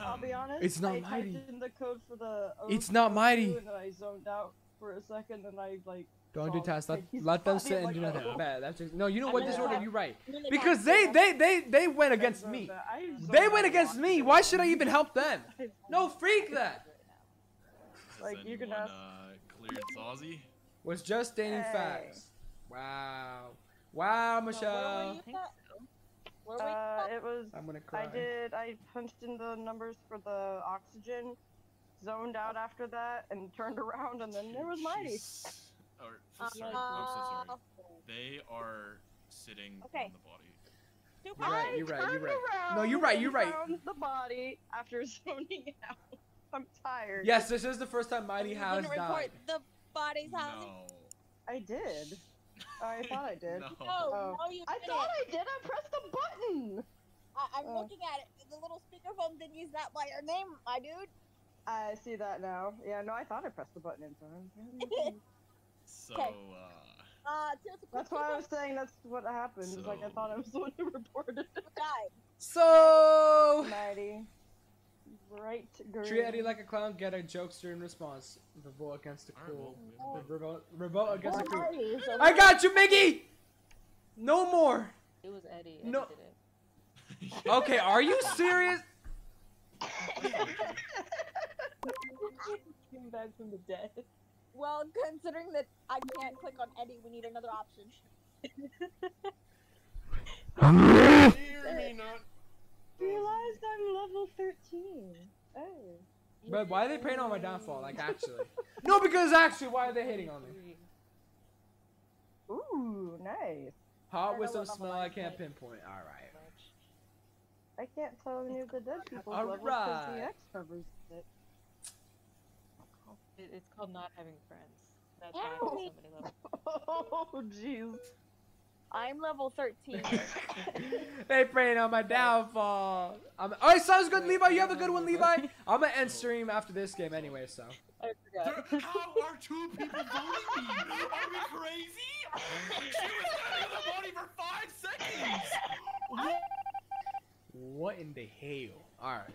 I'll be honest. It's not I mighty. typed in the code for the. It's not mighty. And I zoned out for a second, and I like. Don't do saw tasks. Let, let them sit I'm and do like, nothing. Bad. That's just no. You know what in the disorder? You're right. I'm in the Because they they they they went against me. out. I zoned They went against me. Why should I even help them? No, freak that. Like, you can anyone, ask- uh, cleared Zazie? Was just stating Hey. facts. Wow. Wow, So where were Michelle. you at? Where were you Uh, it was. I'm gonna cry. I did. I punched in the numbers for the oxygen, zoned out after that, and turned around, and then there was Mighty. She's- Or, Uh, sorry, I'm so sorry. They are sitting Okay. on the body. Super. You're right. You're right. You're right. No, you're right. You're right. Found the body after zoning out. I'm tired. Yes, this is the first time Mighty You has didn't report died. the body's Holly. No. I did. I thought I did. No. No, Oh. no, you I didn't. thought I did. I pressed the button. I, I'm Oh. looking at it. The little speakerphone thing is not by your name, my dude. I see that now. Yeah, no, I thought I pressed the button in time. So, Okay. uh, Uh, just a quick That's why I was saying that's what happened. It's like I thought I was the one who reported it. died. So Mighty. Bright green. Treat Eddie like a clown, get a jokester in response. Revolt against the cruel. Revolt, revolt against the cruel. I got you, Mickey! No more! It was Eddie. Eddie No. did it. Okay, are you serious? Came back from the dead. Well, considering that I can't click on Eddie, we need another option. Realized I'm level 13. Oh. But why are they preying on my downfall? Like, actually. no, because actually, why are they hating on me? Ooh, nice. Hot know wisdom what smell I can't at. pinpoint. Alright. I can't tell any of the dead people's All levels because the X covers it. It- It's called not having friends. That's why I have so many levels. Oh, jeez. I'm level 13. they praying on my downfall. I'm, Alright, sounds good, Levi. You have a good one, Levi. I'm gonna end stream after this game anyway, so. I forgot. There- How are two people voting me? Are we crazy? She was not in the body for five seconds. What in the hell? Alright.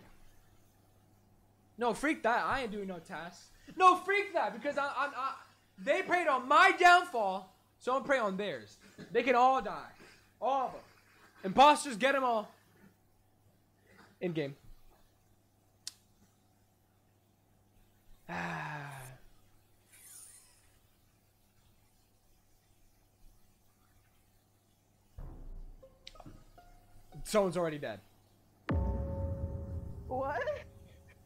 No, freak that. I ain't doing no tasks. No, freak that because I, I, I, they preyed on my downfall, so I'm preying on theirs. They can all die. All of them. Imposters, get them all. In game. Ah. Someone's already dead. What?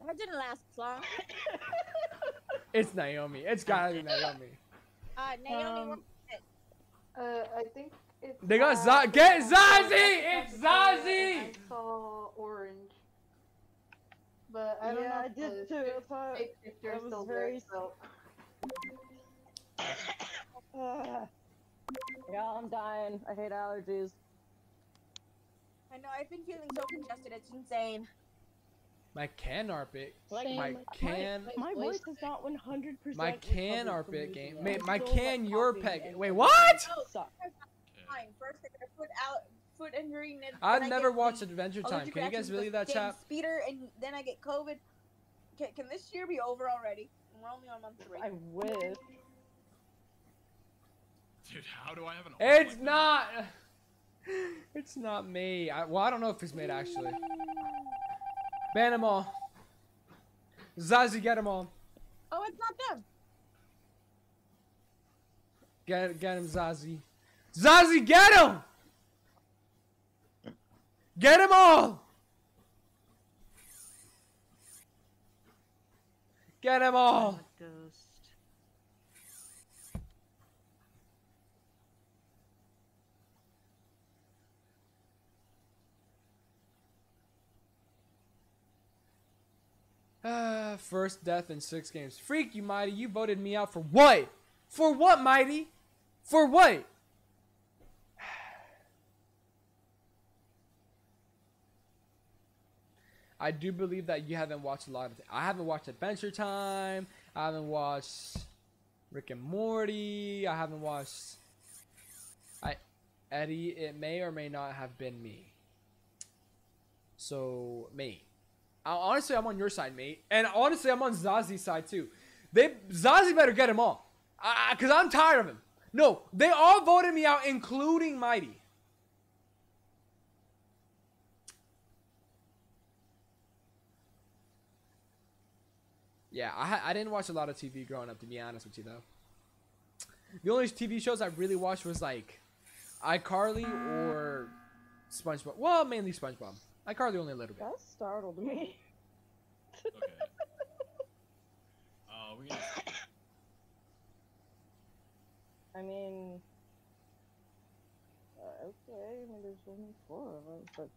That didn't last long. It's Naomi. It's gotta be Naomi. Uh, Naomi, Um, what- Uh, I think it's. They got uh, Za- get yeah, Zazie! It's saw- Zazie! I saw orange. But I don't yeah, know. I did the too. I thought fake picture that is was very so. Ah. yeah, I'm dying. I hate allergies. I know, I've been feeling so congested, it's insane. My can arpit. Like my my, can. my, my voice is not 100. percent My can arpit game. My, My, my can your pet. Wait, what? Oh, first, I got a foot out, foot injury. and then I've never watched Adventure oh, Time. Can you guys believe that, same chap? Speeder, and then I get COVID. Can, can this year be over already? We're only on month three. I wish. Dude, how do I have an? It's not. It's not me. I, well, I don't know if it's made actually. Ban them all. Zazie, get them all. Oh, it's not them. Get get him, Zazie. Zazie, get him! Get them all! Get them all! Ah, first death in six games. Freak you, Mighty. You voted me out for what? For what, Mighty? For what? I do believe that you haven't watched a lot of. I haven't watched Adventure Time. I haven't watched Rick and Morty. I haven't watched. I, Eddie. It may or may not have been me. So me. I, honestly, I'm on your side, mate. And honestly, I'm on Zazie's side too. They Zazzy better get him all, I, uh, uh, cause I'm tired of him. No, they all voted me out, including Mighty. Yeah, I I didn't watch a lot of TV growing up, to be honest with you though. The only TV shows I really watched was like iCarly or SpongeBob. Well, mainly SpongeBob. iCarly only a little bit. That startled me. Okay. Uh, we gonna. I mean, uh, okay. I mean, there's only four of us, but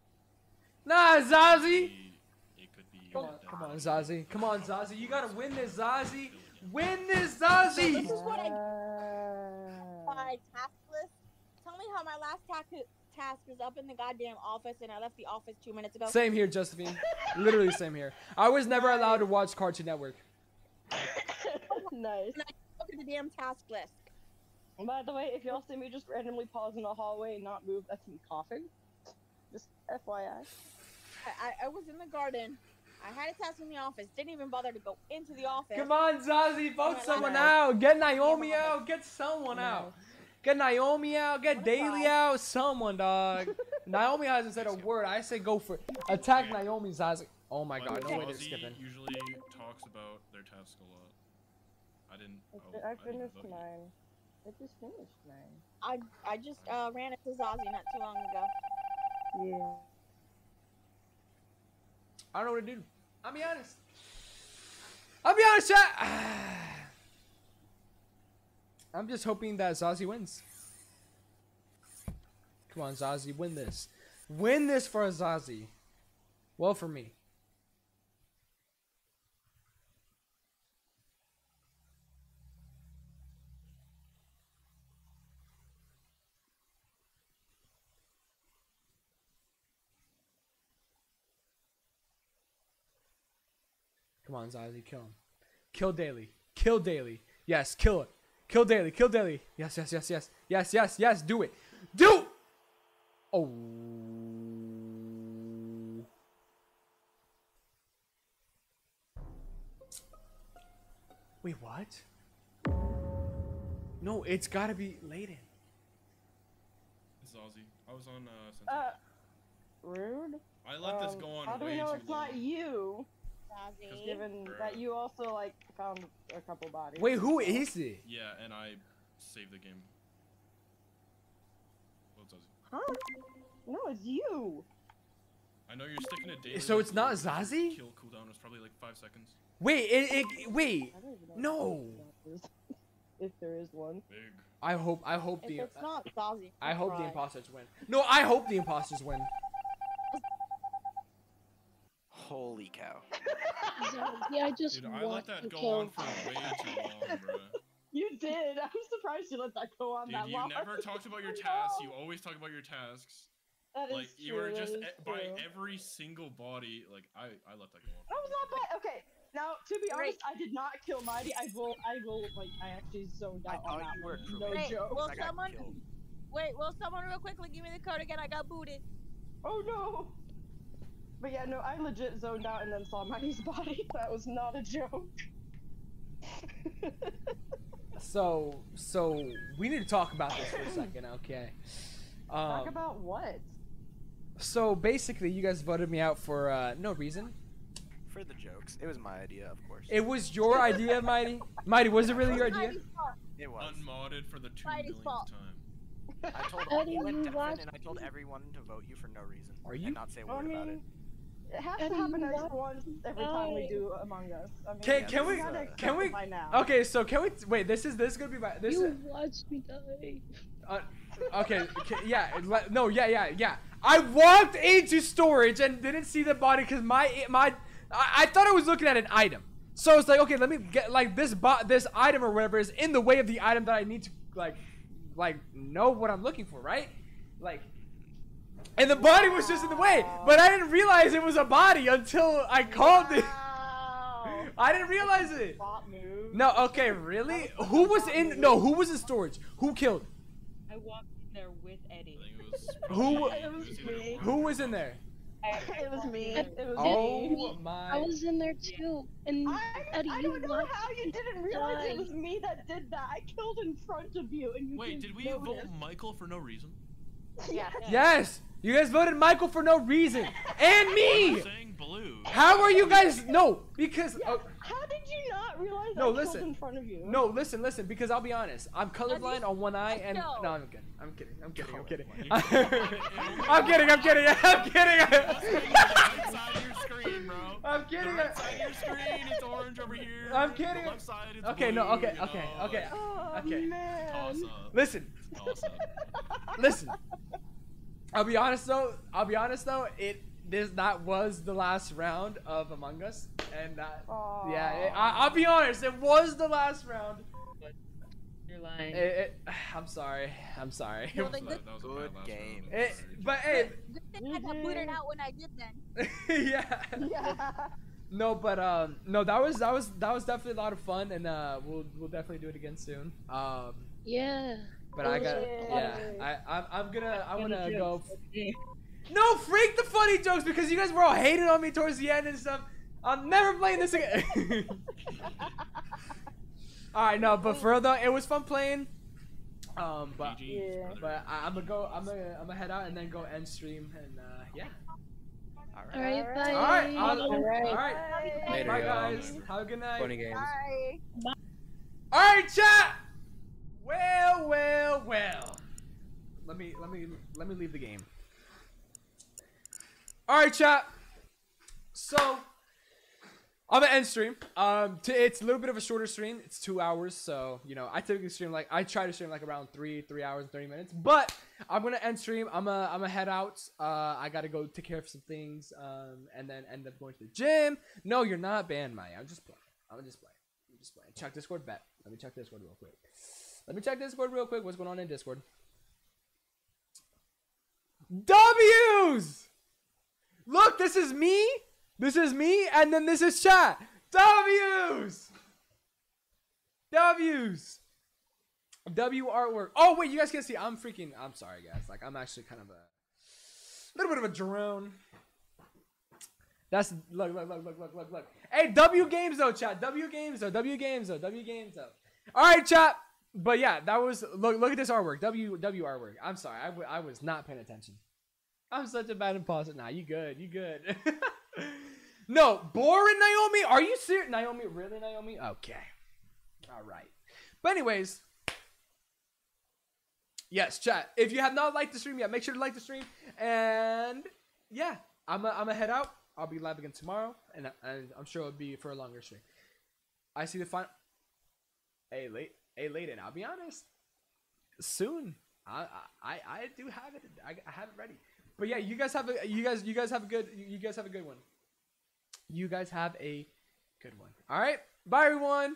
Nah, Zazie. It could be. Come on, death. come on, Zazie. Come on, Zazie. You gotta win this, Zazie. Win this, Zazie. This is what I uh, my task list. Tell me how my last task task is up in the goddamn office, and I left the office two minutes ago. Same here, Josephine. Literally same here. I was never allowed to watch Cartoon Network. nice. Look at the damn task list. By the way, if y'all see me just randomly pause in the hallway and not move, that's me coughing. Just FYI. I, I, I was in the garden I had a task in the office. Didn't even bother to go into the office. Come on, Zazie, vote someone out. Get Naomi out. Get someone out. Get Naomi out. Get Daly out. Someone, dog. Naomi hasn't said a word. I say go for it. Attack Naomi, Zazie. Oh my god, no way they're skipping. usually talks about their task a lot. I didn't. I, Oh, fi- I I didn't finished mine. I just finished mine. I I just uh, ran into Zazie not too long ago. Yeah. I don't know what to do. I'll be honest. I'll be honest, chat. I'm just hoping that Zazie wins. Come on, Zazie, win this. Win this for Zazie. Well, for me. Come on, Zazie, kill him. Kill Daly. Kill Daly. Yes, kill it. Kill Daly. Kill Daly. Yes, yes, yes, yes. Yes, yes, yes. Do it. Do. Oh. Wait, what? No, it's gotta be Layden. It's Ozzy. I was on uh. Sentinel. Uh, rude. I let this Um, go on How do we know it's long. not you? Zazie. Given Bruh. that you also like found a couple bodies. Wait, who is it? Yeah, and I saved the game. What's Ozzy? Huh? No, it's you. I know you're sticking a date. So it's not Zazie? Kill cooldown was probably like five seconds. Wait, it, it wait. I No. if there is- if there is one. Big. I hope I hope If the it's not Zazie, I hope the imposters win. No, I hope the imposters win. Holy cow. Yeah, I just Dude, I let that to go kill. on for way too long, bro. You did. I'm surprised you let that go on Dude, that you long. You never talked about your tasks. You always talk about your tasks. That is like you true, were just e- by every single body. Like I, I let that go on. That was not bad. Okay, now to be Great. honest, I did not kill Mighty. I will. I will. Like, I actually zoned I out thought on that you were one. No crewmate. Wait, joke. will I got someone killed. wait? Will someone real quickly give me the code again? I got booted. Oh no. But yeah, no, I legit zoned out and then saw Mighty's body. That was not a joke. So so we need to talk about this for a second, okay? Talk Um, about what? so basically, you guys voted me out for uh, no reason. For the jokes. It was my idea, of course. It was your idea, Mighty. Mighty, was it really your idea? It was. Unmodded for the two Mighty's millionth fault. time. I told all do you went watch and I told everyone to vote you for no reason. Are you- And not say a I word about it. Mean, it has to And happen at least once every time we do Among Us. I mean, Can- you can we- gotta can we- it now. Okay, so can we wait? This is this is gonna be my this. You Is, watched me die. uh, okay, okay, yeah, le- no, yeah, yeah, yeah. I walked into storage and didn't see the body because my my I, I thought I was looking at an item. So it's like, okay, let me get like this bot this item or whatever is in the way of the item that I need to like like know what I'm looking for, right? Like and the body was just in the way, but I didn't realize it was a body until I called it. I didn't realize it. No, okay, really? Who was in no, who was in storage? Who killed? I walked in there with Eddie. it was. Who- It was either me. Who was in there? It was me. It- It was Oh me. my I was in there too, and I, Eddie, I you don't know how you didn't realize it was me that did that. I killed in front of you, and you Wait, didn't did we notice. vote Michael for no reason? Yes. Yes! You guys voted Michael for no reason. And me! Blue. How are you guys no, because Yeah, oh, How did you not realize No, I listen. in front of you? no, listen, listen, because I'll be honest. I'm colorblind on one eye and No. no, I'm kidding. I'm kidding. I'm kidding. I'm kidding. I'm kidding. I'm kidding. I'm kidding. the right side of your screen, bro. I'm The kidding. right side of your screen, it's orange over here. I'm kidding. The left side, it's Okay, blue, no, okay, you okay, know, okay. Oh, Okay. man. Listen, listen. I'll be honest though. I'll be honest though. It this that was the last round of Among Us, and that yeah. It, I, I'll be honest. It was the last round. You're lying. It, it, I'm sorry. I'm sorry. Well, That was a- that was a Good game. It, but hey, good thing I got booted out when I did then. yeah. Yeah. No, but um, no, that was that was that was definitely a lot of fun, and uh, we'll we'll definitely do it again soon. Um, Yeah. But I got yeah, Yeah. I I'm, I'm gonna I'm gonna go. No, freak the funny jokes because you guys were all hating on me towards the end and stuff. I'm never playing this again. All right, no, but for real though, it was fun playing. Um, but Yeah. but I, I'm gonna go. I'm gonna I'm gonna head out and then go end stream and uh, yeah. All All right, bye. All right, I'll- all Alright. right. Later, Bye guys. Have a good night. Funny games. Bye. All right, chat. Well, well, well. Let me let me let me leave the game. All right, chat. So I'm gonna end stream. Um, it's a little bit of a shorter stream. It's two hours, so you know I typically stream like I try to stream like around three three hours and thirty minutes. But I'm gonna end stream. I'm gonna I'm gonna head out. Uh, I gotta go take care of some things. Um, and then end up going to the gym. No, you're not banned, Maya. I'm just playing. I'm just playing. I'm just playing. Check Discord bet. Let me check Discord real quick. Let me check Discord real quick. What's going on in Discord? W's. Look, this is me. This is me, and then this is chat. W's. W's. W artwork. Oh wait, you guys can see. I'm freaking. I'm sorry, guys. Like I'm actually kind of a little bit of a drone. That's look, look, look, look, look, look, look. Hey, W games though, chat. W games though. W games though. W games though. All right, chat. But yeah, that was look. Look at this artwork. W W artwork. I'm sorry. I, w- I was not paying attention. I'm such a bad imposter. Nah, you good. You good. no, boring Naomi. Are you serious? Naomi, really, Naomi? Okay. All right. But anyways, yes, chat. If you have not liked the stream yet, make sure to like the stream. And yeah, I'm i I'm gonna head out. I'll be live again tomorrow, and, and I'm sure it'll be for a longer stream. I see the final. Hey, late. Hey, and I'll be honest. Soon, I I I I do have it. I, I have it ready. But yeah, you guys have a you guys you guys have a good you guys have a good one. You guys have a good one. All right. Bye everyone.